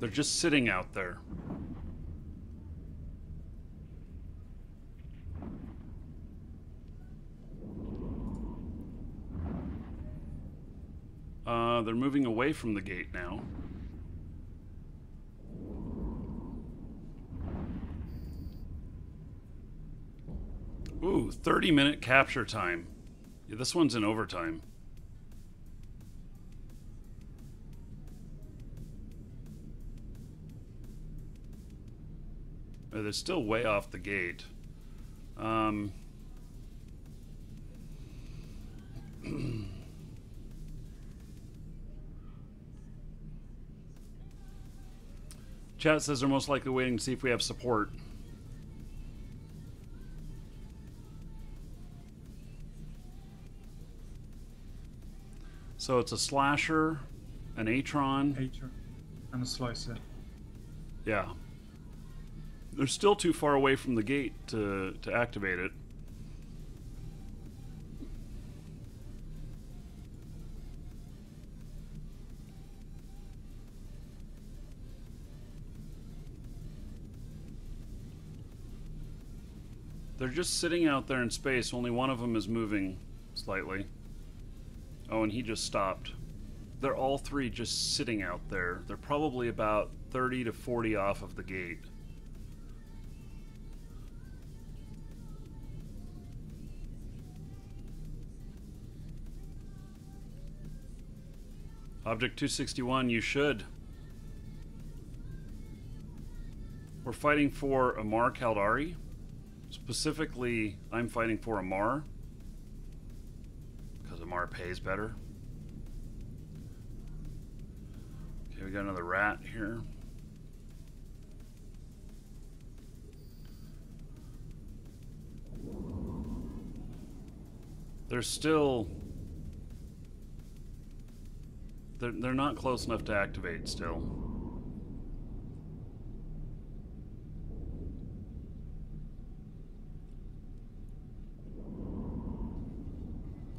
They're just sitting out there. Uh, they're moving away from the gate now. Ooh, 30 minute capture time. Yeah, this one's in overtime. Uh, They're still way off the gate. Um, Chat says they're most likely waiting to see if we have support. So it's a slasher, an Atron. Atron, and a slicer. Yeah. They're still too far away from the gate to, to activate it. They're just sitting out there in space. Only one of them is moving slightly. Oh, and he just stopped. They're all three just sitting out there. They're probably about 30 to 40 off of the gate. Object 261, you should. We're fighting for Amarr Caldari. Specifically, I'm fighting for Amarr. Because Amarr pays better. Okay, we got another rat here. They're still. They're, they're not close enough to activate still.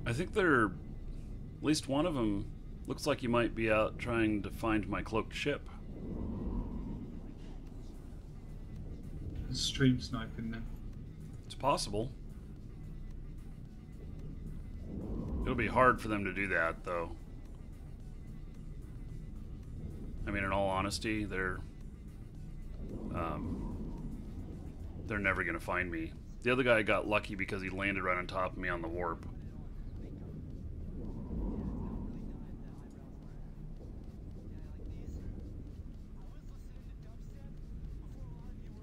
I think they're. At least one of them looks like you might be out trying to find my cloaked ship. Stream sniping them. It's possible. It'll be hard for them to do that, though. I mean, in all honesty, they're um, they're never gonna find me. The other guy got lucky because he landed right on top of me on the warp.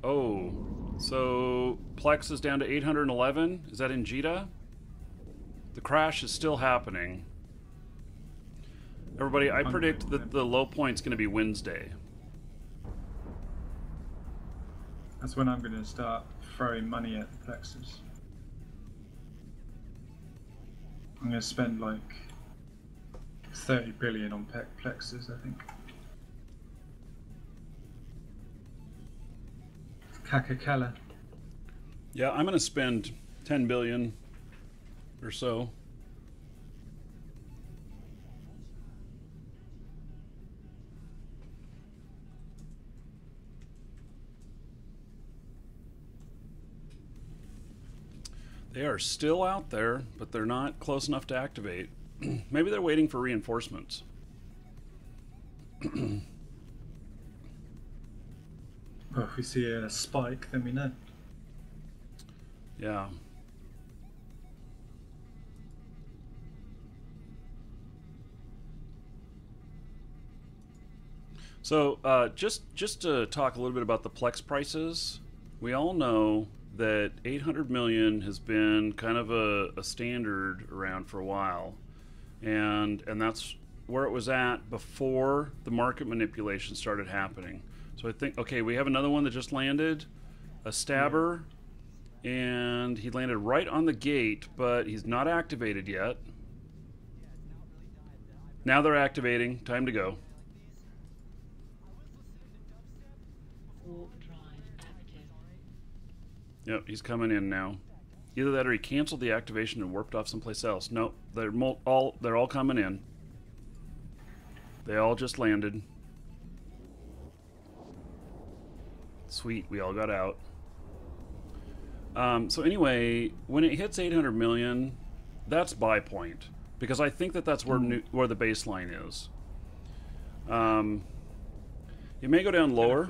Oh, so Plex is down to 811. Is that in Jita? The crash is still happening. Everybody, I predict that the low point's going to be Wednesday. That's when I'm going to start throwing money at the plexes. I'm going to spend like 30 billion on plexes, I think. Kakakala. Yeah, I'm going to spend 10 billion or so. They are still out there, but they're not close enough to activate. Maybe they're waiting for reinforcements. Well, if we see a spike, then we know. Yeah. So uh, just just to talk a little bit about the Plex prices, we all know that 800 million has been kind of a, a standard around for a while, and and that's where it was at before the market manipulation started happening. So I think okay, we have another one that just landed, a stabber, and he landed right on the gate, but he's not activated yet. Now they're activating. Time to go. Yep, he's coming in now. Either that or he canceled the activation and warped off someplace else. Nope, they're all they're all coming in. They all just landed. Sweet, we all got out. Um, so anyway, when it hits 800 million, that's buy point because I think that that's where new, where the baseline is. Um, it may go down lower.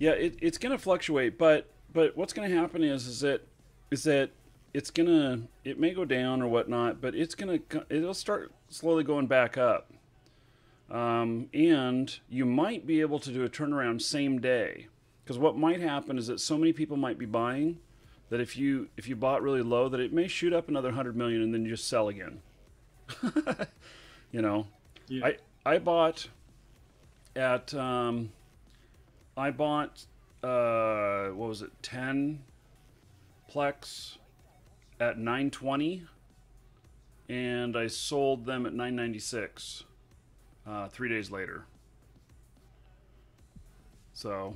Yeah, it, it's going to fluctuate, but but what's going to happen is is that is that it's gonna it may go down or whatnot, but it's gonna it'll start slowly going back up, um, and you might be able to do a turnaround same day. Because what might happen is that so many people might be buying that if you if you bought really low, that it may shoot up another hundred million and then you just sell again. you know, Yeah. I I bought at um, I bought uh, what was it, ten plex at nine twenty, and I sold them at nine ninety six. Uh, three days later. So,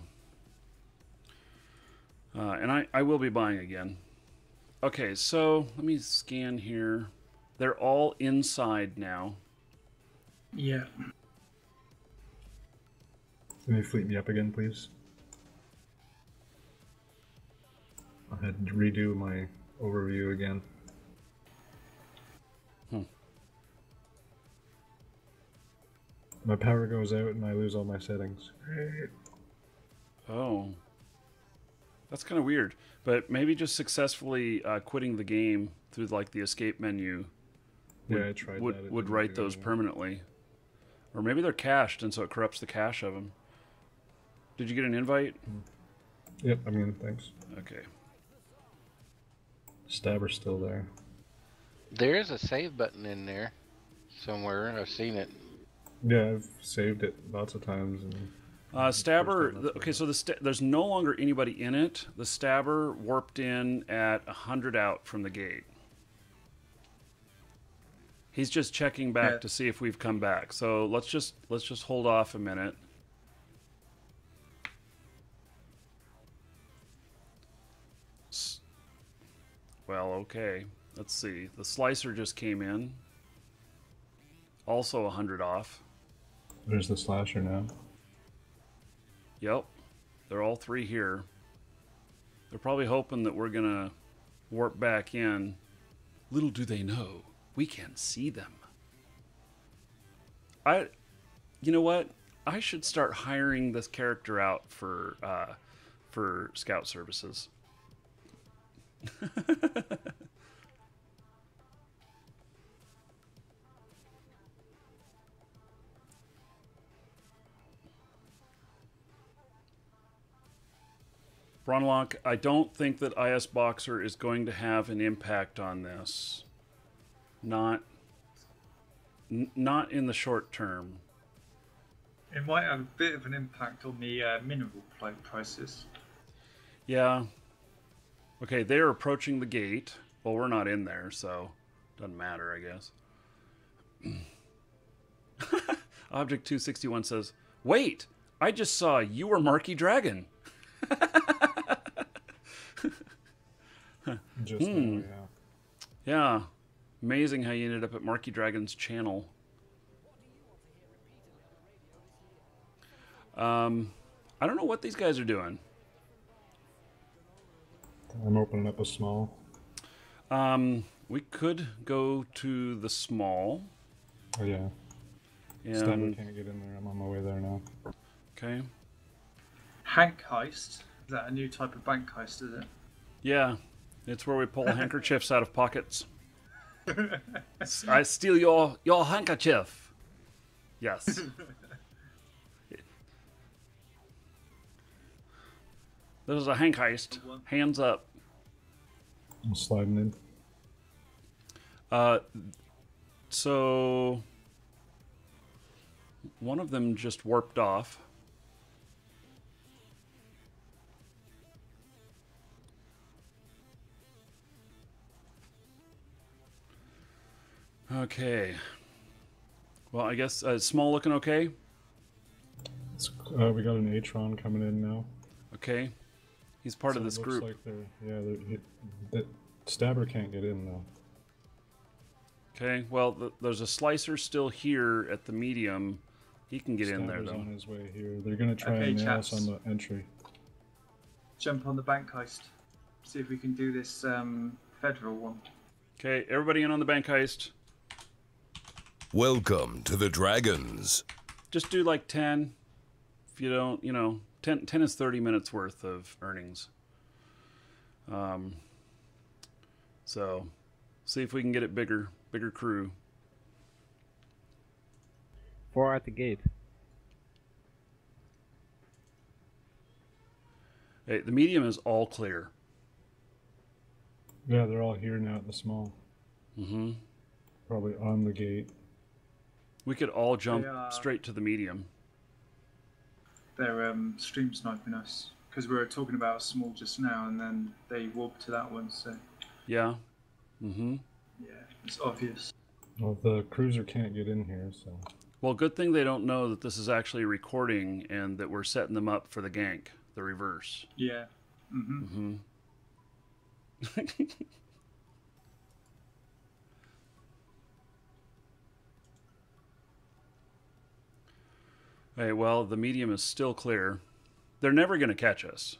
uh, and I, I will be buying again. Okay, so let me scan here. They're all inside now. Yeah. Can you fleet me up again, please? I had to redo my overview again. My power goes out and I lose all my settings. Oh. That's kind of weird. But maybe just successfully uh, quitting the game through like the escape menu would, Yeah, I tried would, that. It would write those anything. permanently. Or maybe they're cached and so it corrupts the cache of them. Did you get an invite? Yep, I mean, thanks. Okay. Stabber's still there. There is a save button in there somewhere. I've seen it. Yeah, I've saved it lots of times. And Uh, stabber. The, okay, so the sta- there's no longer anybody in it. The stabber warped in at hundred out from the gate. He's just checking back Yeah. to see if we've come back. So let's just let's just hold off a minute. Well, okay. Let's see. The slicer just came in. Also a hundred off. There's the slasher now. Yep. They're all three here. They're probably hoping that we're going to warp back in. Little do they know, we can't see them. I you know what? I should start hiring this character out for uh for scout services. Bronlock, I don't think that ISBoxer is going to have an impact on this. Not not in the short term. It might have a bit of an impact on the uh, mineral prices. Yeah. Okay, they're approaching the gate. Well, we're not in there, so doesn't matter, I guess. Object 261 says, "Wait, I just saw you were Markee Dragon." Just now, Hmm. yeah. Yeah. Amazing how you ended up at Markee Dragon's channel. Um, I don't know what these guys are doing. I'm opening up a small. Um, we could go to the small. Oh yeah. Stabber can't get in there. I'm on my way there now. okay. Hank heist. Is that a new type of bank heist, is it? Yeah, it's where we pull handkerchiefs out of pockets. I steal your your handkerchief. Yes. This is a hank heist. Hands up. I'm sliding in. Uh, so one of them just warped off. Okay. Well, I guess uh, small looking okay. Uh, we got an Atron coming in now. Okay. He's part So of it this looks group. Like they're, yeah, they're, he, that Stabber can't get in though. Okay. Well, th- there's a slicer still here at the medium. He can get in there Stabber's though. on his way here. They're gonna try Okay, and nail us on the entry. Jump on the bank heist. See if we can do this um, federal one. Okay. Everybody in on the bank heist. Welcome to the Dragons. just do like 10 if you don't you know 10, 10 is 30 minutes worth of earnings um, so see if we can get it bigger bigger crew Four at the gate. hey, the medium is all clear Yeah, they're all here now at the small. Mm-hmm. Probably on the gate. We could all jump Yeah. straight to the medium they're um, stream sniping us because we were talking about small just now, and then they warped to that one. So Yeah. Mm-hmm. yeah, it's obvious. Well, the cruiser can't get in here, so Well, good thing they don't know that this is actually recording and that we're setting them up for the gank, the reverse. Yeah. Mm-hmm. Mm-hmm. hey, well, the medium is still clear. They're never going to catch us.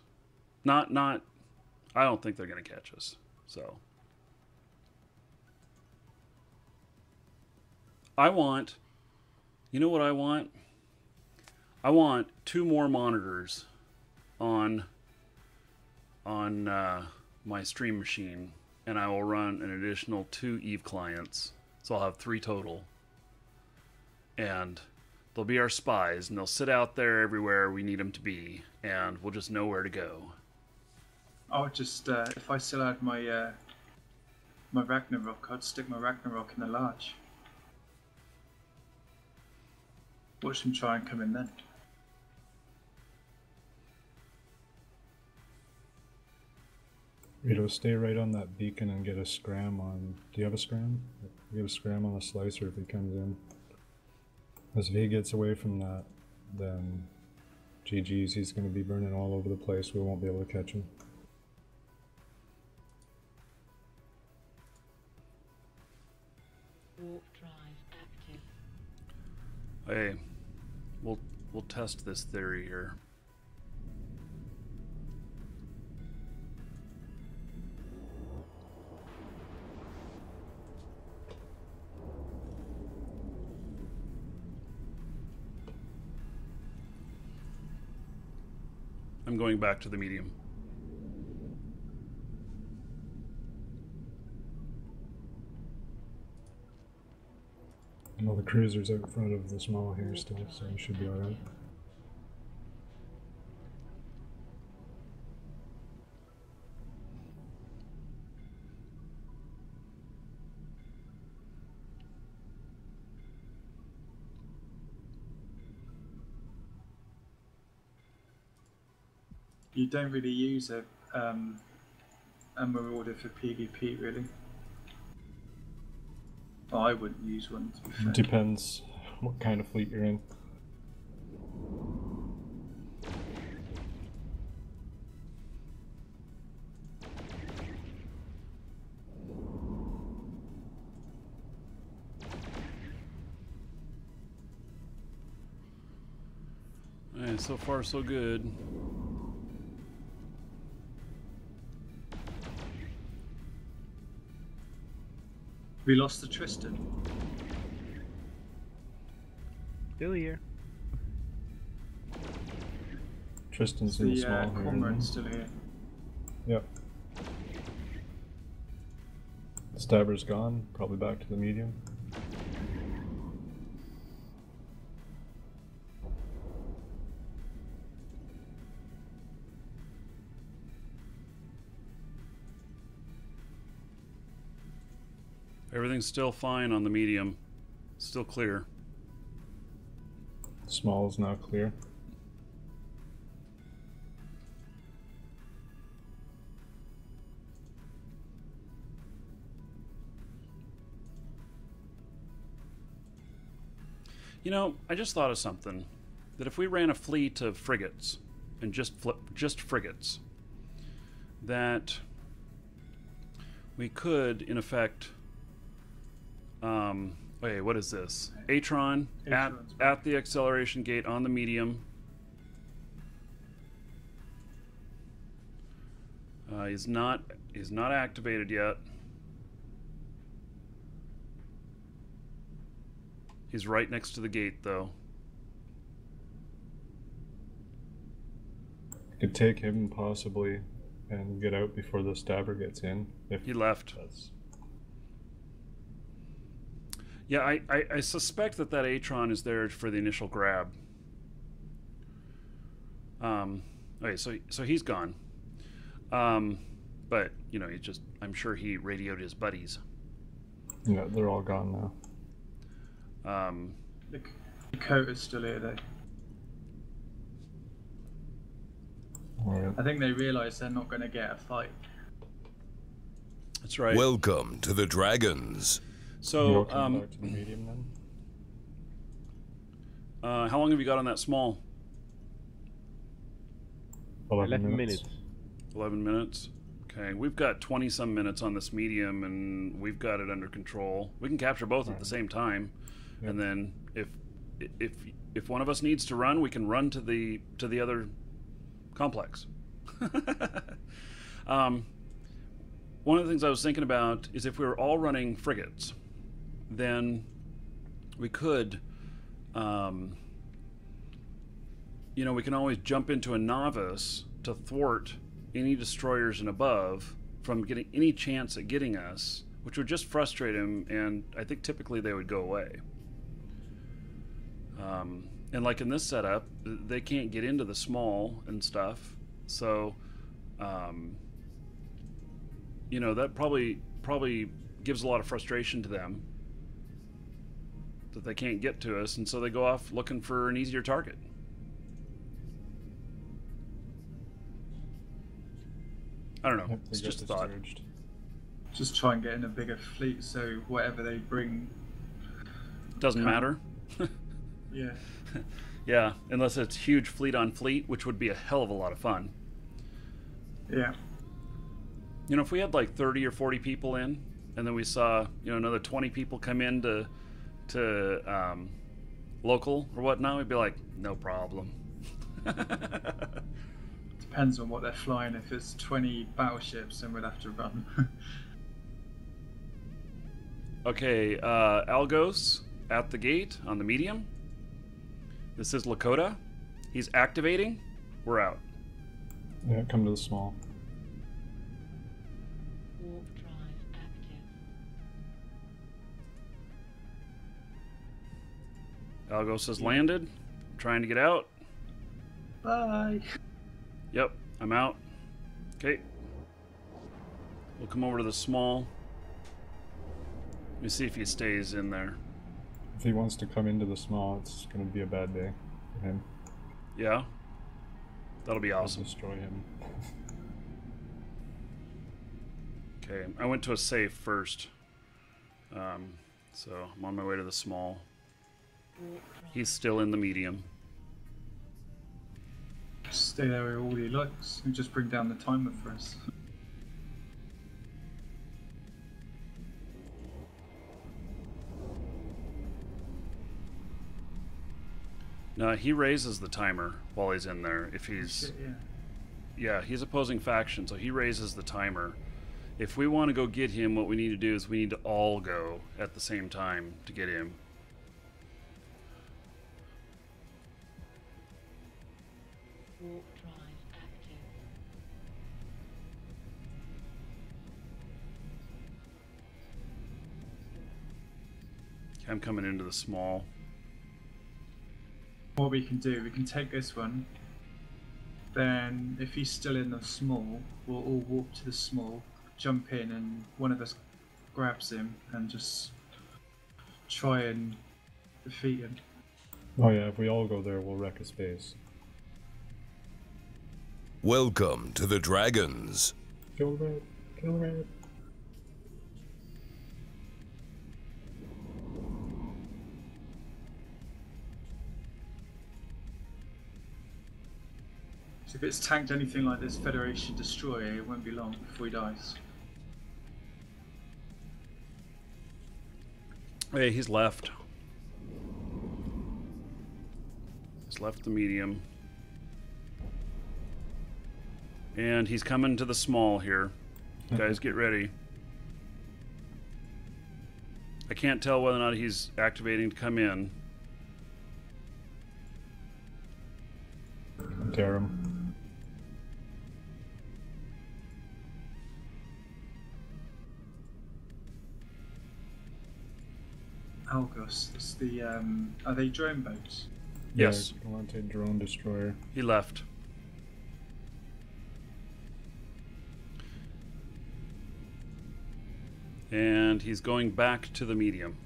Not, not. I don't think they're going to catch us. So. I want. You know what I want? I want two more monitors on on uh, my stream machine, and I will run an additional two Eve clients. So I'll have three total. And they'll be our spies, and they'll sit out there everywhere we need them to be, and we'll just know where to go. I'll just uh, if I still had my uh, my Ragnarok, I'd stick my Ragnarok in the large. Watch them try and come in then. Rito, stay right on that beacon and get a scram on. Do you have a scram? Get a scram on the slicer if he comes in. As if he gets away from that, then GG's, he's going to be burning all over the place. We won't be able to catch him. Warp drive active. Hey, we'll we'll test this theory here. I'm going back to the medium. Well, the cruiser's out front of the small here still, so he should be alright. You don't really use a um, a marauder for PvP, really. Oh, I wouldn't use one. To be fair. Depends what kind of fleet you're in. Hey, so far so good. We lost the Tristan. Still here. Tristan's in the The small uh, here. isn't Cormorant's still here. Yep. Stabber's gone, probably back to the medium. Everything's still fine on the medium. Still clear. Small is now clear. You know, I just thought of something. That if we ran a fleet of frigates, and just flip, just frigates, that we could, in effect, um, wait, what is this? Atron at at the acceleration gate on the medium. Uh, he's not he's not activated yet. He's right next to the gate, though. Could take him possibly and get out before the stabber gets in. If He left. that's Yeah, I, I, I suspect that that Atron is there for the initial grab. Um, okay, so so he's gone. Um, but you know, he just I'm sure he radioed his buddies. yeah, they're all gone now. Um, The coat is still here though. Alright. I think they realise they're not going to get a fight. That's right. Welcome to the Dragons. So, um, to the medium then? uh, how long have you got on that small? 11, 11 minutes. minutes. 11 minutes. Okay, we've got 20 some minutes on this medium, and we've got it under control. We can capture both at the same time, and then if if if one of us needs to run, we can run to the to the other complex. um, one of the things I was thinking about is if we were all running frigates, then we could. Um, you know, we can always jump into a novice to thwart any destroyers and above from getting any chance at getting us, which would just frustrate him, and I think typically they would go away. Um, and like in this setup, they can't get into the small and stuff, so um, you know that probably probably gives a lot of frustration to them that they can't get to us, and so they go off looking for an easier target. I don't know. It's just a thought. discouraged. Just try and get in a bigger fleet so whatever they bring. Doesn't Come. matter. Yeah. Yeah, unless it's huge fleet on fleet, which would be a hell of a lot of fun. Yeah. You know, if we had like 30 or 40 people in, and then we saw, you know, another 20 people come in to, to um, local or whatnot, we'd be like, no problem. Depends on what they're flying. If it's 20 battleships, then we'd have to run. okay, uh, Algos at the gate on the medium. This is Lakota. He's activating. We're out. Yeah, come to the small. Algos has landed. Trying to get out. Bye. Yep, I'm out. Okay. We'll come over to the small. Let me see if he stays in there. If he wants to come into the small, it's going to be a bad day for him. Yeah? That'll be I'll awesome. destroy him. Okay, I went to a safe first. Um, so I'm on my way to the small. He's still in the medium. Stay there all he likes and just bring down the timer for us. No, he raises the timer while he's in there. If he's Shit, yeah. yeah, he's opposing faction, so he raises the timer. If we want to go get him, what we need to do is we need to all go at the same time to get him. Warp drive active. I'm coming into the small. What we can do, we can take this one. Then, if he's still in the small, we'll all walk to the small, jump in, and one of us grabs him and just try and defeat him. Oh yeah, if we all go there, we'll wreck a space. Welcome to the Dragons. Kill the red. Kill the red. So if it's tanked anything like this Federation destroyer, it won't be long before he dies. Hey, he's left. He's left the medium. And he's coming to the small here. Guys, get ready. I can't tell whether or not he's activating to come in. Tear him. Algos, it's the um, are they drone boats? Yes, Yeah, I want to drone destroyer. he left. And he's going back to the medium.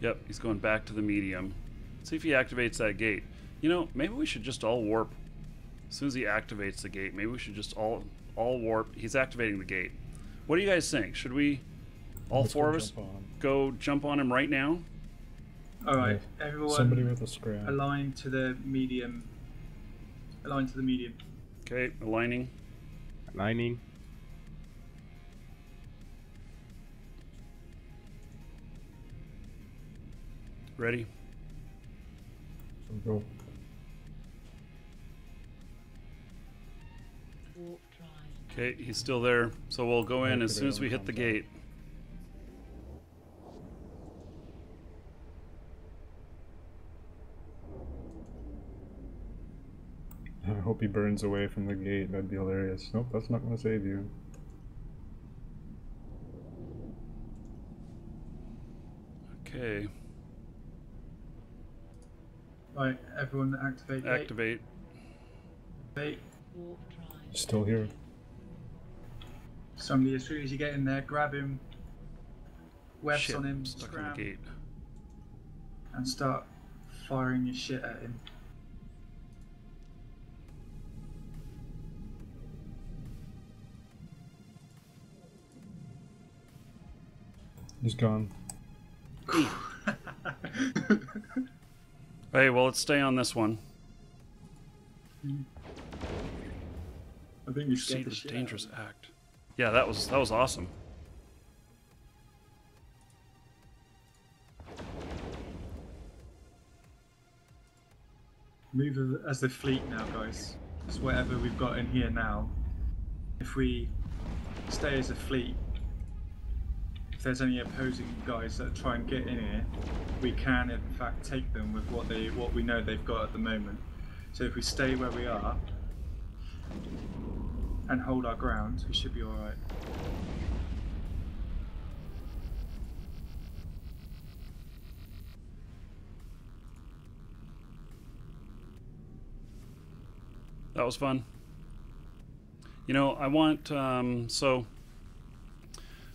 Yep, he's going back to the medium. See if he activates that gate. You know, maybe we should just all warp. As soon as he activates the gate, maybe we should just all all warp. He's activating the gate. What do you guys think? Should we, all Let's four of us, go jump on him right now? All right, Yeah. everyone. Somebody with a scram. align to the medium. Align to the medium. Okay, aligning. Lining. Ready? Go. Okay, he's still there. So we'll go in as soon as we hit the gate. I hope he burns away from the gate. That'd be hilarious. Nope, that's not going to save you. Okay, Right, everyone activate. gate. activate. Activate. Warp drive. Still here. Somebody, as soon as you get in there, grab him. Webs Shit, on him, stuck on scram, the gate. and start firing your shit at him. He's gone. Hey, well, let's stay on this one. I think you Proceed scared the with out dangerous act. Yeah, that was that was awesome. Move as the fleet now, guys. It's whatever we've got in here now. If we stay as a fleet, if there's any opposing guys that try and get in here, we can in fact take them with what they what we know they've got at the moment. So if we stay where we are and hold our ground, we should be all right. That was fun. You know, I want um, so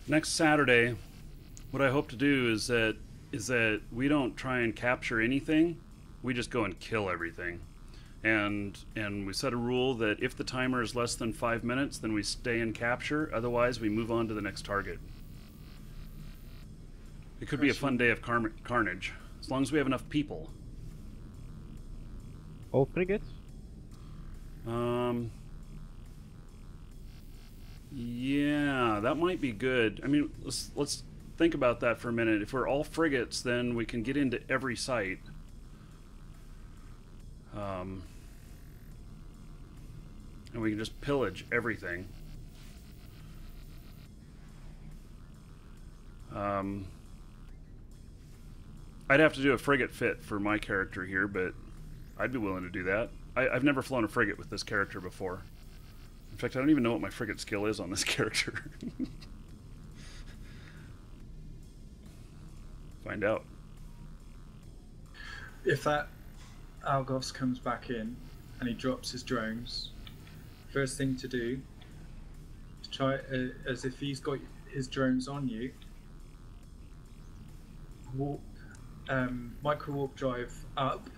next Saturday. What I hope to do is that is that we don't try and capture anything. We just go and kill everything, and and we set a rule that if the timer is less than five minutes, then we stay and capture. Otherwise, we move on to the next target. It could be a fun day of car- carnage, as long as we have enough people. All frigates? Um. Yeah, that might be good. I mean, let's let's think about that for a minute. If we're all frigates, then we can get into every site. Um, and we can just pillage everything. Um, I'd have to do a frigate fit for my character here, but I'd be willing to do that. I, I've never flown a frigate with this character before. In fact, I don't even know what my frigate skill is on this character. Find out. If that Algos comes back in and he drops his drones, first thing to do is try uh, as if he's got his drones on you. Warp, um, micro warp drive up,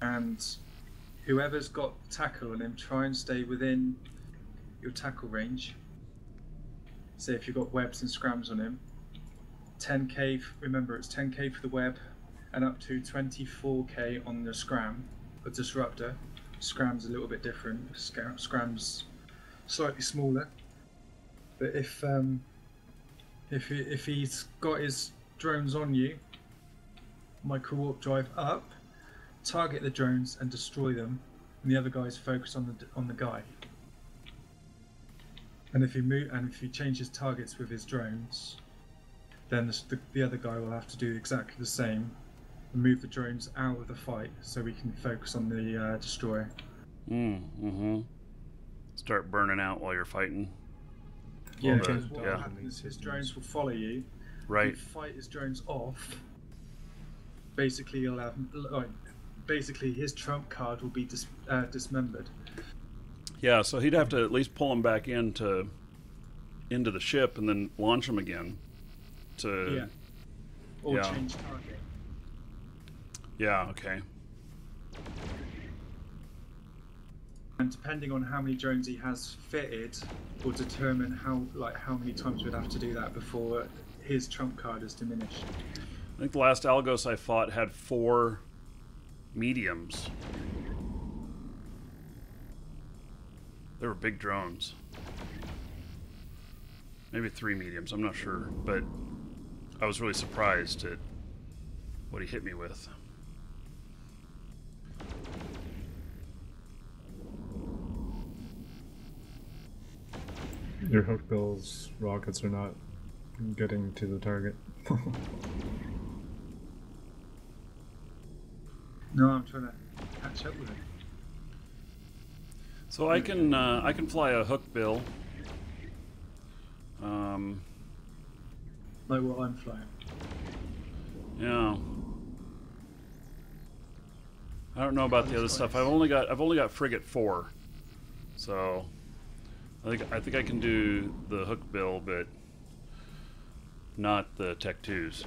and whoever's got tackle on him, try and stay within your tackle range. Say if you've got webs and scrams on him, 10k, Remember, it's 10k for the web, and up to 24k on the scram, a disruptor. Scram's a little bit different. Scram's slightly smaller. But if um, if he, if he's got his drones on you, micro warp drive up, target the drones and destroy them, and the other guys focus on the on the guy. And if he move and if he changes targets with his drones, then the, the, the other guy will have to do exactly the same and move the drones out of the fight so we can focus on the uh, destroyer. Mm, mm-hmm. Start burning out while you're fighting. Yeah, the- because what yeah. will happen is his drones will follow you. Right. If You fight his drones off. Basically, you'll have like, basically his trump card will be dis- uh, dismembered. Yeah, so he'd have to at least pull him back into into the ship and then launch him again. To yeah. Or yeah. change target. Yeah. Okay. And depending on how many drones he has fitted, will determine how like how many times we'd have to do that before his trump card is diminished. I think the last Algos I fought had four mediums. They were big drones. Maybe three mediums, I'm not sure. But I was really surprised at what he hit me with. Your Hookbill's rockets are not getting to the target. No, I'm trying to catch up with it. So I can uh, I can fly a hook bill. Um, Like what I'm flying. yeah. I don't know about the other stuff. I've only got I've only got frigate four, so I think I think I can do the hook bill, but not the tech twos.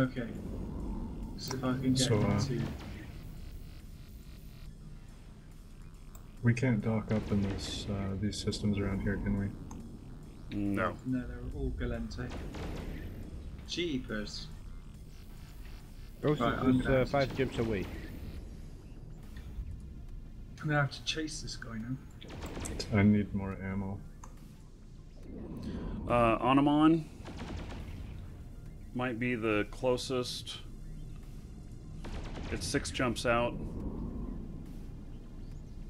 Okay. So if I can get So, uh, into we can't dock up in this uh, these systems around here, can we? No. no, they're all Gallente. Jeepers. Ghost Right, I'm uh, have to five check. jumps away. I'm gonna have to chase this guy now. I need more ammo. Uh, Onnamon might be the closest. It's six jumps out.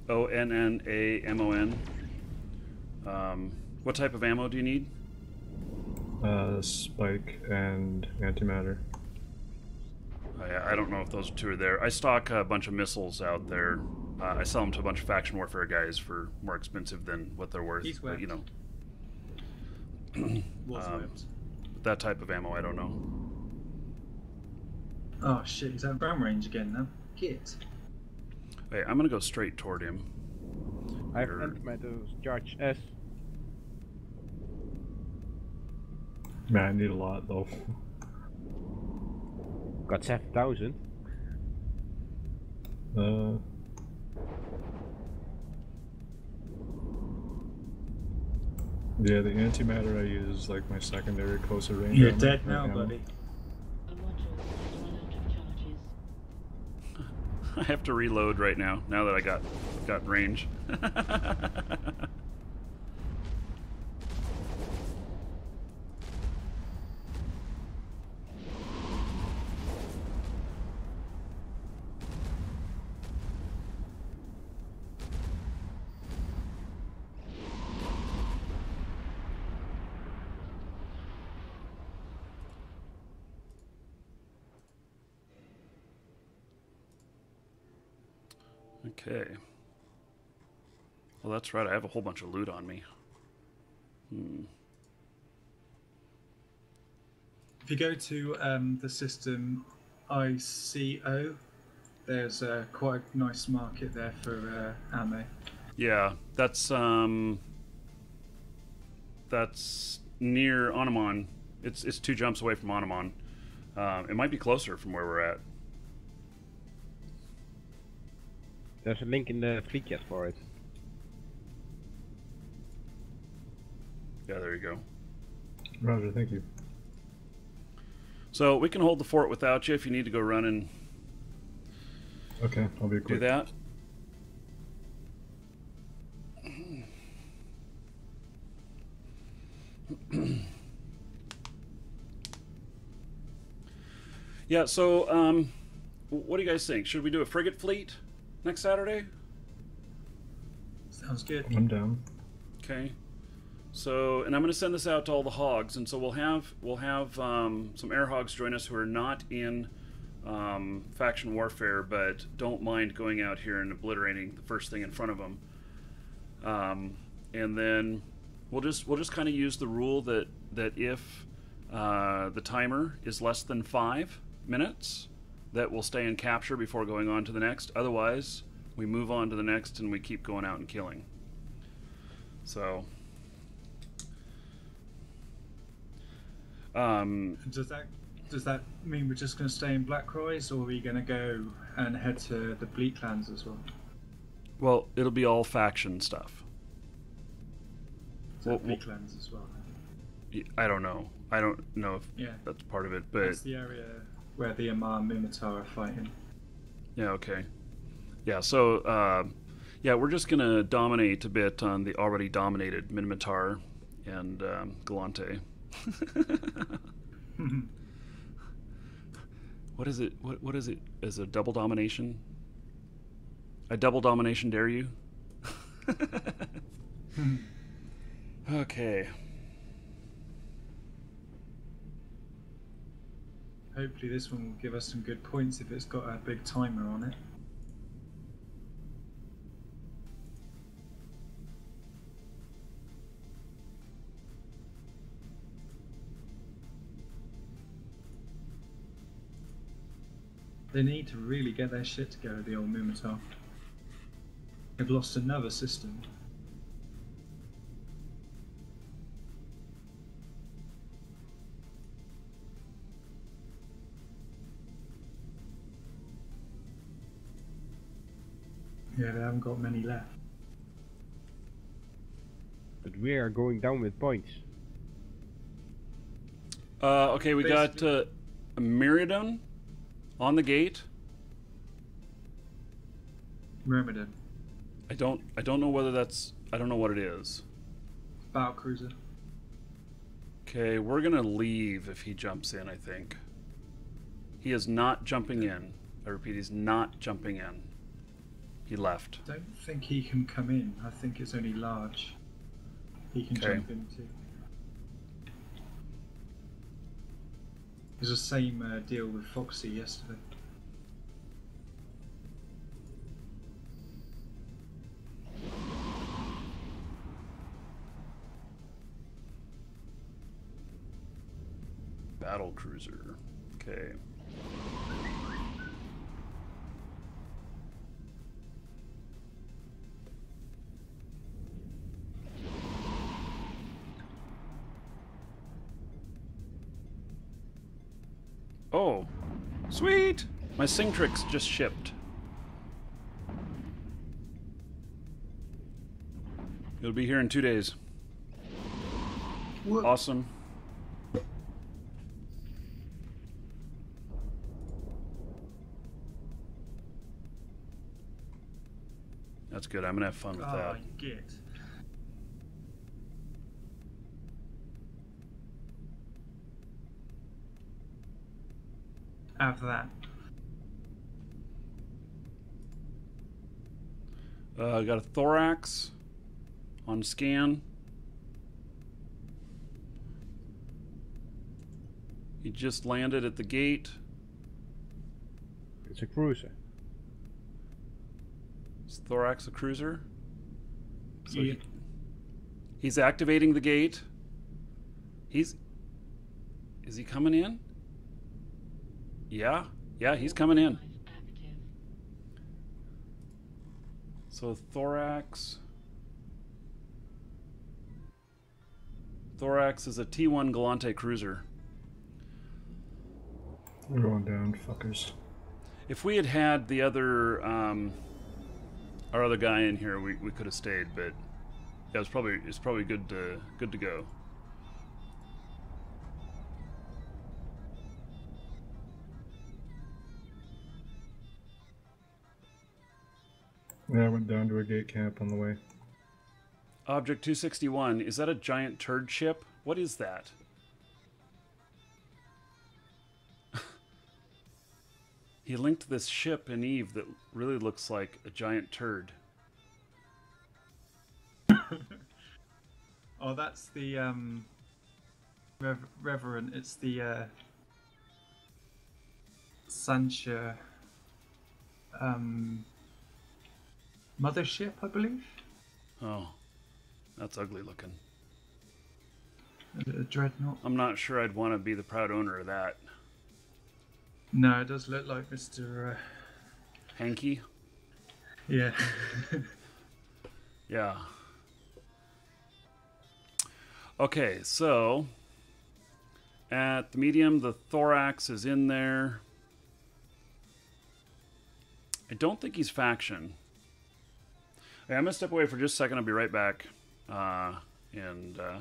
O N N A M O N. Um, what type of ammo do you need? Uh, spike and antimatter. I, I don't know if those two are there. I stock a bunch of missiles out there. Uh, I sell them to a bunch of faction warfare guys for more expensive than what they're worth. He's but, you know, Um, that type of ammo, I don't know. Oh shit, he's out ground range again now. Git. Hey, I'm gonna go straight toward him. I have You're- antimatter charge S. Man, I need a lot though. Got 7000. Uh, yeah, the antimatter I use is like my secondary closer range. You're ammo- dead now, ammo. buddy. I have to reload right now. Now that I got got range. okay. Well, that's right. I have a whole bunch of loot on me. Hmm. If you go to um, the system ICO, there's uh, quite a nice market there for uh, ammo. Yeah, that's um. That's near Onnamon. It's it's two jumps away from Onnamon. Um, it might be closer from where we're at. There's a link in the fleet chat for it. Yeah, there you go. Roger, thank you. So we can hold the fort without you if you need to go run and Okay, I'll be do quick. that. yeah. So, um, what do you guys think? Should we do a frigate fleet next Saturday? Sounds good. I'm down. Okay. So, and I'm going to send this out to all the hogs, and so we'll have we'll have um, some air hogs join us who are not in um, faction warfare, but don't mind going out here and obliterating the first thing in front of them. Um, and then we'll just we'll just kind of use the rule that that if uh, the timer is less than five minutes, that we'll stay in capture before going on to the next. Otherwise, we move on to the next and we keep going out and killing. So. Um, Does that does that mean we're just going to stay in Black Rise, or are we going to go and head to the Bleak Lands as well? Well, it'll be all faction stuff. So Well, Bleak Lands as well. I don't know. I don't know if Yeah, that's part of it, but that's the area where the Amarr Minmatar are fighting. yeah, okay. Yeah, so uh, yeah, we're just gonna dominate a bit on the already dominated Minmatar and um, Gallente. what is it? What what is it? Is a double domination? A double domination dare you? okay. Hopefully, this one will give us some good points if it's got a big timer on it. They need to really get their shit together, the old Minmatar. They've lost another system. Yeah, they haven't got many left. But we are going down with points. Uh, okay, we got Basically- uh, a Myrmidon on the gate. Myrmidon, I don't I don't know whether that's I don't know what it is. battle cruiser. Okay, we're gonna leave if he jumps in, I think. He is not jumping in. I repeat, he's not jumping in. He left. I Don't think he can come in. I think it's only large. He can Okay. jump into. It was the same uh, deal with Foxy yesterday. Battle cruiser. Okay. Sweet! My Singtrix just shipped. It'll be here in two days. What? Awesome. That's good. I'm gonna have fun with Ah, that. git. Have that. Uh, got a thorax on scan. He just landed at the gate. It's a cruiser. Is thorax a cruiser? So Yeah. he- he's activating the gate. He's. Is he coming in? Yeah. Yeah, he's coming in. So thorax. Thorax is a T1 Gallente cruiser. We're going down, fuckers. If we had had the other, um, our other guy in here, we, we could have stayed. But yeah, it's probably it's probably good to good to go. Yeah, I went down to a gate camp on the way. Object 261 is that a giant turd ship? What is that? he linked this ship in Eve that really looks like a giant turd. Oh, that's the um, Rev- Reverend. It's the uh, Sansha um, mothership, I believe. Oh, that's ugly looking. A, a dreadnought. I'm not sure I'd want to be the proud owner of that. No, it does look like Mister. Uh, Hankey? yeah. Yeah. Okay, so at the medium, the thorax is in there. I don't think he's faction. Okay, I'm gonna step away for just a second. I'll be right back, uh, and uh,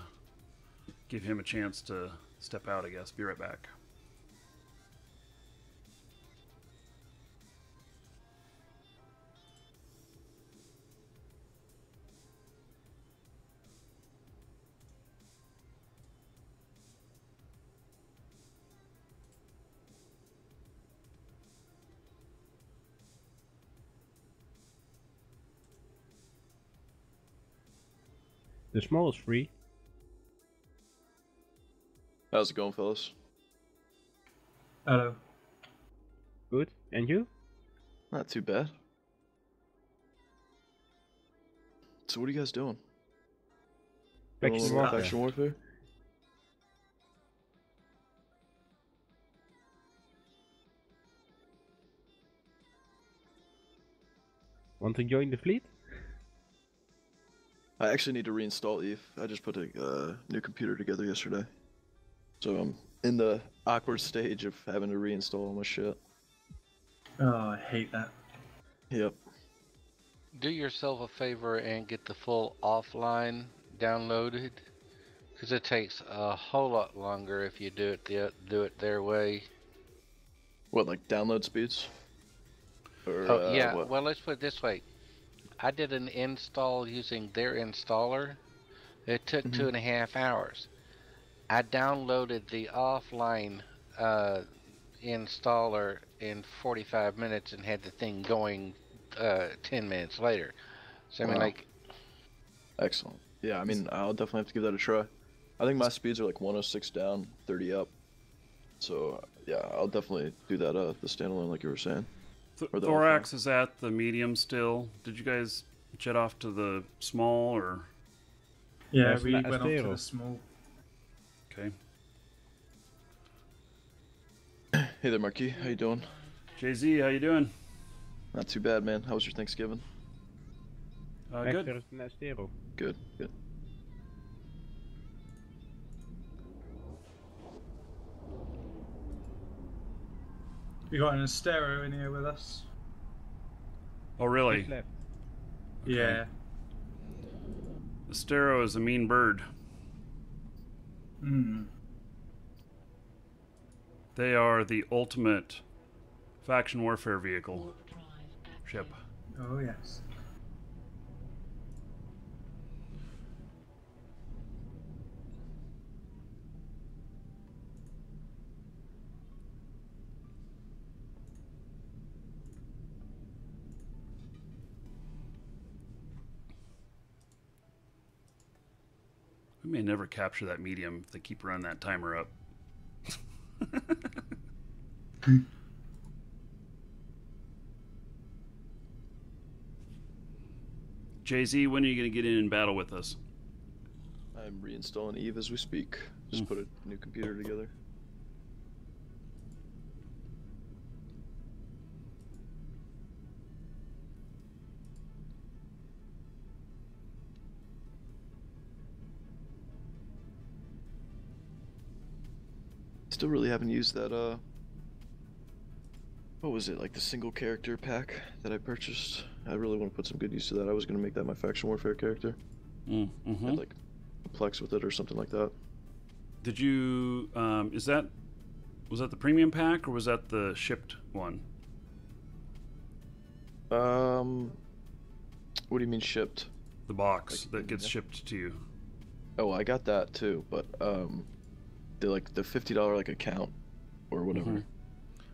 give him a chance to step out. I guess. Be right back. The small is free. How's it going, fellas? Hello. Good. And you? Not too bad. So what are you guys doing? Doing a Faction warfare. faction warfare? Want to join the fleet? I actually need to reinstall Eve. I just put a uh, new computer together yesterday. So I'm in the awkward stage of having to reinstall all my shit. Oh, I hate that. Yep. Do yourself a favor and get the full offline downloaded, because it takes a whole lot longer if you do it the, do it their way. What, like download speeds? Or, Oh uh, yeah. what? Well, let's put it this way. I did an install using their installer. It took two and a half hours. I downloaded the offline uh, installer in 45 minutes and had the thing going uh, 10 minutes later. So I mean, Wow. like, Excellent. Yeah, I mean, I'll definitely have to give that a try. I think my speeds are like 106 down, 30 up. So, yeah, I'll definitely do that, uh, the standalone like you were saying. Th- Or the thorax is at the medium still. Did you guys jet off to the small or Yeah, Yes, we went on to the small. okay? Hey there, Markee. How you doing? Jay Z, how you doing? Not too bad, man. How was your Thanksgiving? Uh, good. there is an Astero. Good, good. We got an Astero in here with us. Oh, really? Just left. Yeah. Astero is a mean bird. Hmm. They are the ultimate faction warfare vehicle Warp drive active. ship. Oh yes. We may never capture that medium if they keep running that timer up. Jay Z, when are you going to get in and battle with us? I'm reinstalling Eve as we speak. Just Hmm. put a new computer together. Still really haven't used that, uh. What was it, like the single character pack that I purchased? I really want to put some good use to that. I was going to make that my faction warfare character. Mm, hmm I'd like a Plex with it or something like that. Did you? Um, is that was that the premium pack or was that the shipped one? Um, what do you mean shipped? The box Like, that gets yeah. shipped to you. Oh, I got that too, but um, the like the fifty dollar like account or whatever. Mhm.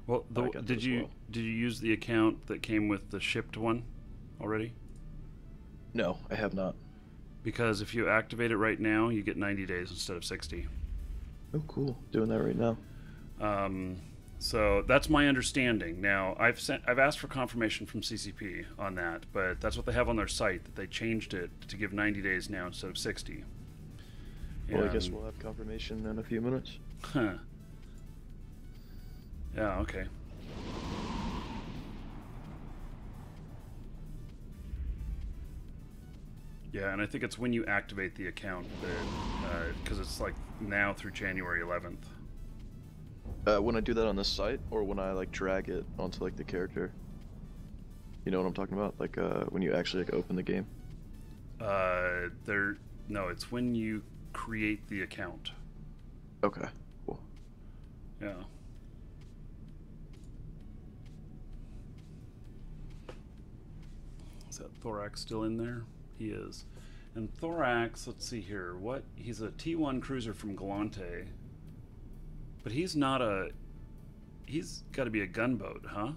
Well, the, I got that did you well. did you use the account that came with the shipped one already? No, I have not. Because if you activate it right now, you get 90 days instead of 60. Oh, cool. Doing that right now. Um, so that's my understanding. Now I've sent, I've asked for confirmation from CCP on that, but that's what they have on their site that they changed it to give 90 days now instead of 60. Well, I guess we'll have confirmation in a few minutes. Huh. Yeah. Okay. Yeah, and I think it's when you activate the account that because it's like now through January 11th. Uh, when I do that on this site, or when I like drag it onto like the character. You know what I'm talking about? Like uh, when you actually like open the game. Uh, there. No, it's when you create the account. Okay. Cool. Yeah. Is that Thorax still in there? He is. And Thorax, let's see here. What? He's a T1 cruiser from Gallente. But he's not a. He's got to be a gunboat, huh?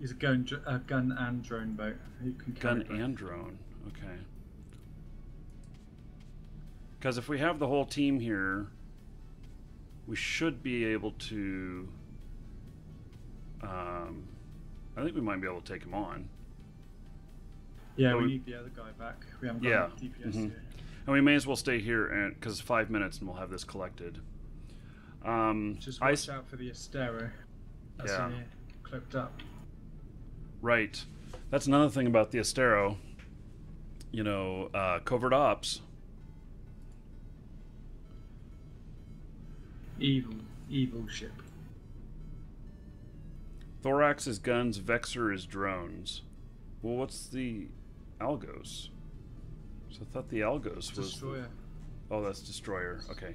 He's a gun, a gun and drone boat. He can carry Gun both. and drone. Okay. Because if we have the whole team here, we should be able to. Um, I think we might be able to take him on. Yeah, we we- need the other guy back. We haven't got Yeah. DPS mhm. yet. And we may as well stay here and because five minutes and we'll have this collected. Um, Just I watch out for the Astero. That's Yeah. here, clipped up. Right. That's another thing about the Astero. You know, uh, covert ops. Evil, evil ship. Thorax is guns, Vexor is drones. Well, what's the Algos? So I thought the Algos was. Destroyer. Oh, that's Destroyer. Okay.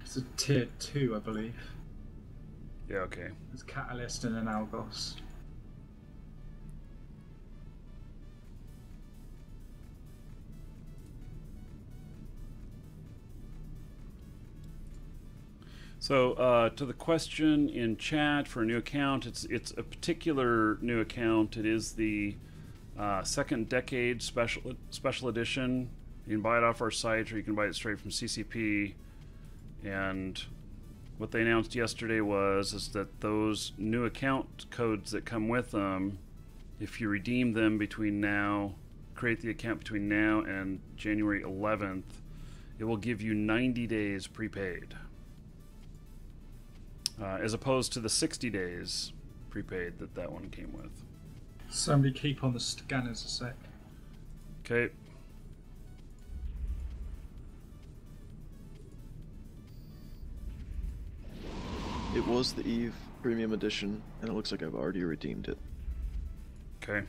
It's a tier two, I believe. Yeah, okay. It's Catalyst and an Algos. So, uh, to the question in chat for a new account, it's it's a particular new account. It is the uh, second decade special special edition. You can buy it off our site, or you can buy it straight from CCP. And what they announced yesterday was is that those new account codes that come with them, if you redeem them between now, create the account between now and January 11th, it will give you 90 days prepaid uh, as opposed to the 60 days prepaid that that one came with. Somebody keep on the scanners a sec. Okay. It was the Eve Premium Edition, and it looks like I've already redeemed it. Okay.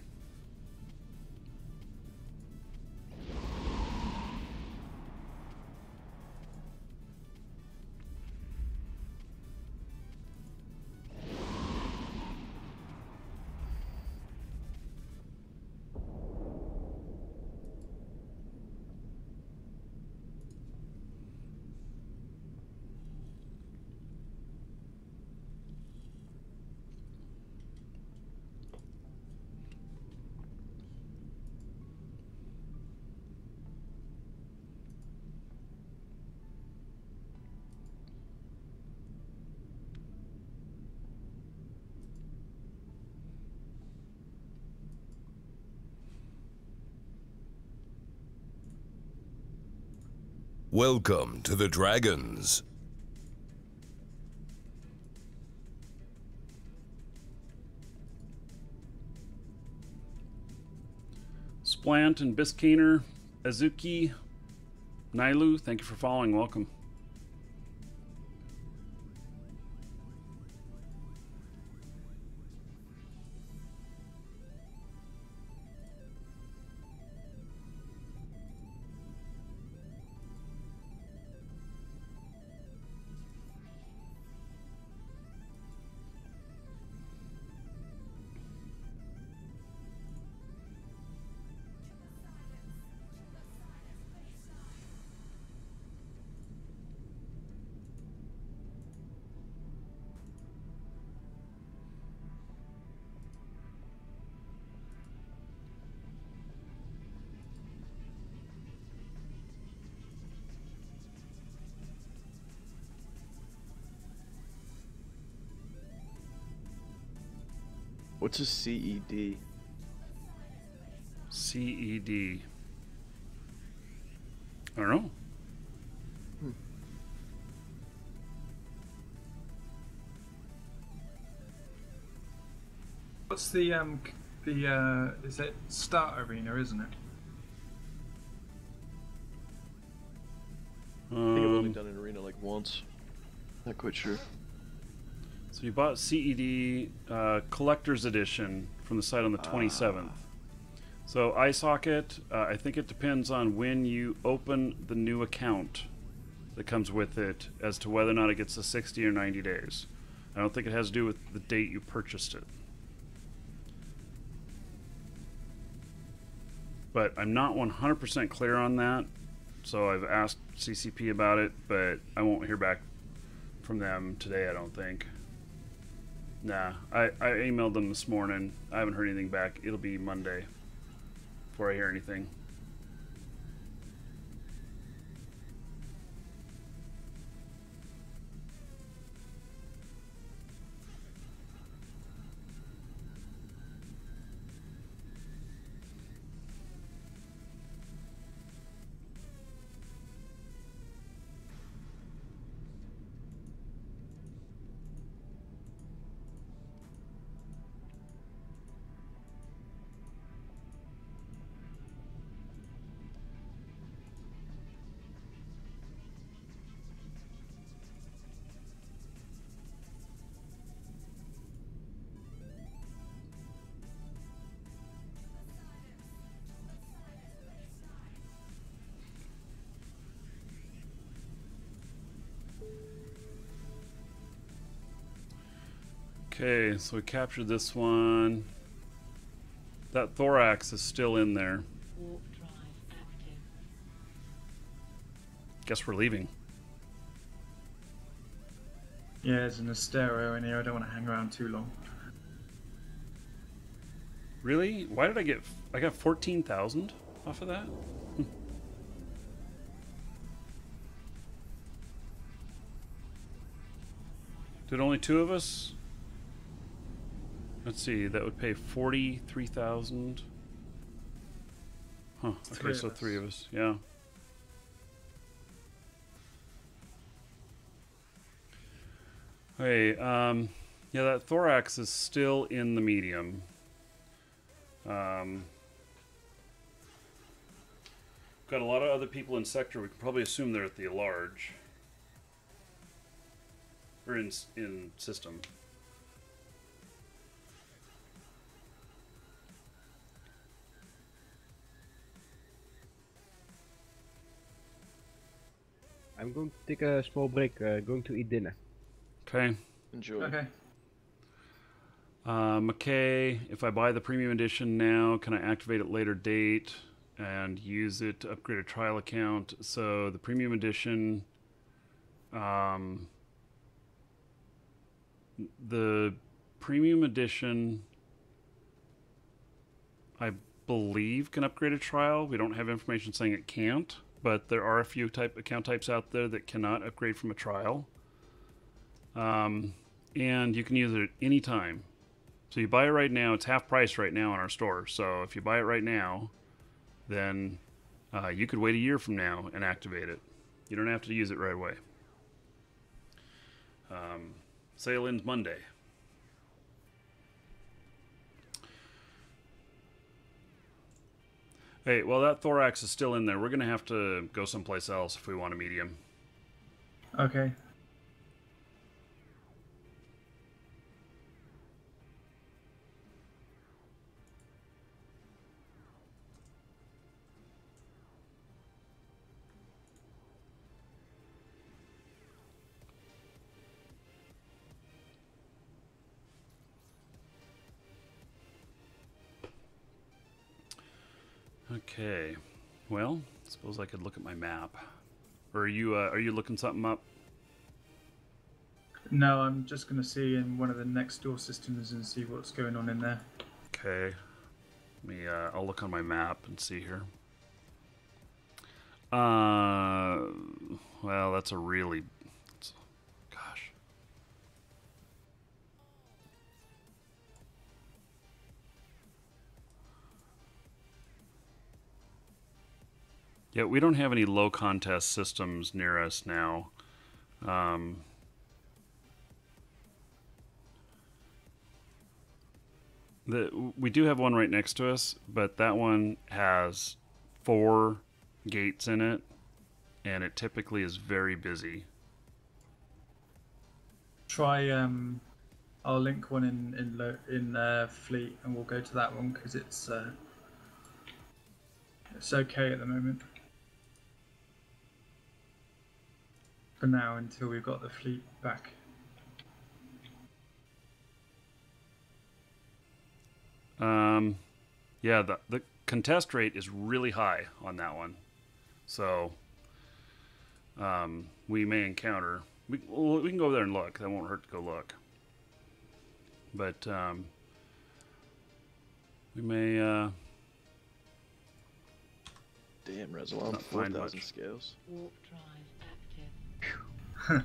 Welcome to the Dragons. Splant and Biskeener, Azuki, Nailu, thank you for following. Welcome. What's a CED? CED. I don't know. What's the um the uh is it Start Arena, isn't it? I've only done an arena like once. Not quite sure. So you bought CED uh, Collector's Edition from the site on the 27th. So iSocket, uh, I think it depends on when you open the new account that comes with it as to whether or not it gets the 60 or 90 days. I don't think it has to do with the date you purchased it. But I'm not 100% clear on that. So I've asked CCP about it, but I won't hear back from them today, I don't think. Nah, I, I emailed them this morning. I haven't heard anything back. It'll be Monday before I hear anything. Okay, so we captured this one. That thorax is still in there. Warp drive active. Guess we're leaving. Yeah, there's an Astero in here. I don't want to hang around too long. Really? Why did I get? I got fourteen thousand off of that. Hmm. Did only two of us? Let's see. That would pay forty-three thousand. Huh. Three Okay, so us. three of us. Yeah. Hey, um, yeah, that thorax is still in the medium. Um, got a lot of other people in sector. We can probably assume they're at the large or in in system. I'm going to take a small break, uh, going to eat dinner. Okay. Enjoy. Okay. Uh, McKay, if I buy the premium edition now, can I activate it later date and use it to upgrade a trial account? So the premium edition, um, the premium edition, I believe, can upgrade a trial. We don't have information saying it can't, but there are a few type account types out there that cannot upgrade from a trial. Um, and you can use it at any time. So you buy it right now; it's half price right now in our store. So if you buy it right now, then uh, you could wait a year from now and activate it. You don't have to use it right away. Um, sale ends Monday. Hey, well, that thorax is still in there. We're gonna have to go someplace else if we want a medium. Okay. Okay. Well, suppose I could look at my map. Or are you uh, are you looking something up? No, I'm just gonna see in one of the next door systems and see what's going on in there. Okay. Let me uh, I'll look on my map and see here. Uh well, that's a really Yeah, we don't have any low contest systems near us now. Um, the we do have one right next to us, but that one has four gates in it, and it typically is very busy. Try. Um, I'll link one in in in uh, Fleet, and we'll go to that one because it's uh, it's okay at the moment. For now, until we've got the fleet back. Um, yeah, the the contest rate is really high on that one, so um, we may encounter. We we can go over there and look. That won't hurt to go look. But um, we may. Uh, Damn, Resolom, Not find 4,000 scales. Warp drive Huh.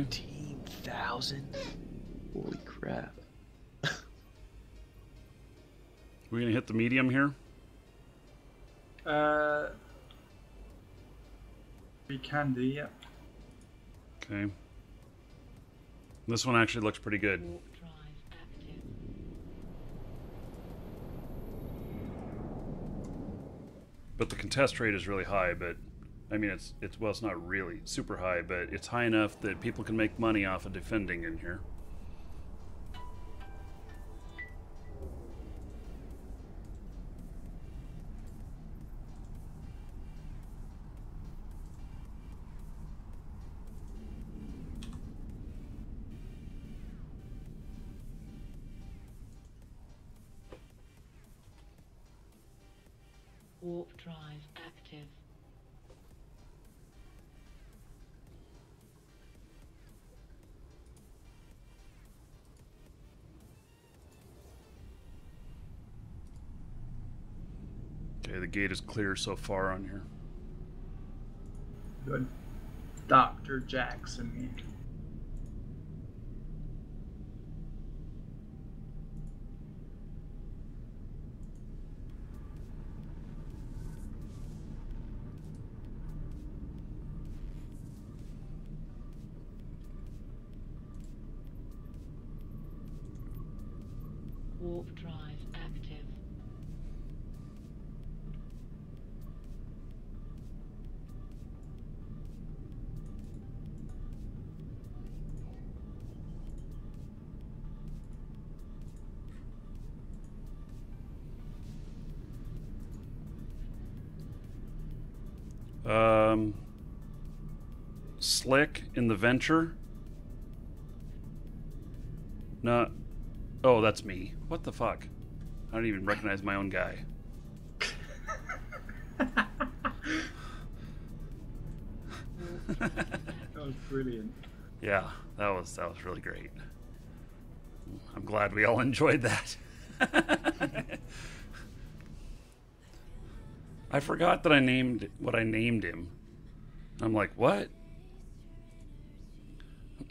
Fifteen thousand. Holy crap. We're gonna hit the medium here. Uh, we can do, yeah. Okay. This one actually looks pretty good. But the contest rate is really high, but I mean, it's it's well, it's not really super high, but it's high enough that people can make money off of defending in here. Gate is clear so far on here. Good. Dr. Jackson. Warp drive in the Venture. No. Oh, that's me. What the fuck? I don't even recognize my own guy. That was brilliant. Yeah, that was that was really great. I'm glad we all enjoyed that. I forgot that I named what I named him. I'm like, what?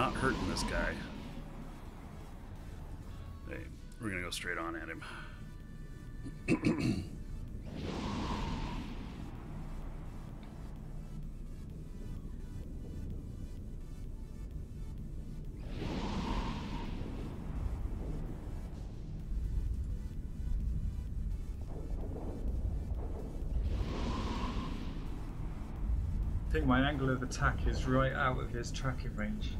not hurting this guy. Hey, we're gonna go straight on at him. I think my angle of attack is right out of his tracking range.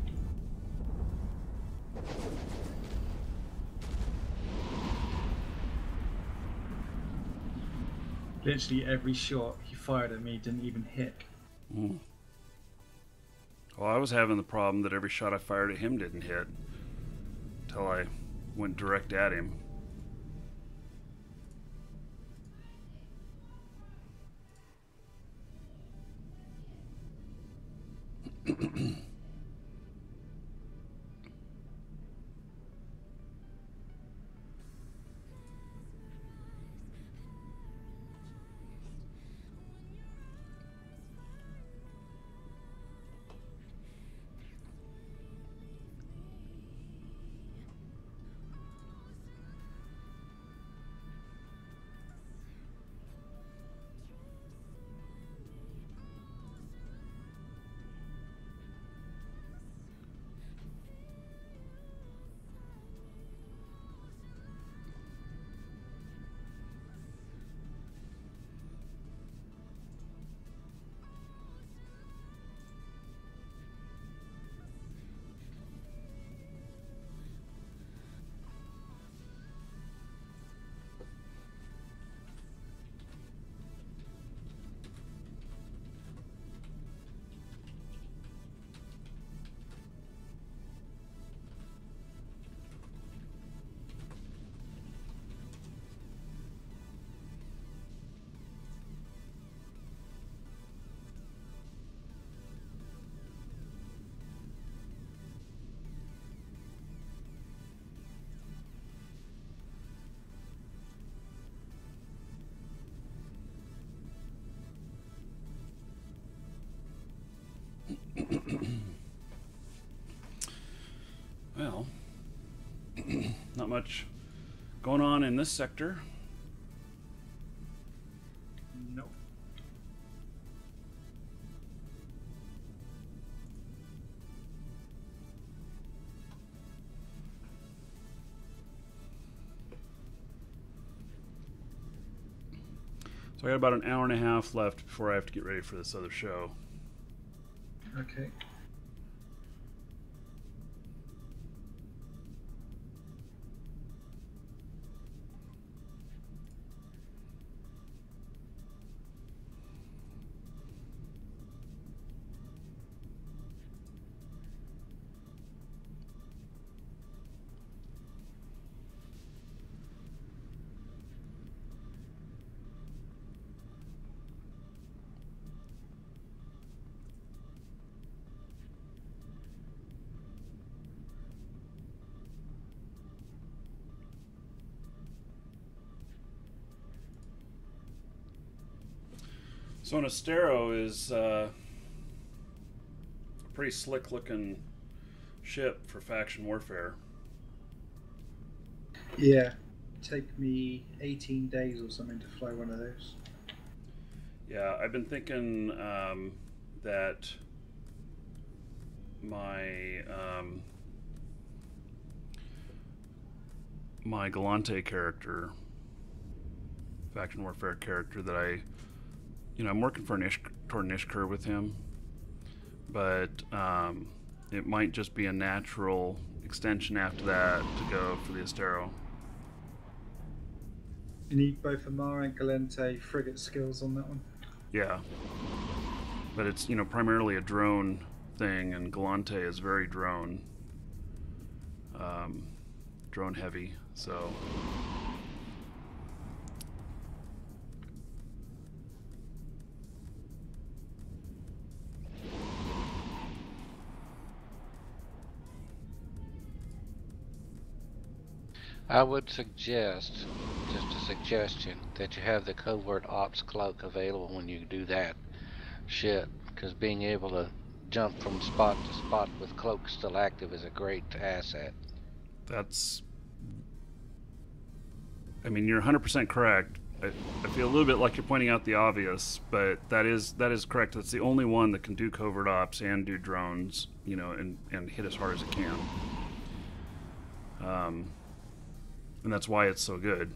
Literally every shot he fired at me didn't even hit. Mm. Well, I was having the problem that every shot I fired at him didn't hit until I went direct at him. well, not much going on in this sector. Nope. So I got about an hour and a half left before I have to get ready for this other show. Okay. So an Astero is uh, a pretty slick looking ship for faction warfare. Yeah. Take me 18 days or something to fly one of those. Yeah, I've been thinking um, that my um, my Gallente character, faction warfare character that I, you know, I'm working for an ish toward an Ishkur with him, but um, it might just be a natural extension after that to go for the Astero. You need both Amarr and Gallente frigate skills on that one. Yeah. But it's, you know, primarily a drone thing, and Gallente is very drone. Um, drone heavy, so. I would suggest, just a suggestion, that you have the covert ops cloak available when you do that shit. Because being able to jump from spot to spot with cloak still active is a great asset. That's. I mean, you're 100% correct. I, I feel a little bit like you're pointing out the obvious, but that is that is correct. That's the only one that can do covert ops and do drones, you know, and, and hit as hard as it can. Um, and that's why it's so good.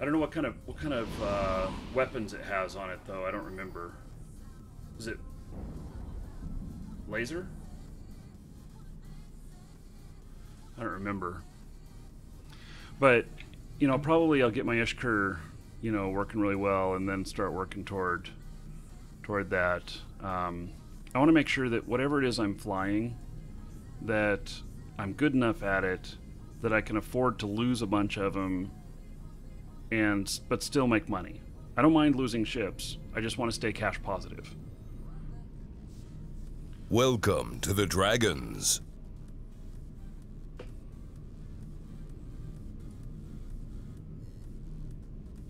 I don't know what kind of what kind of uh, weapons it has on it though. I don't remember. Is it laser? I don't remember. But you know, probably I'll get my Ishkur, you know, working really well, and then start working toward toward that. Um, I want to make sure that whatever it is I'm flying, that I'm good enough at it that I can afford to lose a bunch of them, and but still make money. I don't mind losing ships. I just want to stay cash positive. Welcome to the Dragons.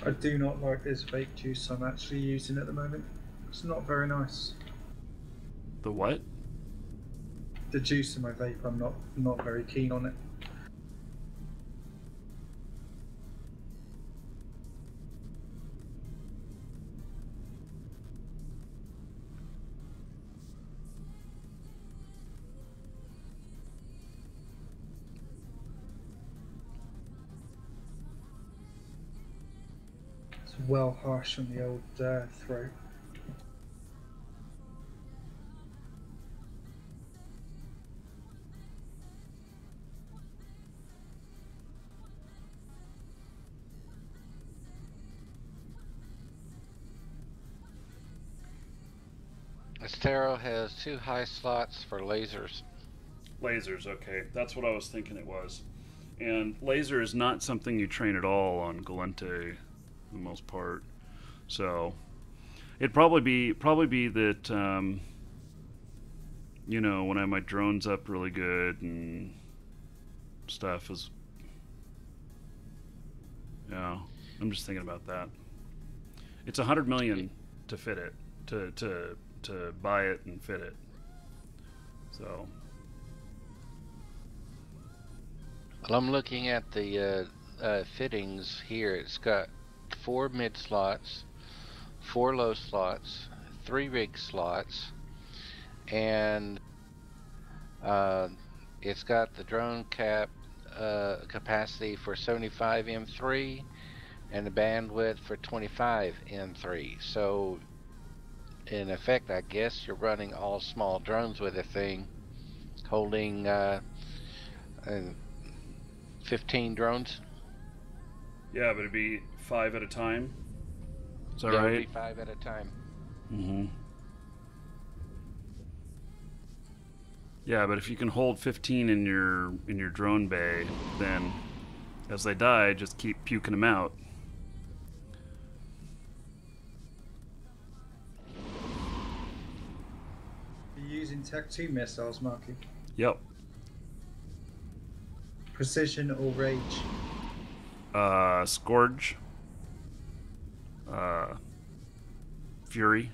I do not like this fake juice I'm actually using at the moment. It's not very nice. The what? The juice in my vape, I'm not not very keen on it. It's well harsh on the old uh, throat. Astero has two high slots for lasers. Lasers, okay. That's what I was thinking it was. And laser is not something you train at all on Gallente, for the most part. So it'd probably be probably be that um, you know when I have my drones up really good and stuff is yeah. I'm just thinking about that. It's a hundred million to fit it to to to buy it and fit it. So Well, I'm looking at the uh, uh, fittings here. It's got four mid slots, four low slots, three rig slots, and uh, it's got the drone cap uh, capacity for 75 M3 and the bandwidth for 25 M3. So, in effect, I guess you're running all small drones with a thing holding. Uh, and 15 drones. Yeah, but it'd be five at a time. Is that Yeah, it'd right? be five at a time. Mm-hmm. Yeah, but if you can hold 15 in your in your drone bay, then as they die, just keep puking them out. Using Tech 2 missiles, Marky. Yep. Precision or rage? Uh, Scourge. Uh, Fury.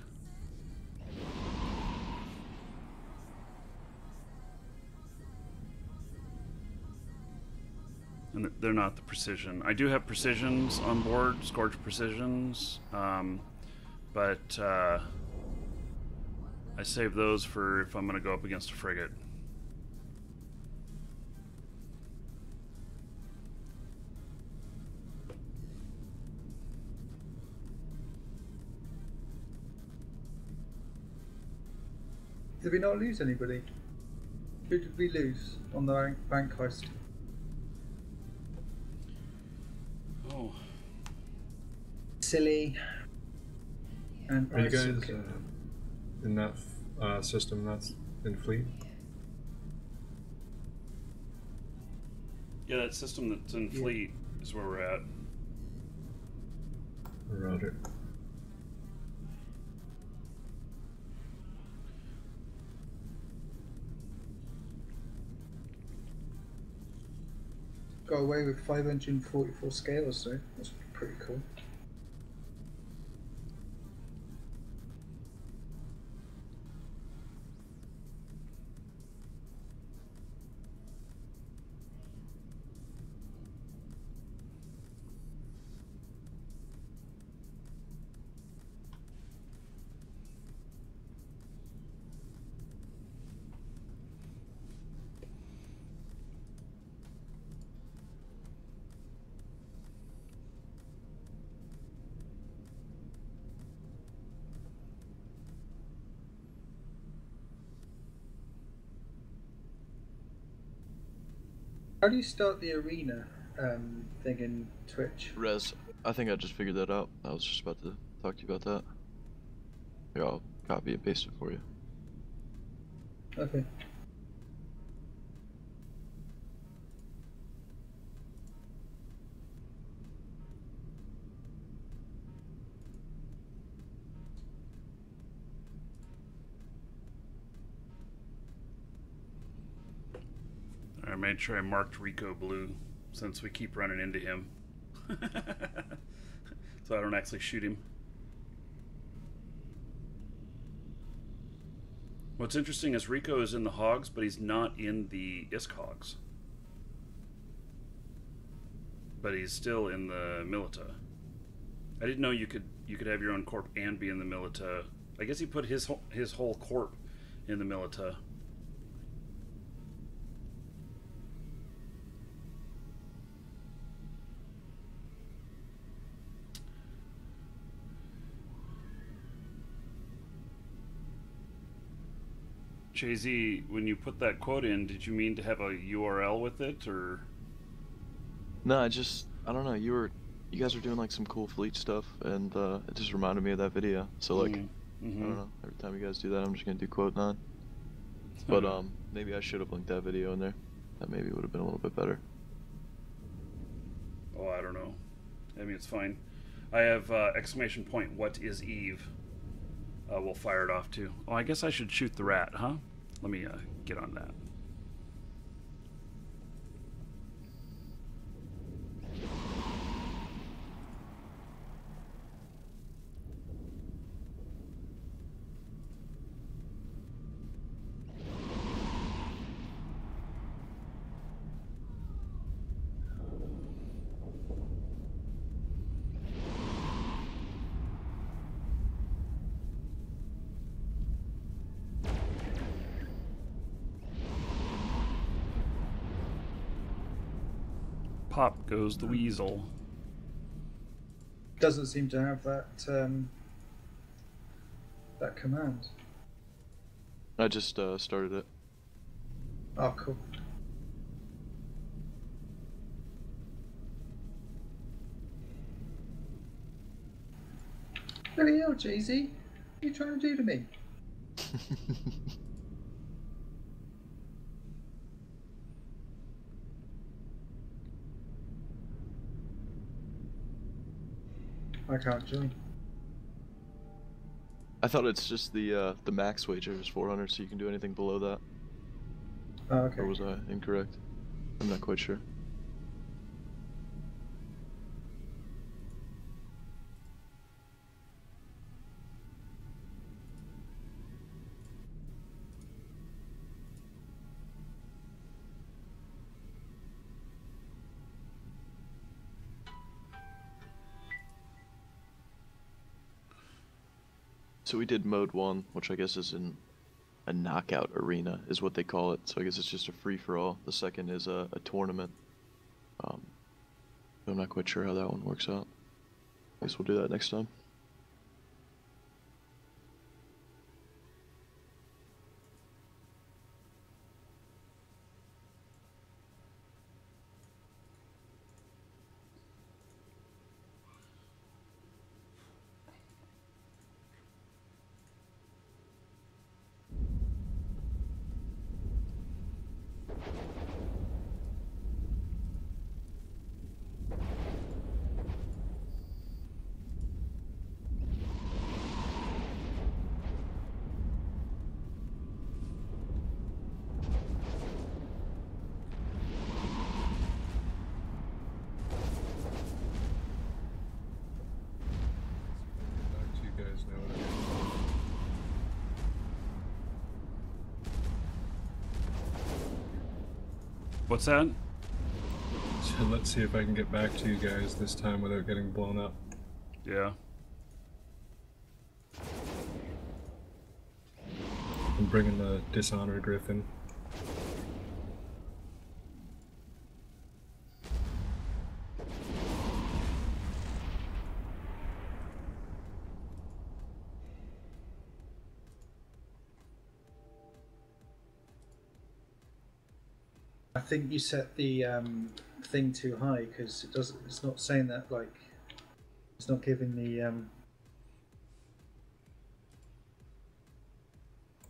And they're not the precision. I do have precisions on board, Scourge precisions, um, but uh, I save those for if I'm going to go up against a frigate. Did we not lose anybody? Who did we lose on the bank, bank heist? Oh. Silly. And Are you guys uh, in that uh, system that's in fleet? Yeah, that system that's in Yeah. fleet is where we're at. Roger. Got away with 544 scales though. That's pretty cool. How do you start the arena um, thing in Twitch? Res, I think I just figured that out. I was just about to talk to you about that. Here, I'll copy and paste it for you. Okay. I made sure I marked Rico blue since we keep running into him. so I don't actually shoot him. What's interesting is Rico is in the hogs, but he's not in the ISK hogs. But he's still in the Milita. I didn't know you could you could have your own corp and be in the Milita. I guess he put his his whole corp in the Milita. Jay Z, when you put that quote in, did you mean to have a URL with it, or No, I just I don't know. You were you guys were doing like some cool fleet stuff, and uh, it just reminded me of that video. So like Mm, I mhm. don't know. Every time you guys do that, I'm just gonna do quote nine. But um, maybe I should have linked that video in there. That maybe would have been a little bit better. Oh, I don't know. I mean, it's fine. I have uh, exclamation point. What is Eve? Uh, we'll fire it off too. Oh, I guess I should shoot the rat, huh? Let me uh, get on that. Goes the weasel. Doesn't seem to have that um, that command. I just uh, started it. Oh, cool. Bloody hell, Jay Z. What are you trying to do to me? I can't join. I thought it's just the uh, the max wager is 400, so you can do anything below that. Oh, okay. Or was I incorrect? I'm not quite sure. So we did mode one, which I guess is in a knockout arena, is what they call it. So I guess it's just a free for all. The second is a, a tournament. Um, I'm not quite sure how that one works out. I guess we'll do that next time. What's that? So let's see if I can get back to you guys this time without getting blown up. Yeah. I'm bringing the Dishonor Griffin. Think you set the um, thing too high because it doesn't. It's not saying that like. It's not giving the. Um,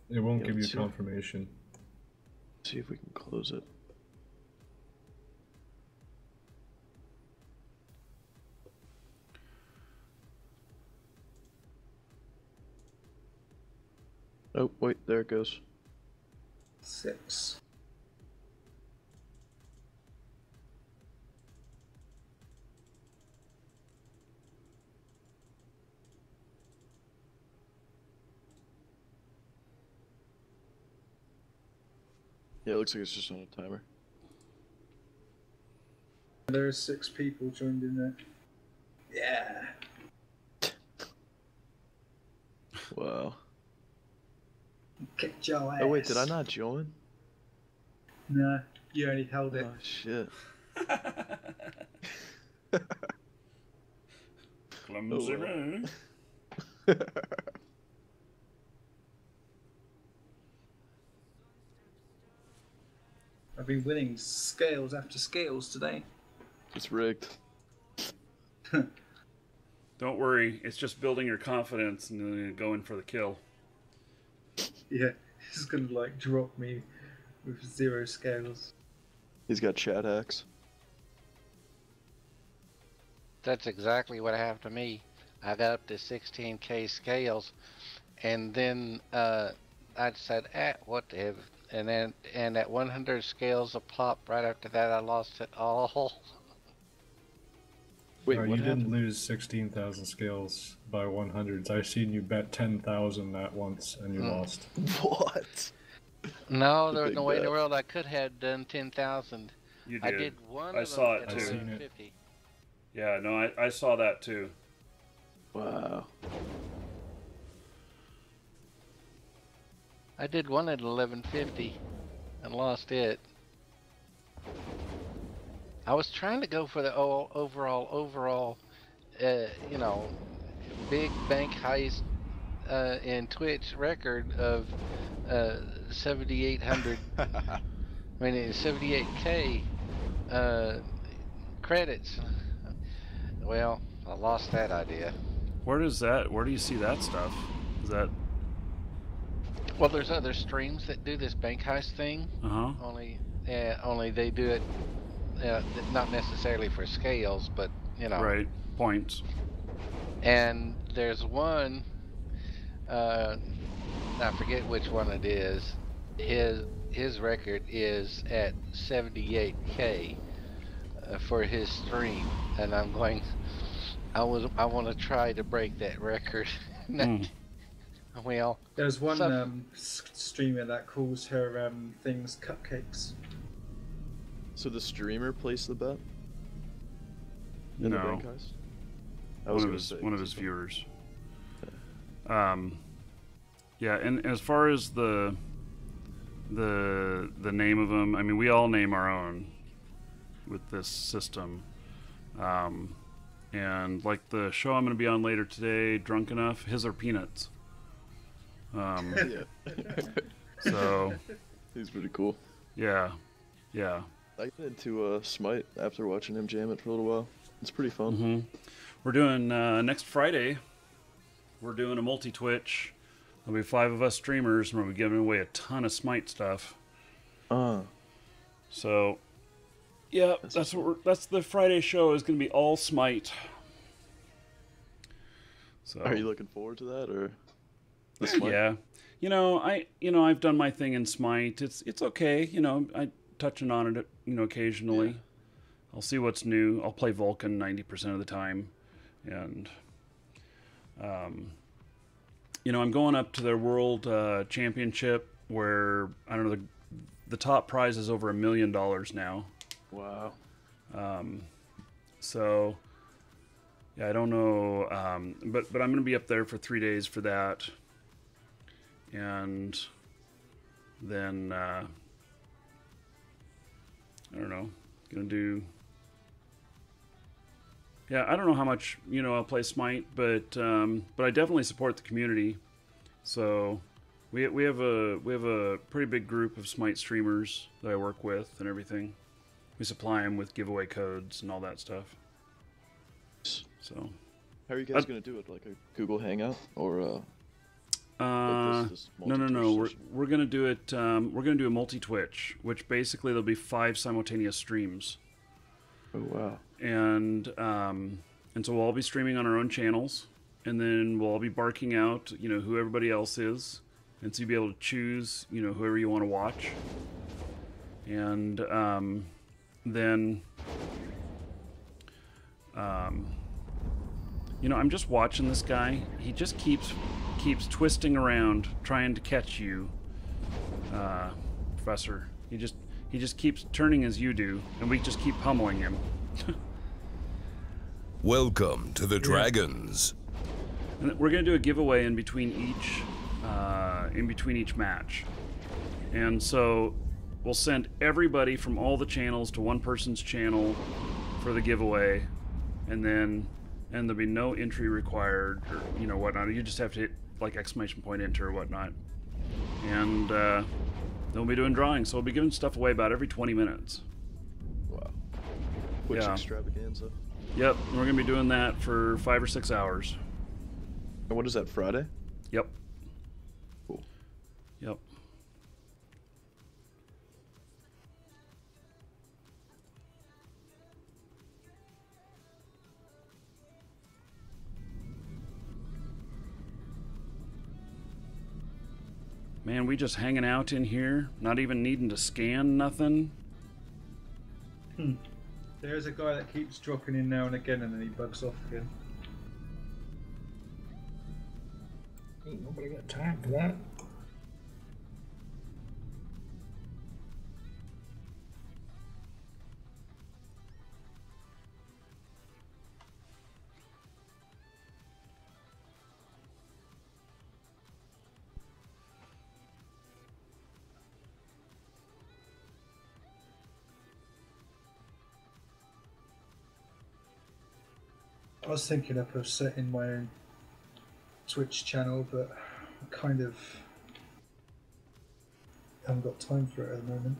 It won't Yeah, give you let's confirmation. See if we can close it. Oh, wait, there it goes. six. Yeah, it looks like it's just on a timer. There are six people joined in there. Yeah. Wow. Kicked your ass. Oh, wait, did I not join? No, you only held it. Oh, shit. Clumsy Oh, well. me. I've been winning scales after scales today. It's rigged. Don't worry, it's just building your confidence and uh, going for the kill. Yeah, he's gonna like drop me with zero scales. He's got chat hacks. That's exactly what happened to me. I got up to 16k scales, and then uh, I said, "Ah, what the heck?" And then, and at 100 scales a pop, right after that, I lost it all. Wait, No, you happened? didn't lose 16,000 scales by 100s. I seen you bet 10,000 at once and you Mm. lost. What? No, The there was big no way in the world I could have done 10,000. You I did. did one I of saw them it at too. It. 150. Yeah, no, I, I saw that too. Wow. I did one at 1150 and lost it. I was trying to go for the overall, overall, uh, you know, big bank heist uh, in Twitch record of uh, 7,800. I mean, it's 78k uh, credits. Well, I lost that idea. Where does that? Where do you see that stuff? Is that? Well, there's other streams that do this bank heist thing. Uh huh. Only, uh, only they do it uh, not necessarily for scales, but you know. Right. Points. And there's one, uh, I forget which one it is. His his record is at 78k uh, for his stream, and I'm going. I was I want to try to break that record. Mm. Well, There's one So- um, streamer that calls her um, things cupcakes. So the streamer placed the bet? In the No. bank heist? I One of his say, one of 'cause his it's- viewers. Um. Yeah, and as far as the the the name of them, I mean, we all name our own with this system. Um, and like the show I'm going to be on later today, Drunk Enough, his are peanuts. Um, Yeah. so He's pretty cool. yeah, yeah. I got into uh, Smite after watching him jam it for a little while. It's pretty fun. hmm We're doing uh, next Friday. We're doing a multi Twitch. There'll be five of us streamers, and we'll be giving away a ton of Smite stuff. Ah, So, yeah, That's that's, what we're, that's the Friday show is going to be all Smite. So are you looking forward to that or? Smite? yeah, you know I you know I've done my thing in Smite. It's it's okay. You know I touching on it you know occasionally. Yeah. I'll see what's new. I'll play Vulcan ninety percent of the time, and um, you know I'm going up to their World uh, Championship where I don't know the the top prize is over a million dollars now. Wow. Um, so yeah, I don't know, um, but but I'm gonna be up there for three days for that, and then uh, I don't know, gonna do. Yeah, I don't know how much you know I'll play Smite, but um, but I definitely support the community. So We we have a we have a pretty big group of Smite streamers that I work with and everything. We supply them with giveaway codes and all that stuff. So, How are you guys Uh, gonna do it? Like a Google Hangout or uh? Uh, this- this no, no, no. We're we're gonna do it. Um, we're gonna do a multi Twitch, which basically there'll be five simultaneous streams. Oh wow. and um, and so we'll all be streaming on our own channels, and then we'll all be barking out, you know, who everybody else is, and so you'll be able to choose, you know, whoever you want to watch, and um, then, um, you know, I'm just watching this guy. He just keeps keeps twisting around, trying to catch you, uh, Professor. He just he just keeps turning as you do, and we just keep pummeling him. Welcome to the Dragons. And we're going to do a giveaway in between each uh, in between each match, and so we'll send everybody from all the channels to one person's channel for the giveaway, and then and there'll be no entry required or you know whatnot. You just have to hit like exclamation point enter or whatnot, and uh, then we'll be doing drawings. So we'll be giving stuff away about every 20 minutes. Wow. Twitch Yeah. extravaganza. Yep, and we're going to be doing that for five or six hours. And what is that? Friday? Yep. Cool. Yep. Man, we just hanging out in here, not even needing to scan nothing. Hmm. There's a guy that keeps dropping in now and again, and then he bugs off again. Ain't nobody got time for that. I was thinking up of setting my own Twitch channel, but I kind of haven't got time for it at the moment.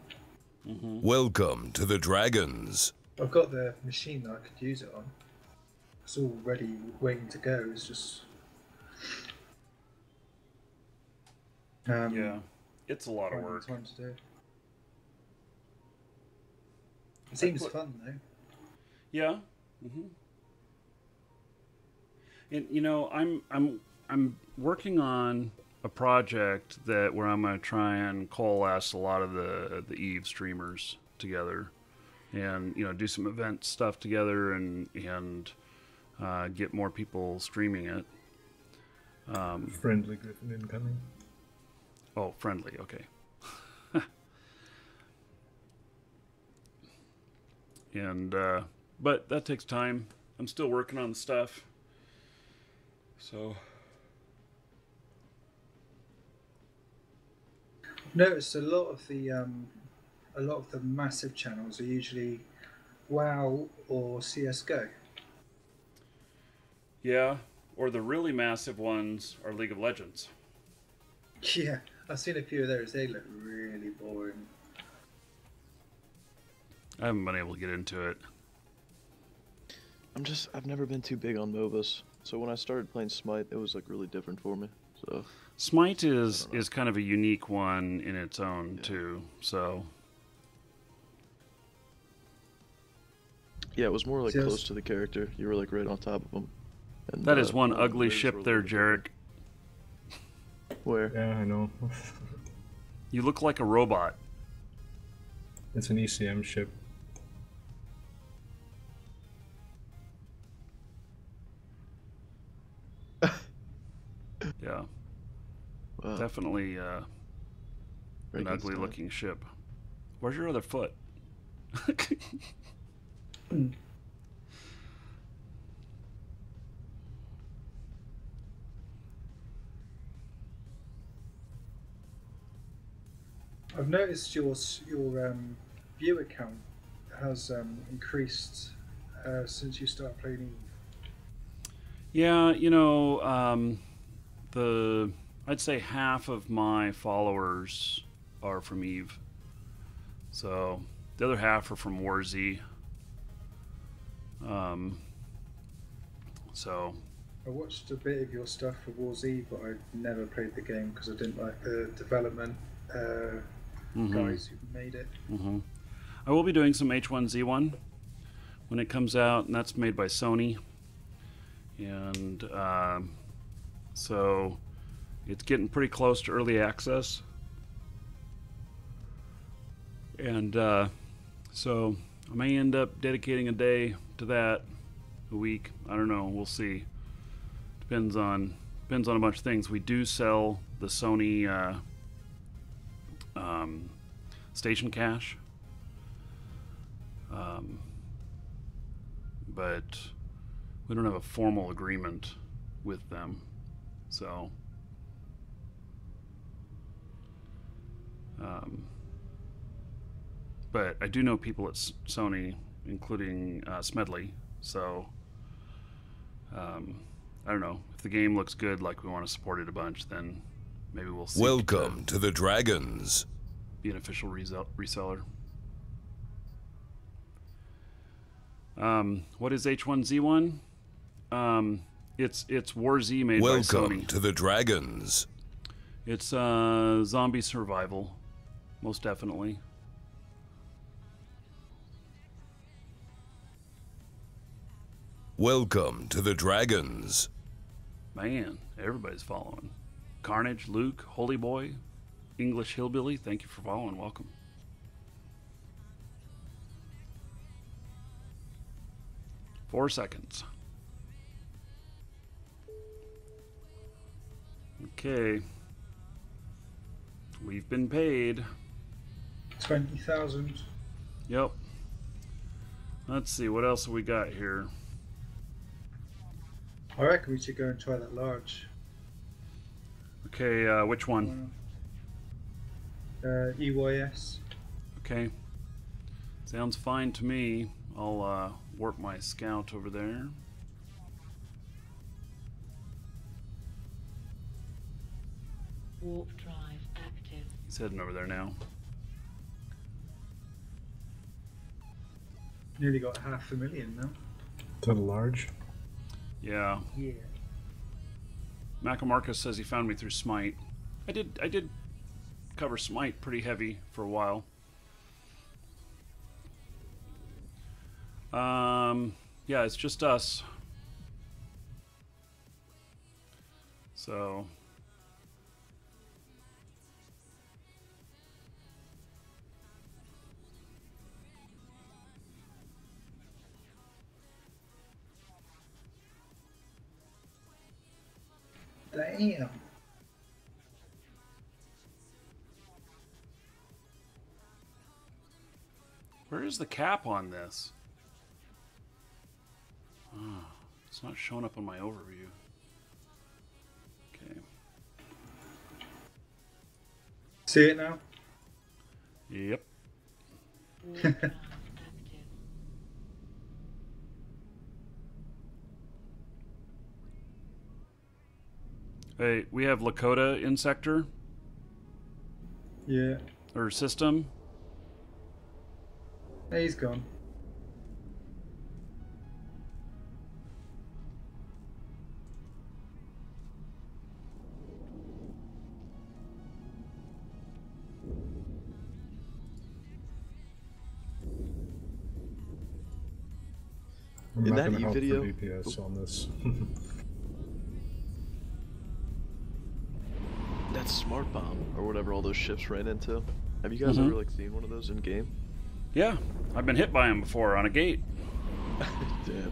Welcome to the Dragons. I've got the machine that I could use it on. It's all ready, waiting to go. It's just um, Yeah, it's a lot of work. time to do. It seems put- fun though. Yeah. hmm And you know, I'm I'm I'm working on a project that where I'm gonna try and coalesce a lot of the the Eve streamers together, and you know, do some event stuff together, and and uh, get more people streaming it. Um, Friendly Griffin incoming. Oh, friendly. Okay. and uh, but that takes time. I'm still working on the stuff. So I've noticed a lot of the um, a lot of the massive channels are usually WoW or CS:GO. yeah, or the really massive ones are League of Legends. Yeah, I've seen a few of those. They look really boring. I haven't been able to get into it. I'm just I've never been too big on MOBAs. So when I started playing Smite, it was like really different for me. So Smite is is kind of a unique one in its own too. So yeah, it was more like Yes. close to the character. You were like right on top of them. And, that is uh, one all the ugly ship there, little Jarek. Where? Yeah, I know. You look like a robot. it's an ECM ship. Wow, definitely uh, an ugly time. looking ship. Where's your other foot? I've noticed your s- your um, viewer count has um, increased uh, since you started playing Yeah, you know, um, the I'd say half of my followers are from Eve. So the other half are from WarZ. Um, so I watched a bit of your stuff for War Z, but I never played the game because I didn't like the development uh, mhm. guys who made it. hmm I will be doing some H1Z1 when it comes out, and that's made by Sony. And um, so it's getting pretty close to early access. And uh, so I may end up dedicating a day to that, a week. I don't know. We'll see. Depends on depends on a bunch of things. We do sell the Sony uh, um, Station Cash. Um, but we don't have a formal agreement with them. So, um, but I do know people at Sony, including uh, Smedley. So, um, I don't know if the game looks good, like we want to support it a bunch, then maybe we'll Welcome to the Dragons. be an official resell- reseller. Um, what is H1Z1? Um, it's it's War Z made by Sony. Welcome to the Dragons. It's uh, zombie survival, most definitely. Welcome to the Dragons. Man, everybody's following. Carnage, Luke, Holy Boy, English Hillbilly. Thank you for following. Welcome. Four seconds. Okay. We've been paid. Twenty thousand. Yep. Let's see, what else have we got here? I reckon we should go and try that large. Okay, uh, which one? Uh, EYS. Okay. Sounds fine to me. I'll uh, warp my scout over there. Warp drive active. He's heading over there now. Nearly got half a million now. To the large. Yeah. Yeah. Macamarcus says he found me through Smite. I did I did cover Smite pretty heavy for a while. Um yeah, it's just us. So Damn. where is the cap on this? Ah, it's not showing up on my overview. Okay. See it now? Yep. Warp drive active. Hey, we have Lakota in sector Yeah. or system. Hey, he's gone. I'm In that gonna help for video- DPS on this. That smart bomb or whatever all those ships ran into. Have you guys Mhm. ever like seen one of those in game? Yeah, I've been hit by them before on a gate. Damn.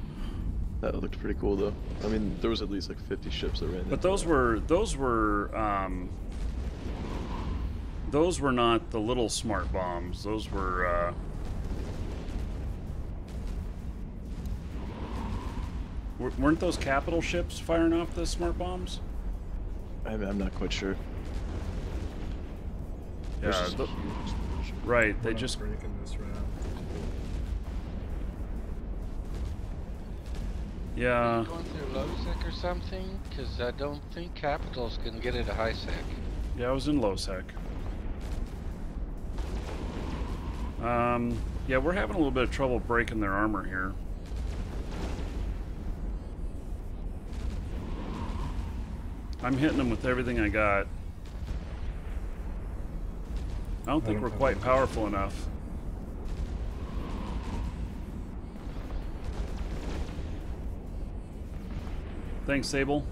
That looked pretty cool though. I mean, there was at least like 50 ships that ran. But those that. were those were um, those were not the little smart bombs. Those were uh, wer- weren't those capital ships firing off the smart bombs? I'm, I'm not quite sure. Yeah, There's just a th- huge explosion. right. They just breaking this round. Yeah. Going through low sec or something? Because I don't think capitals can get it a high sec. Yeah, I was in low sec. Um, yeah, we're having a little bit of trouble breaking their armor here. I'm hitting them with everything I got. I don't think don't we're have quite powerful enough. Thanks, Sable.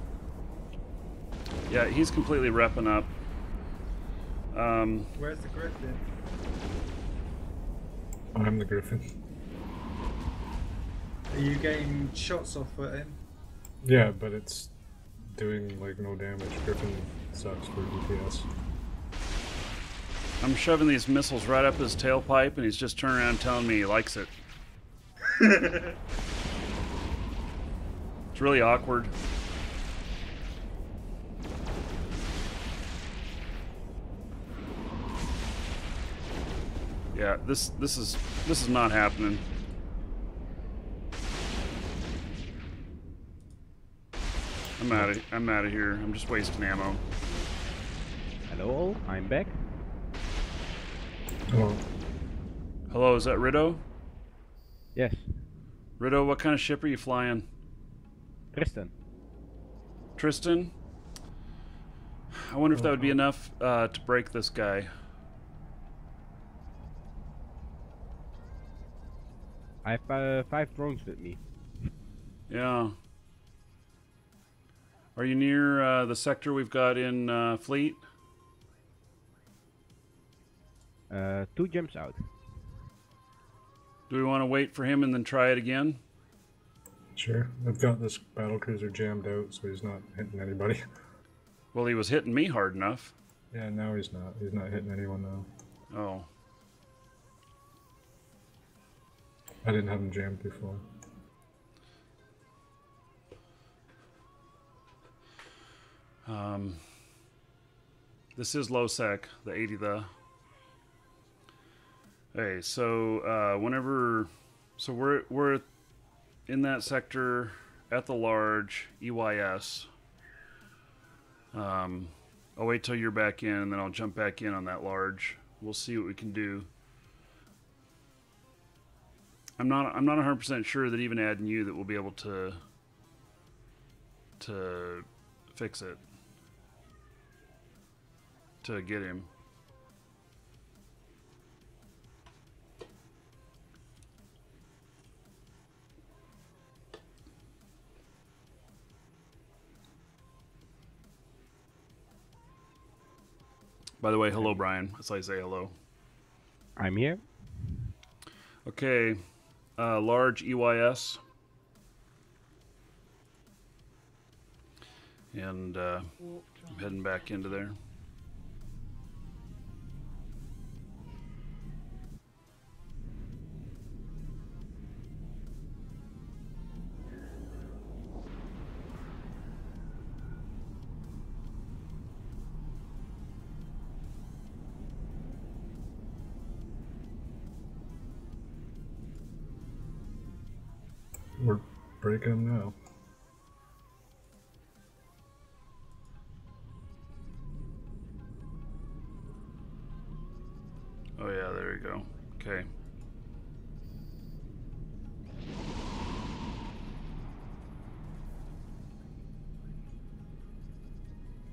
Yeah, he's completely repping up. Um, Where's the Griffin? I'm the Griffin. Are you getting shots off at him? Yeah, but it's doing like no damage. Griffin sucks for DPS. I'm shoving these missiles right up his tailpipe, and he's just turning around telling me he likes it. It's really awkward. Yeah, this this is this is not happening. I'm out of I'm out of here. I'm just wasting ammo. Hello I'm back. Oh, Hello, is that Rido? Yes, Rido, what kind of ship are you flying? Tristan. Tristan? I wonder if that would be enough uh, to break this guy. I have uh, five drones with me. Yeah. Are you near uh, the sector we've got in uh, Fleet? Uh, two jumps out. Do we want to wait for him and then try it again? sure. I've got this battle cruiser jammed out, so he's not hitting anybody. Well, he was hitting me hard enough. Yeah, now he's not. He's not hitting anyone now. Oh. I didn't have him jammed before. Um, this is low sec, the 80 the. Okay, so uh, whenever, so we're we're in that sector at the large EYS. Um, I'll wait till you're back in, and then I'll jump back in on that large. We'll see what we can do. I'm not I'm not 100% sure that even adding you that we'll be able to to fix it to get him. By the way, hello, Brian. That's how I say hello. I'm here. Okay, uh, large EYS. And uh, I'm heading back into there. Breaking him now. Oh yeah, there we go. Okay.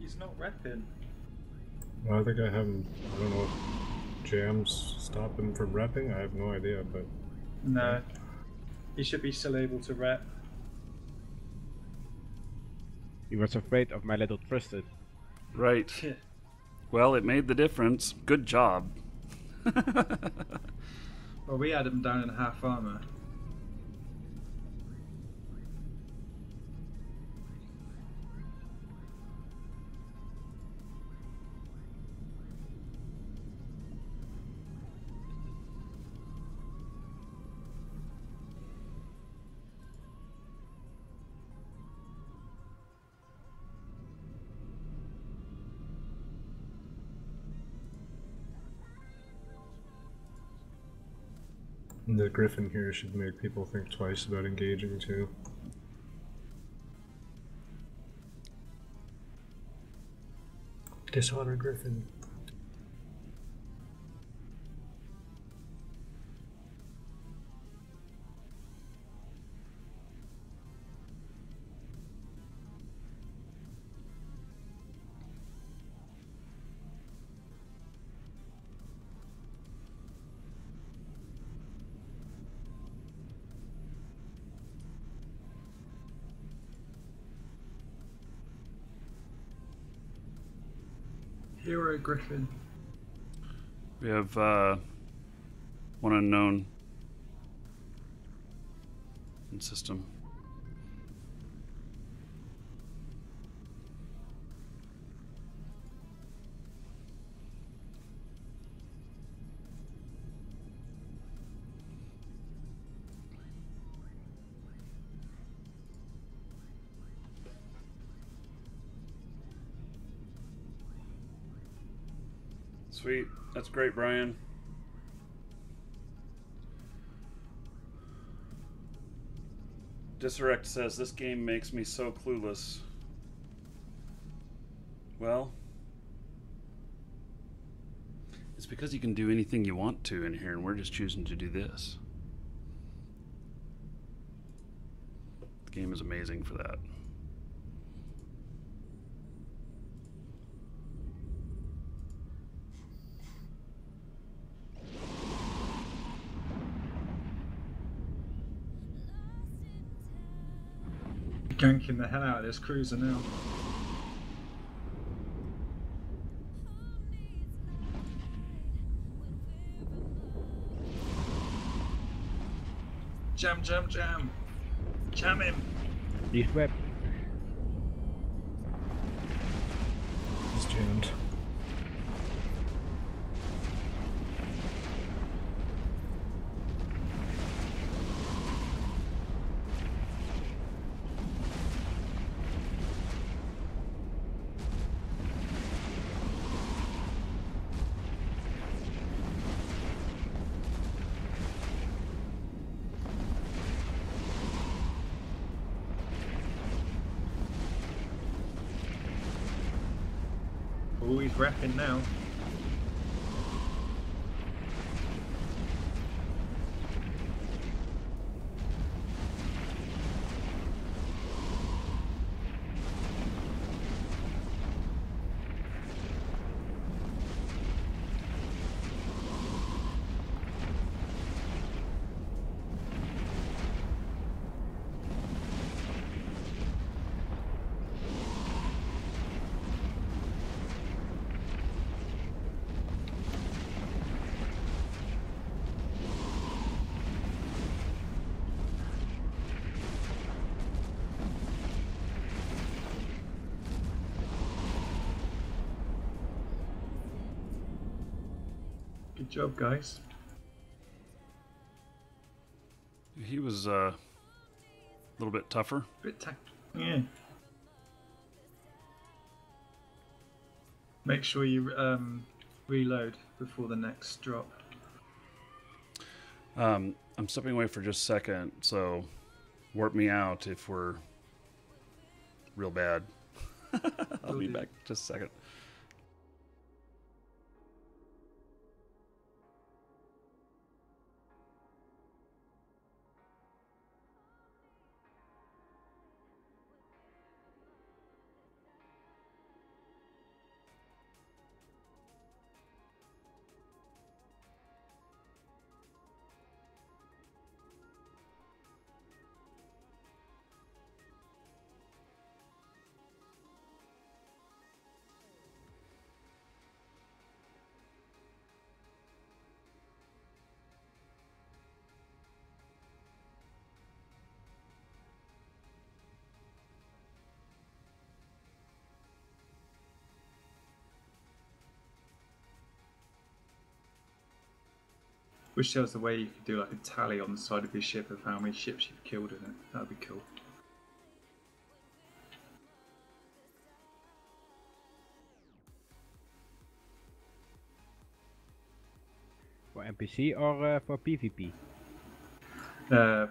He's not repping. Well, I think I have him. I don't know if jams stop him from repping. I have no idea, but No. He should be still able to rep. He was afraid of my little Tristan. Right. Well, it made the difference. Good job. Well, we had him down in half armor. the griffin here should make people think twice about engaging too. Dishonor griffin. Hero Griffin. We have uh, one unknown in system. Sweet. That's great, Brian. Disarect says this game makes me so clueless. Well, it's because you can do anything you want to in here, and we're just choosing to do this. The game is amazing for that. Ganking the hell out of this cruiser now. Jam, jam, jam. Jam him. He's web. Rapping now. Good job, guys. He was uh, a little bit tougher. Bit tack. Yeah. Make sure you um, reload before the next drop. Um, I'm stepping away for just a second, so warp me out if we're real bad. I'll Will be do. back just a second. Wish there was a way you could do like a tally on the side of your ship of how many ships you've killed in it. That'd be cool. For NPC or uh, for PvP? Uh,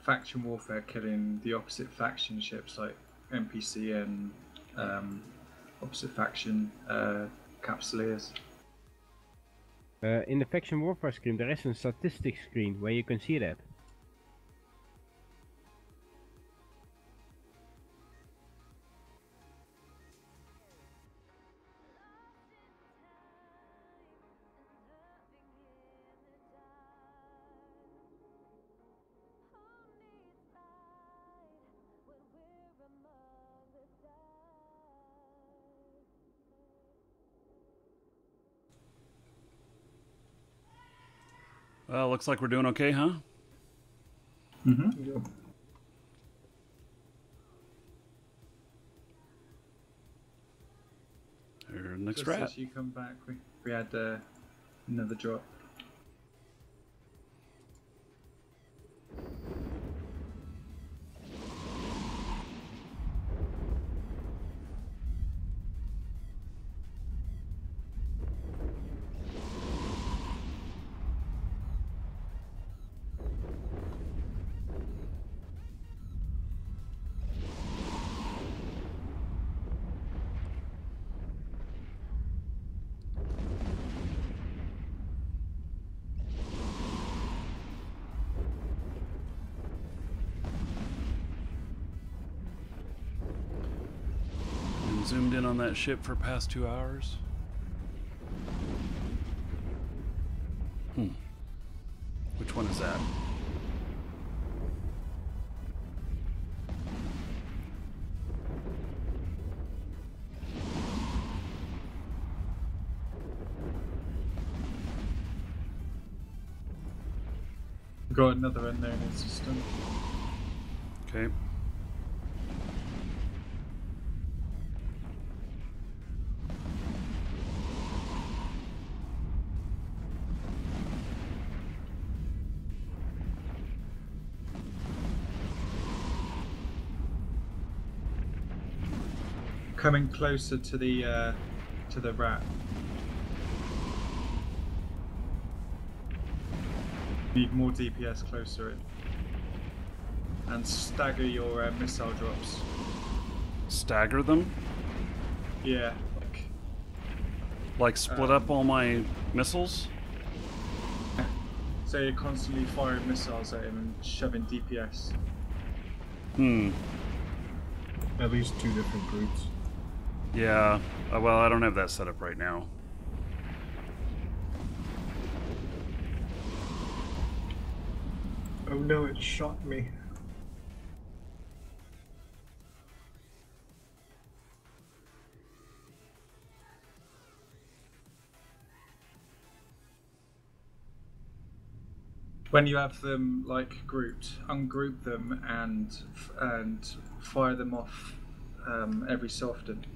faction warfare killing the opposite faction ships like NPC and um, opposite faction uh, capsuleers. Uh, in the faction warfare screen, there is a statistics screen where you can see that. Looks like we're doing okay, huh? Mm-hmm. Here, next Just rat. as you come back, we, we had uh, another drop. On that ship for past two hours. Hmm. Which one is that? Got another unknown in system. Okay. Coming closer to the uh, to the rat. Need more DPS closer in. And stagger your uh, missile drops. Stagger them? Yeah. Like, Like split Uh, up all my missiles? so you're constantly firing missiles at him and shoving DPS. Hmm. At least two different groups. Yeah. Uh, well, I don't have that set up right now. Oh no, it shot me. When you have them like grouped, ungroup them and and fire them off um, every so often.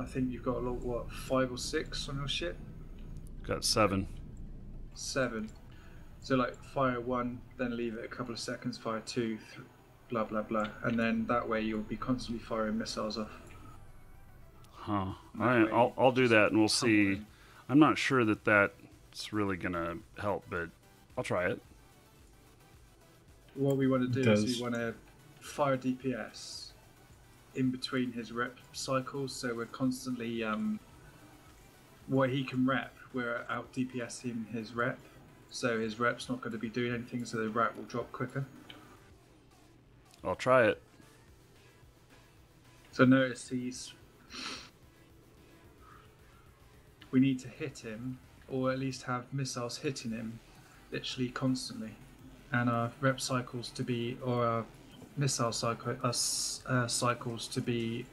I think you've got a lot, what, five or six on your ship? Got seven. Seven. So like fire one, then leave it a couple of seconds, fire two, th- blah blah blah, and then that way you'll be constantly firing missiles off. Huh. All right, I'll, I'll do that and we'll see. in. I'm not sure that that's really going to help, but I'll try it. What we want to It do is we want to fire DPS in between his rep cycles, so we're constantly um, what he can rep. We're out DPSing his rep, so his rep's not going to be doing anything, so the rep will drop quicker. I'll try it. So notice he's. We need to hit him, or at least have missiles hitting him, literally constantly, and our rep cycles to be, or our missile cycle, uh, uh, cycles to be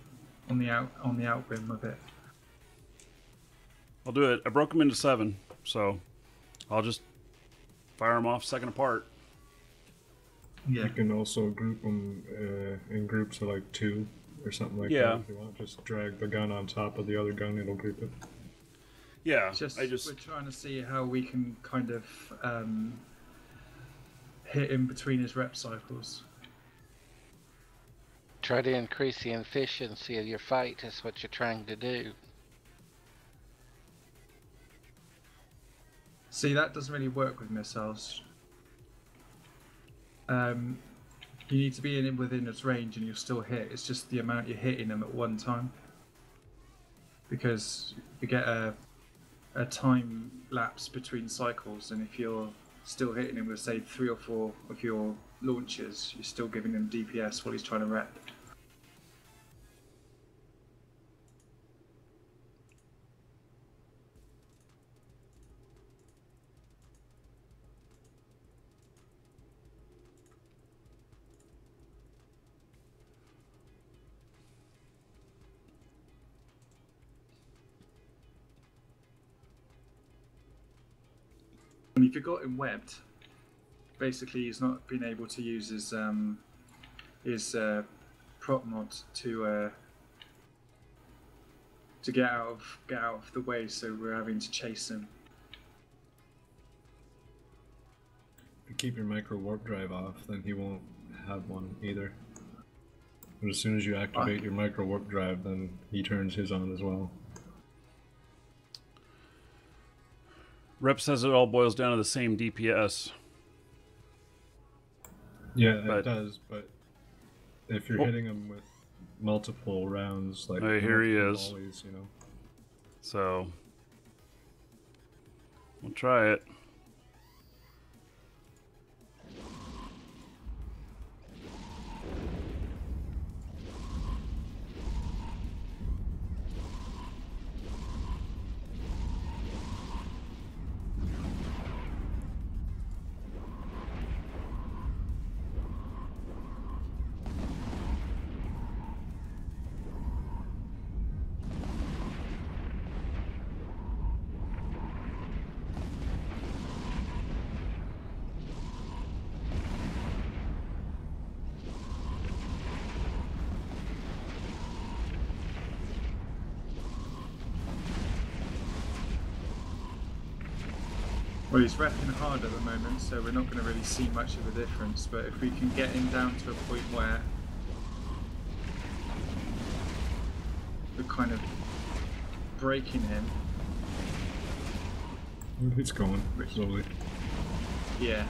on the out on the out rim of it. I'll do it. I broke them into seven, so I'll just fire them off second apart. Yeah. You can also group them uh, in groups of like two or something like Yeah. that. If you want, just drag the gun on top of the other gun, it'll group it. Yeah, Just, I just we're trying to see how we can kind of um, hit him between his rep cycles. Try to increase the efficiency of your fight. Is what you're trying to do. See, that doesn't really work with missiles. Um, You need to be in within its range and you'll still hit. It's just the amount you're hitting them at one time. Because you get a a time lapse between cycles, and if you're still hitting him with say three or four of your launches, you're still giving him DPS while he's trying to rep. got him webbed, basically he's not been able to use his um, his uh, prop mod to uh, to get out of get out of the way. So we're having to chase him. If you keep your micro warp drive off, then he won't have one either. But as soon as you activate your micro warp drive, then he turns his on as well. Rep says it all boils down to the same DPS. Yeah, But- it does, but if you're Oh. hitting him with multiple rounds, like Hey, here he is. volleys, you know. So we'll try it. Well, he's repping hard at the moment, so we're not going to really see much of a difference. But if we can get him down to a point where we're kind of breaking him, It's going slowly. yeah.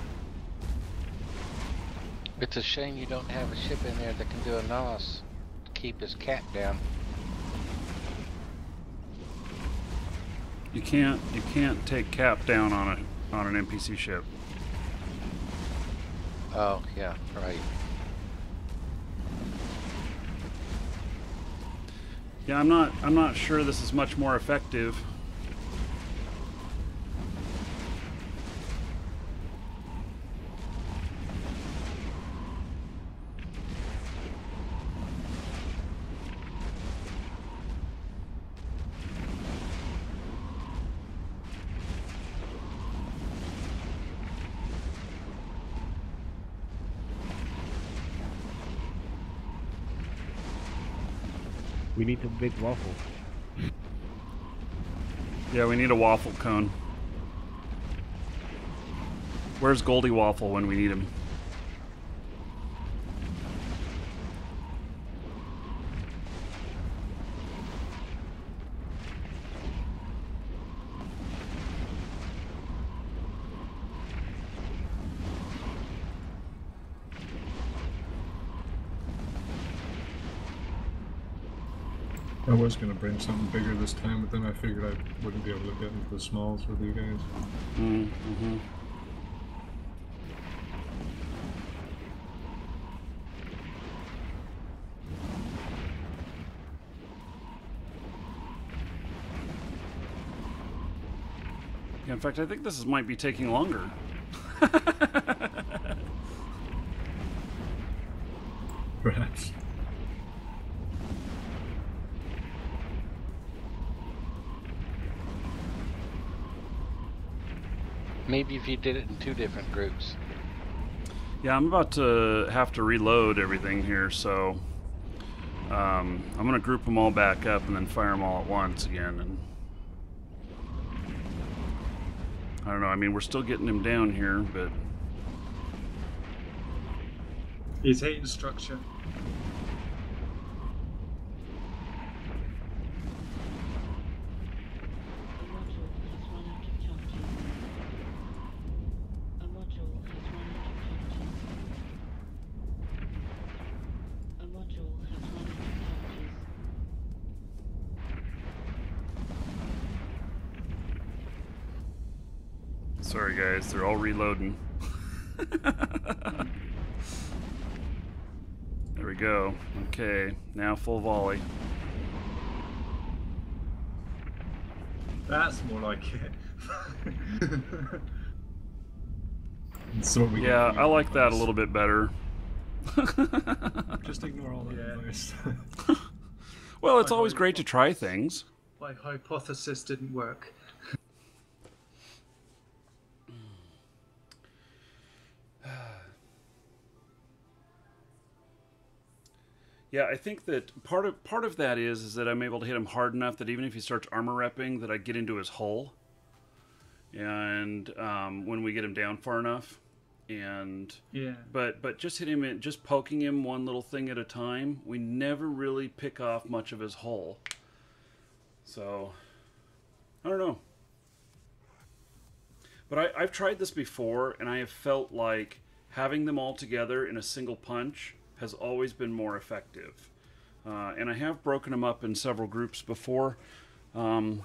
It's a shame you don't have a ship in there that can do a NOS to keep his cap down. You can't you can't take cap down on a on an NPC ship. Oh, yeah, right. Yeah, I'm not I'm not sure this is much more effective. Big waffle. Yeah, we need a waffle cone. Where's Goldie Waffle when we need him? Was gonna bring something bigger this time, but then I figured I wouldn't be able to get into the smalls with you guys. Mm-hmm. Yeah, in fact, I think this is, might be taking longer. Maybe if you did it in two different groups. Yeah, I'm about to have to reload everything here, so um, I'm gonna group them all back up and then fire them all at once again. And I don't know. I mean, we're still getting him down here, but He's hating structure. Guys, they're all reloading. there we go. Okay, now full volley. That's more like it. That's what we Yeah, I like that a little bit better. Just ignore all that Yeah. advice. well, it's always great to try things. My hypothesis didn't work. Yeah, I think that part of part of that is is that I'm able to hit him hard enough that even if he starts armor repping, that I get into his hull, and um, when we get him down far enough, and Yeah. but but just hitting him in, just poking him one little thing at a time. We never really pick off much of his hull. So I don't know. But I, I've tried this before, and I have felt like having them all together in a single punch has always been more effective. Uh, and I have broken them up in several groups before. Um,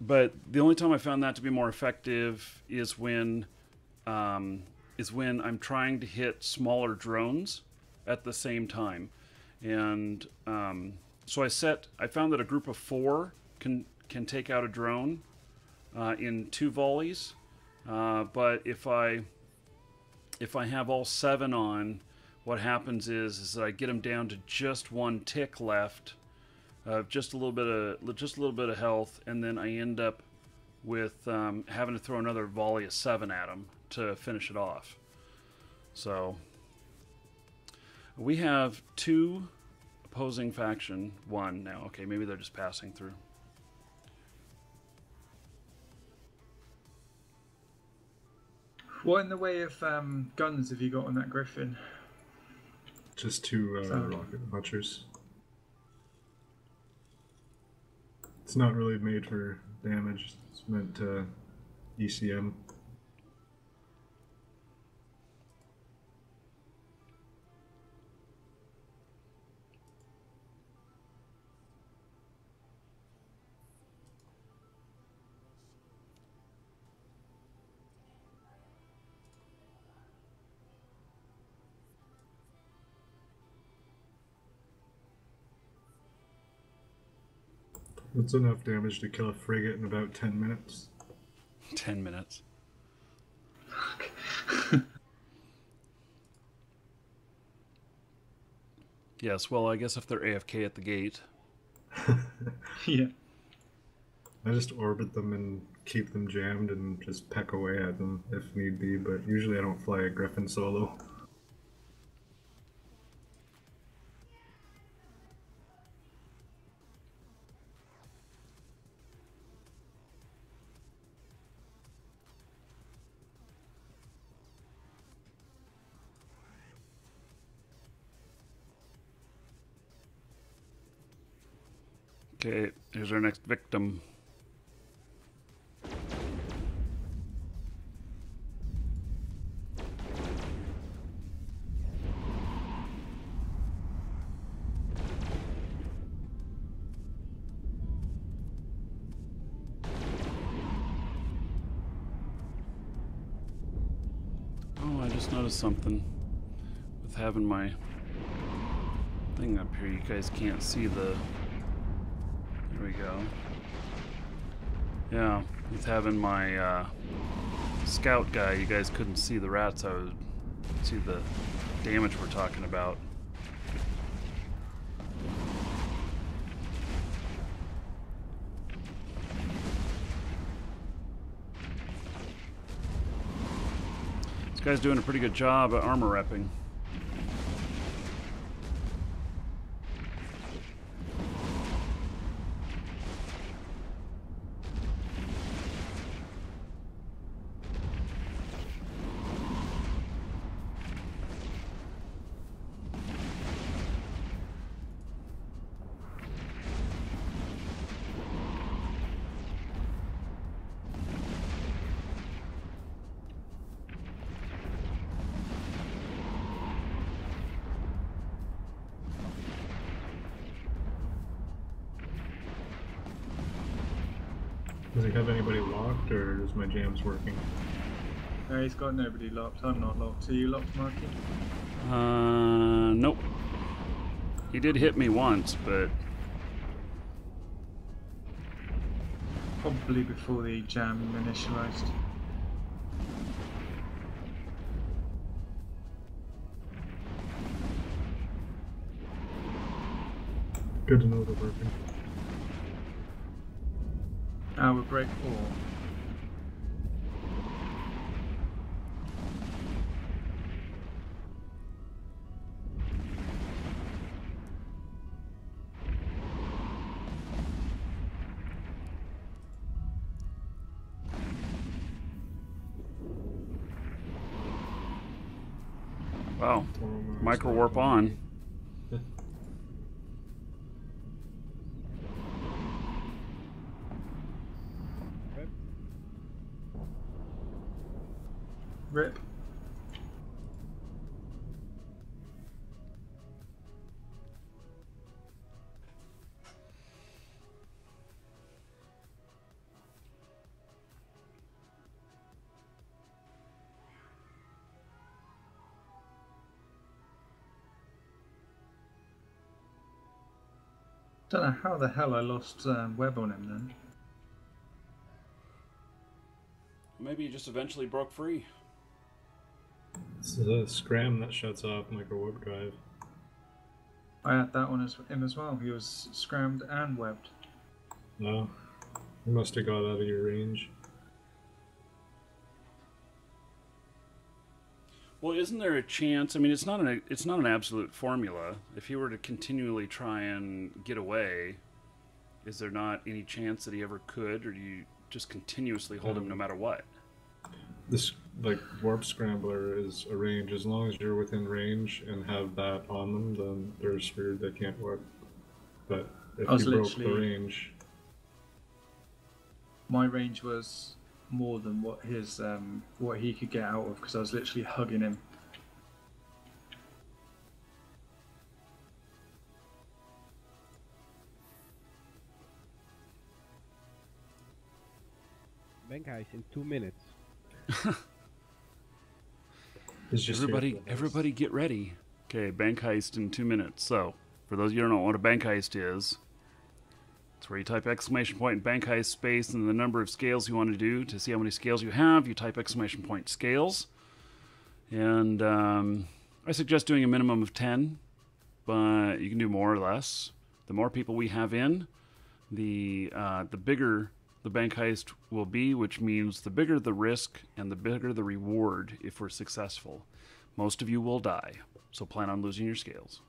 but the only time I found that to be more effective is when um, is when I'm trying to hit smaller drones at the same time. And um, so I set. I found that a group of four can can take out a drone uh, in two volleys. Uh, but if I if I have all seven on, what happens is is that I get them down to just one tick left, uh, just a little bit of just a little bit of health, and then I end up with um, having to throw another volley of seven at them to finish it off. So we have two opposing faction, one now. Okay, maybe they're just passing through. What in the way of um, guns have you got on that Griffin? Just two uh, rocket launchers. It's not really made for damage. It's meant to E ECM. It's enough damage to kill a frigate in about 10 minutes. Ten minutes. Yes, well, I guess if they're AFK at the gate. yeah. I just orbit them and keep them jammed and just peck away at them if need be, but usually I don't fly a Griffin solo. Okay, here's our next victim. Oh, I just noticed something with having my thing up here. You guys can't see the go. Yeah, with having my uh, scout guy, you guys couldn't see the rats. I would see the damage we're talking about. This guy's doing a pretty good job at armor repping. Does he have anybody locked or is my jams working? No, he's got nobody locked. I'm not locked. Are you locked, Marky? Uh, nope. He did hit me once, but Probably before the jam initialized. Good to know they're working. Hour break four. Warp on. Don't know how the hell I lost um, web on him then. Maybe he just eventually broke free. This is a scram that shuts off micro warp drive. I had that one as him as well. He was scrammed and webbed. No. You must have got out of your range. Well, isn't there a chance? I mean, it's not an it's not an absolute formula. If he were to continually try and get away, is there not any chance that he ever could, or do you just continuously hold him no matter what? This like warp scrambler is a range. As long as you're within range and have that on them, then they're screwed. They can't warp. But if you broke the range, My range was more than what his um, what he could get out of because I was literally hugging him. Bank heist in two minutes. it's just here everybody, everybody, get ready. Okay, bank heist in two minutes. So, for those of you who don't know what a bank heist is, it's where you type exclamation point bank heist space and the number of scales you want to do to see how many scales you have. You type exclamation point scales, and um, I suggest doing a minimum of ten, but you can do more or less. The more people we have in, the uh, the bigger the bank heist will be, which means the bigger the risk and the bigger the reward if we're successful. Most of you will die, so plan on losing your scales.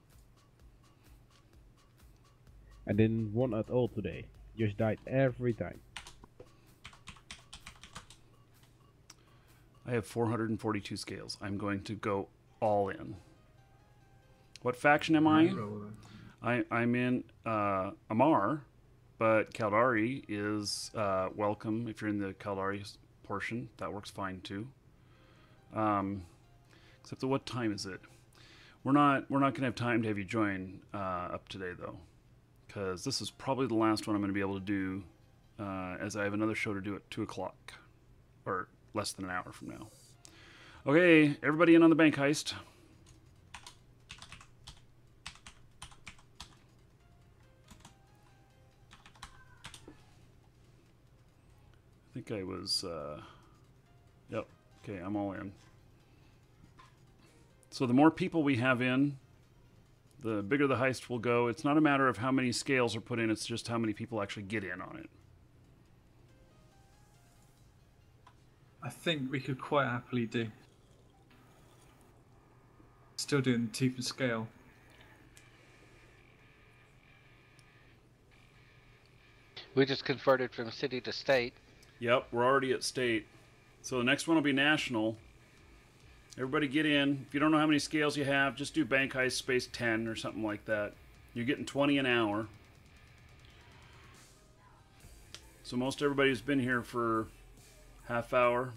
I didn't won at all today. Just died every time. I have 442 scales. I'm going to go all in. What faction am I? I, I'm in uh, Amarr, but Caldari is uh, welcome if you're in the Caldari portion. That works fine too. Um, except that what time is it? We're not we're not gonna have time to have you join uh, up today though, because this is probably the last one I'm gonna be able to do, uh, as I have another show to do at two o'clock, or less than an hour from now. Okay, everybody in on the bank heist. I think I was. Uh, yep. Okay, I'm all in. So the more people we have in, the bigger the heist will go. It's not a matter of how many scales are put in; it's just how many people actually get in on it. I think we could quite happily do. Still doing the tooth and scale. We just converted from city to state. Yep, we're already at state. So the next one will be national. Everybody get in. If you don't know how many scales you have, just do bank heist space 10 or something like that. You're getting 20 an hour. So most everybody's been here for half hour.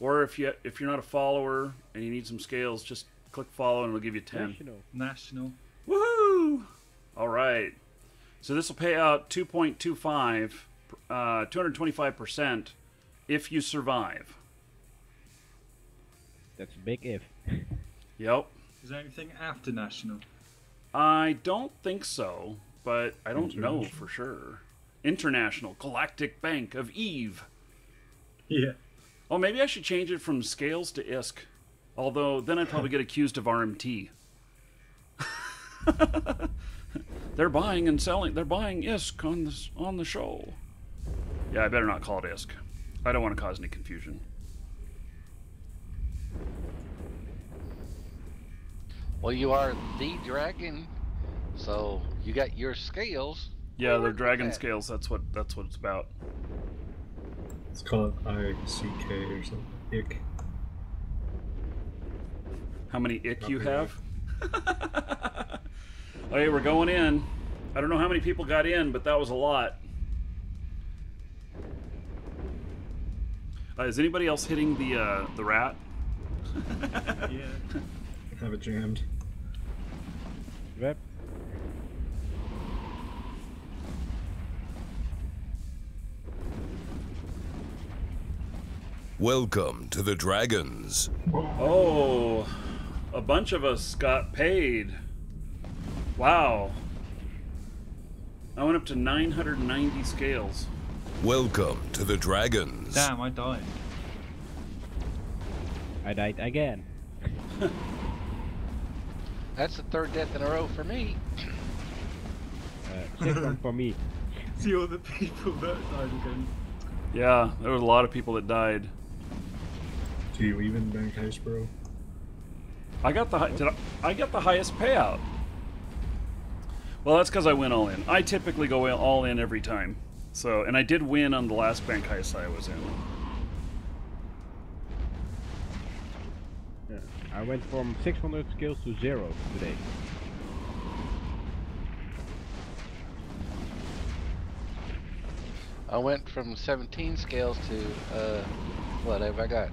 Or if you if you're not a follower and you need some scales, just click follow and it'll give you 10. National. National. Woohoo! All right. So this will pay out 2.25, uh, 225% if you survive. That's a big if. Yep. Is there anything after national? I don't think so, but I don't know for sure. International Galactic Bank of Eve. Yeah. Oh, maybe I should change it from scales to ISK. Although then I'd probably get accused of RMT. they're buying and selling. They're buying ISK on this on the show. Yeah, I better not call it ISK. I don't want to cause any confusion. Well, you are the dragon, so you got your scales. Yeah, they're dragon that. scales. That's what that's what it's about. Let's call it ICK or something. Ick. How many ick you have? okay, we're going in. I don't know how many people got in, but that was a lot. Uh, is anybody else hitting the uh, the rat? Yeah. Have it jammed. Yep. Welcome to the Dragons. Oh, a bunch of us got paid. Wow. I went up to 990 scales. Welcome to the Dragons. Damn, I died. I died again. That's the third death in a row for me. Uh, sixth one for me. See all the people that died again. Yeah, there was a lot of people that died. Do you even bank heist, bro? I got the hi- did I, I got the highest payout. Well, that's because I went all in. I typically go all in every time. So, and I did win on the last bank heist I was in. I went from 600 skills to zero today. I went from 17 scales to uh, whatever I got.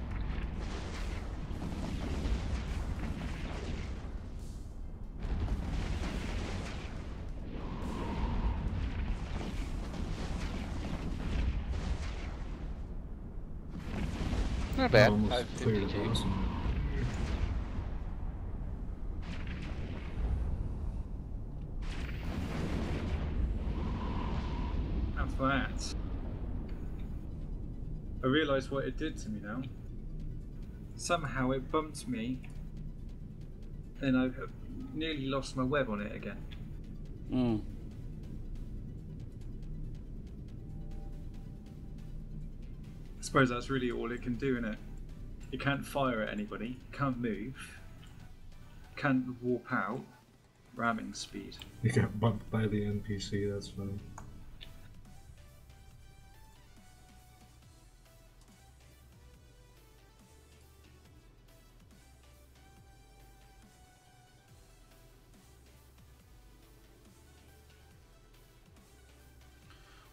Not bad. Almost cleared the 552. Boss. After that, I realise what it did to me now. Somehow it bumped me, and I've nearly lost my web on it again. Mm. I suppose that's really all it can do in it. It can't fire at anybody, can't move, can't warp out, ramming speed. You got bumped by the NPC, that's funny.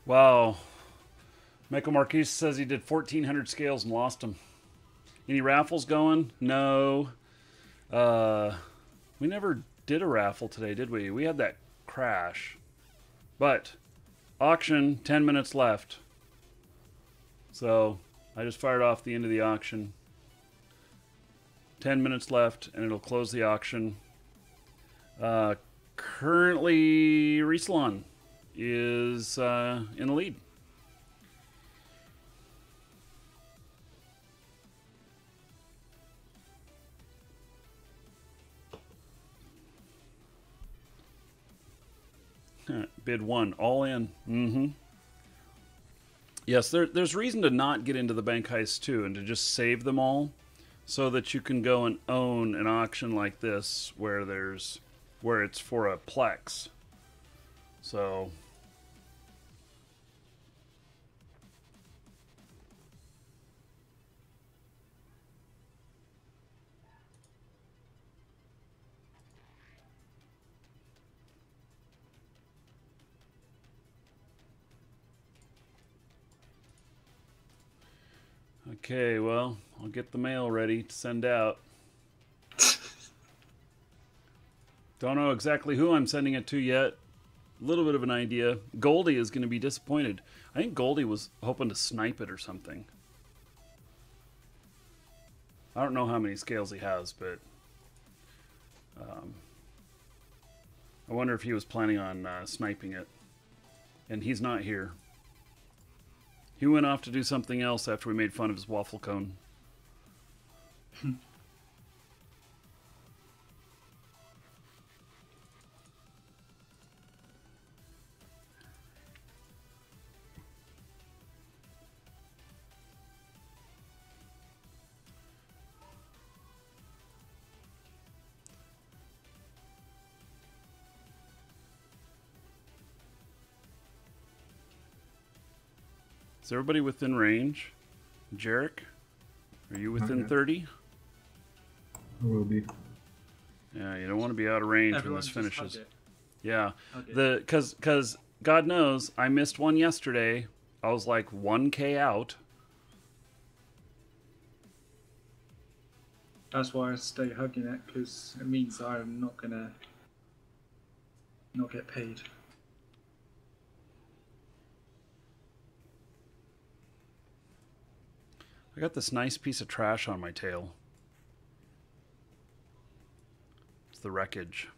Wow. Michael Marquise says he did 1,400 scales and lost them. Any raffles going? No. Uh, we never did a raffle today, did we? We had that crash. But auction, 10 minutes left. So I just fired off the end of the auction. 10 minutes left, and it'll close the auction. Uh, currently, Rieslan is uh, in the lead. Bid one, all in. Mm-hmm. Yes, there, there's reason to not get into the bank heist too, and to just save them all, so that you can go and own an auction like this where there's where it's for a plex. So Okay, well, I'll get the mail ready to send out. Don't know exactly who I'm sending it to yet. A little bit of an idea. Goldie is going to be disappointed. I think Goldie was hoping to snipe it or something. I don't know how many scales he has, but um, I wonder if he was planning on uh, sniping it. And he's not here. He went off to do something else after we made fun of his waffle cone. Is everybody within range? Jarek, are you within 30? I will be. Yeah, you don't want to be out of range Everyone when this finishes. Yeah, Hug it. the because because God knows I missed one yesterday. I was like 1k out. That's why I stay hugging it because it means I'm not gonna not get paid. I got this nice piece of trash on my tail. It's the wreckage.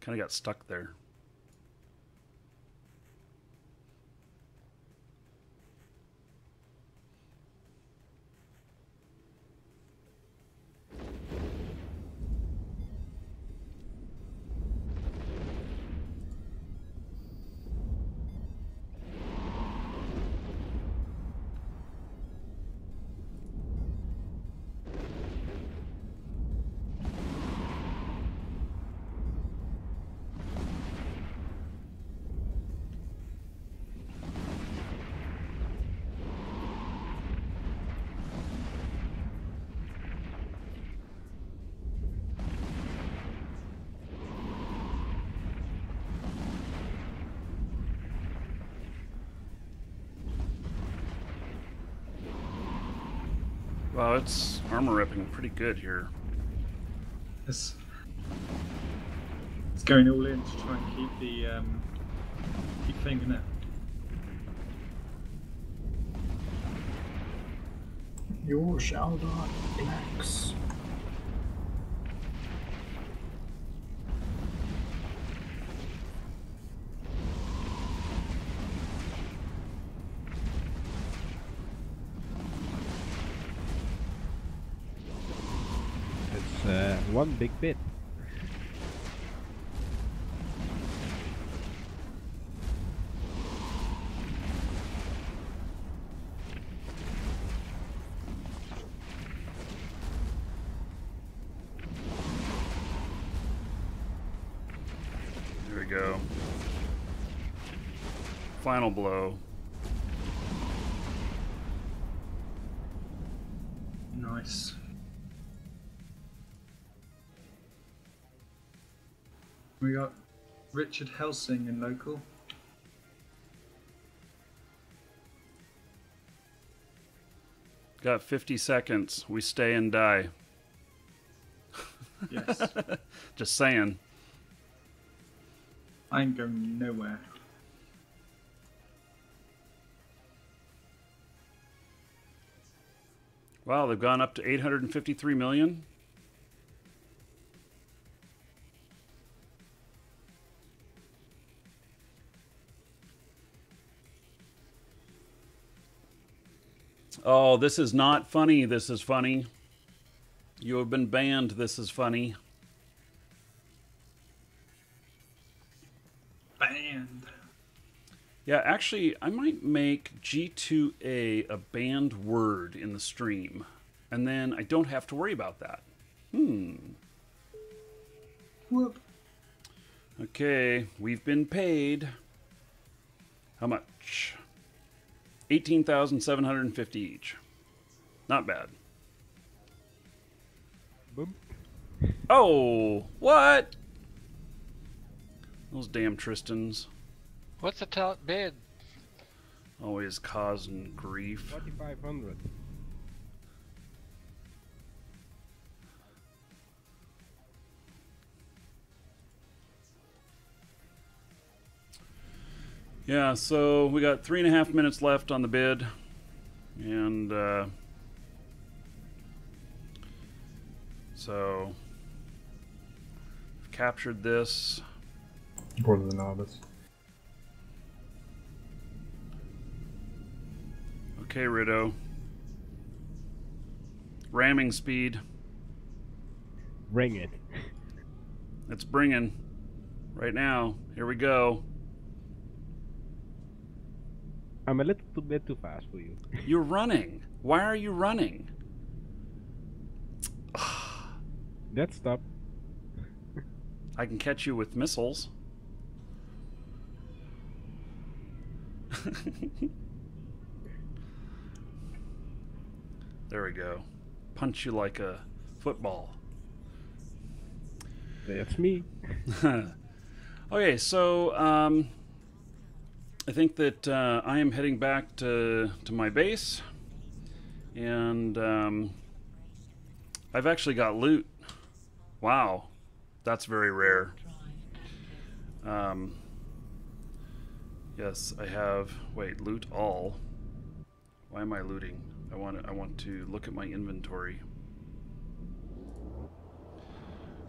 Kind of got stuck there. Wow, it's armor ripping pretty good here. It's, it's going all in to try and keep the um, keep in it. You shall not relax. Big bit. Richard Helsing in local. Got 50 seconds. We stay and die. Yes. Just saying. I ain't going nowhere. Wow, they've gone up to 853 million. Oh, this is not funny. This is funny. You have been banned. This is funny. Banned. Yeah, actually, I might make G2A a banned word in the stream, and then I don't have to worry about that. Hmm. Whoop. Okay, we've been paid. How much? 18,750 each. Not bad. Boom. Oh, what? Those damn Tristans. What's the top bid? Always causing grief. 4500. Yeah, so we got three and a half minutes left on the bid, and uh, So, I've captured this. Board of the Novice. Okay, Rido. Ramming speed. Ring it. It's bringing. Right now. Here we go. I'm a little bit too fast for you. You're running. Why are you running? That stop. I can catch you with missiles. there we go. Punch you like a football. That's me. okay, so um, I think that uh, I am heading back to to my base, and um, I've actually got loot. Wow, that's very rare. Um, yes, I have. Wait, loot all. Why am I looting? I want. I want to look at my inventory.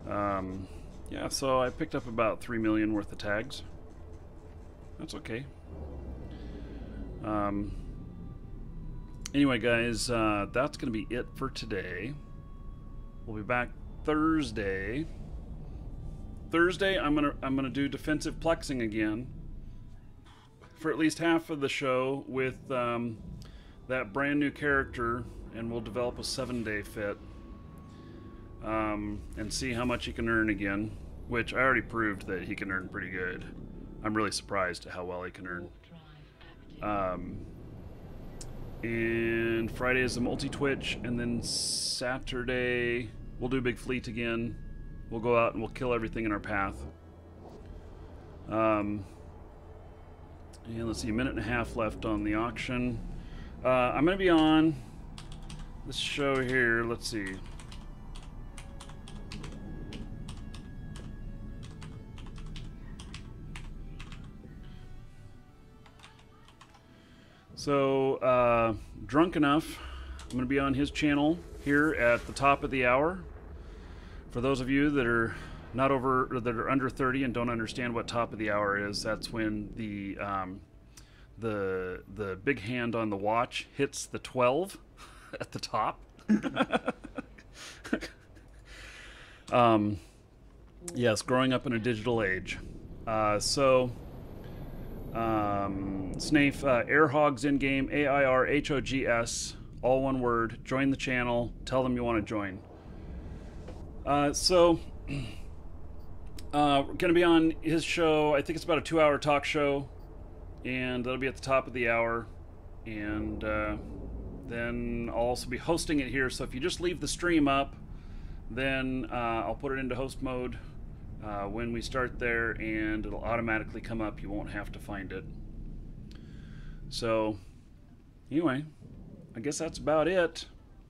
Um, yeah, so I picked up about three million worth of tags. That's okay. Um, anyway, guys, uh, that's going to be it for today. We'll be back Thursday. Thursday, I'm gonna I'm gonna do defensive plexing again for at least half of the show with um, that brand new character, and we'll develop a seven day fit um, and see how much he can earn again. Which I already proved that he can earn pretty good. I'm really surprised at how well he can earn. Um, and Friday is a multi Twitch, and then Saturday we'll do a Big Fleet again. We'll go out and we'll kill everything in our path. Um, and let's see, a minute and a half left on the auction. Uh, I'm going to be on this show here. Let's see. So, uh, Drunk Enough, I'm going to be on his channel here at the top of the hour. For those of you that are not over, that are under 30 and don't understand what top of the hour is, that's when the um, the the big hand on the watch hits the 12 at the top. um, yes, growing up in a digital age. Uh, so, um, Snafe, uh, Airhogs in game, A I R H O G S, all one word. Join the channel. Tell them you want to join. Uh, so, uh, we're going to be on his show. I think it's about a two hour talk show, and that'll be at the top of the hour. And uh, then I'll also be hosting it here. So if you just leave the stream up, then uh, I'll put it into host mode uh, when we start there, and it'll automatically come up. You won't have to find it. So, anyway, I guess that's about it.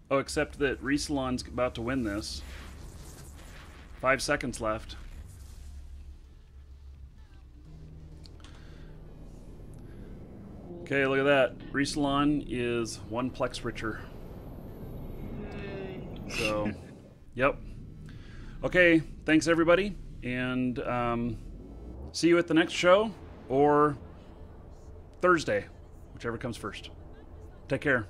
Oh, except that Resalon's about to win this. Five seconds left. Okay, look at that. Resalon is one plex richer. So, yep. Okay, thanks everybody, and um, see you at the next show or Thursday, whichever comes first. Take care.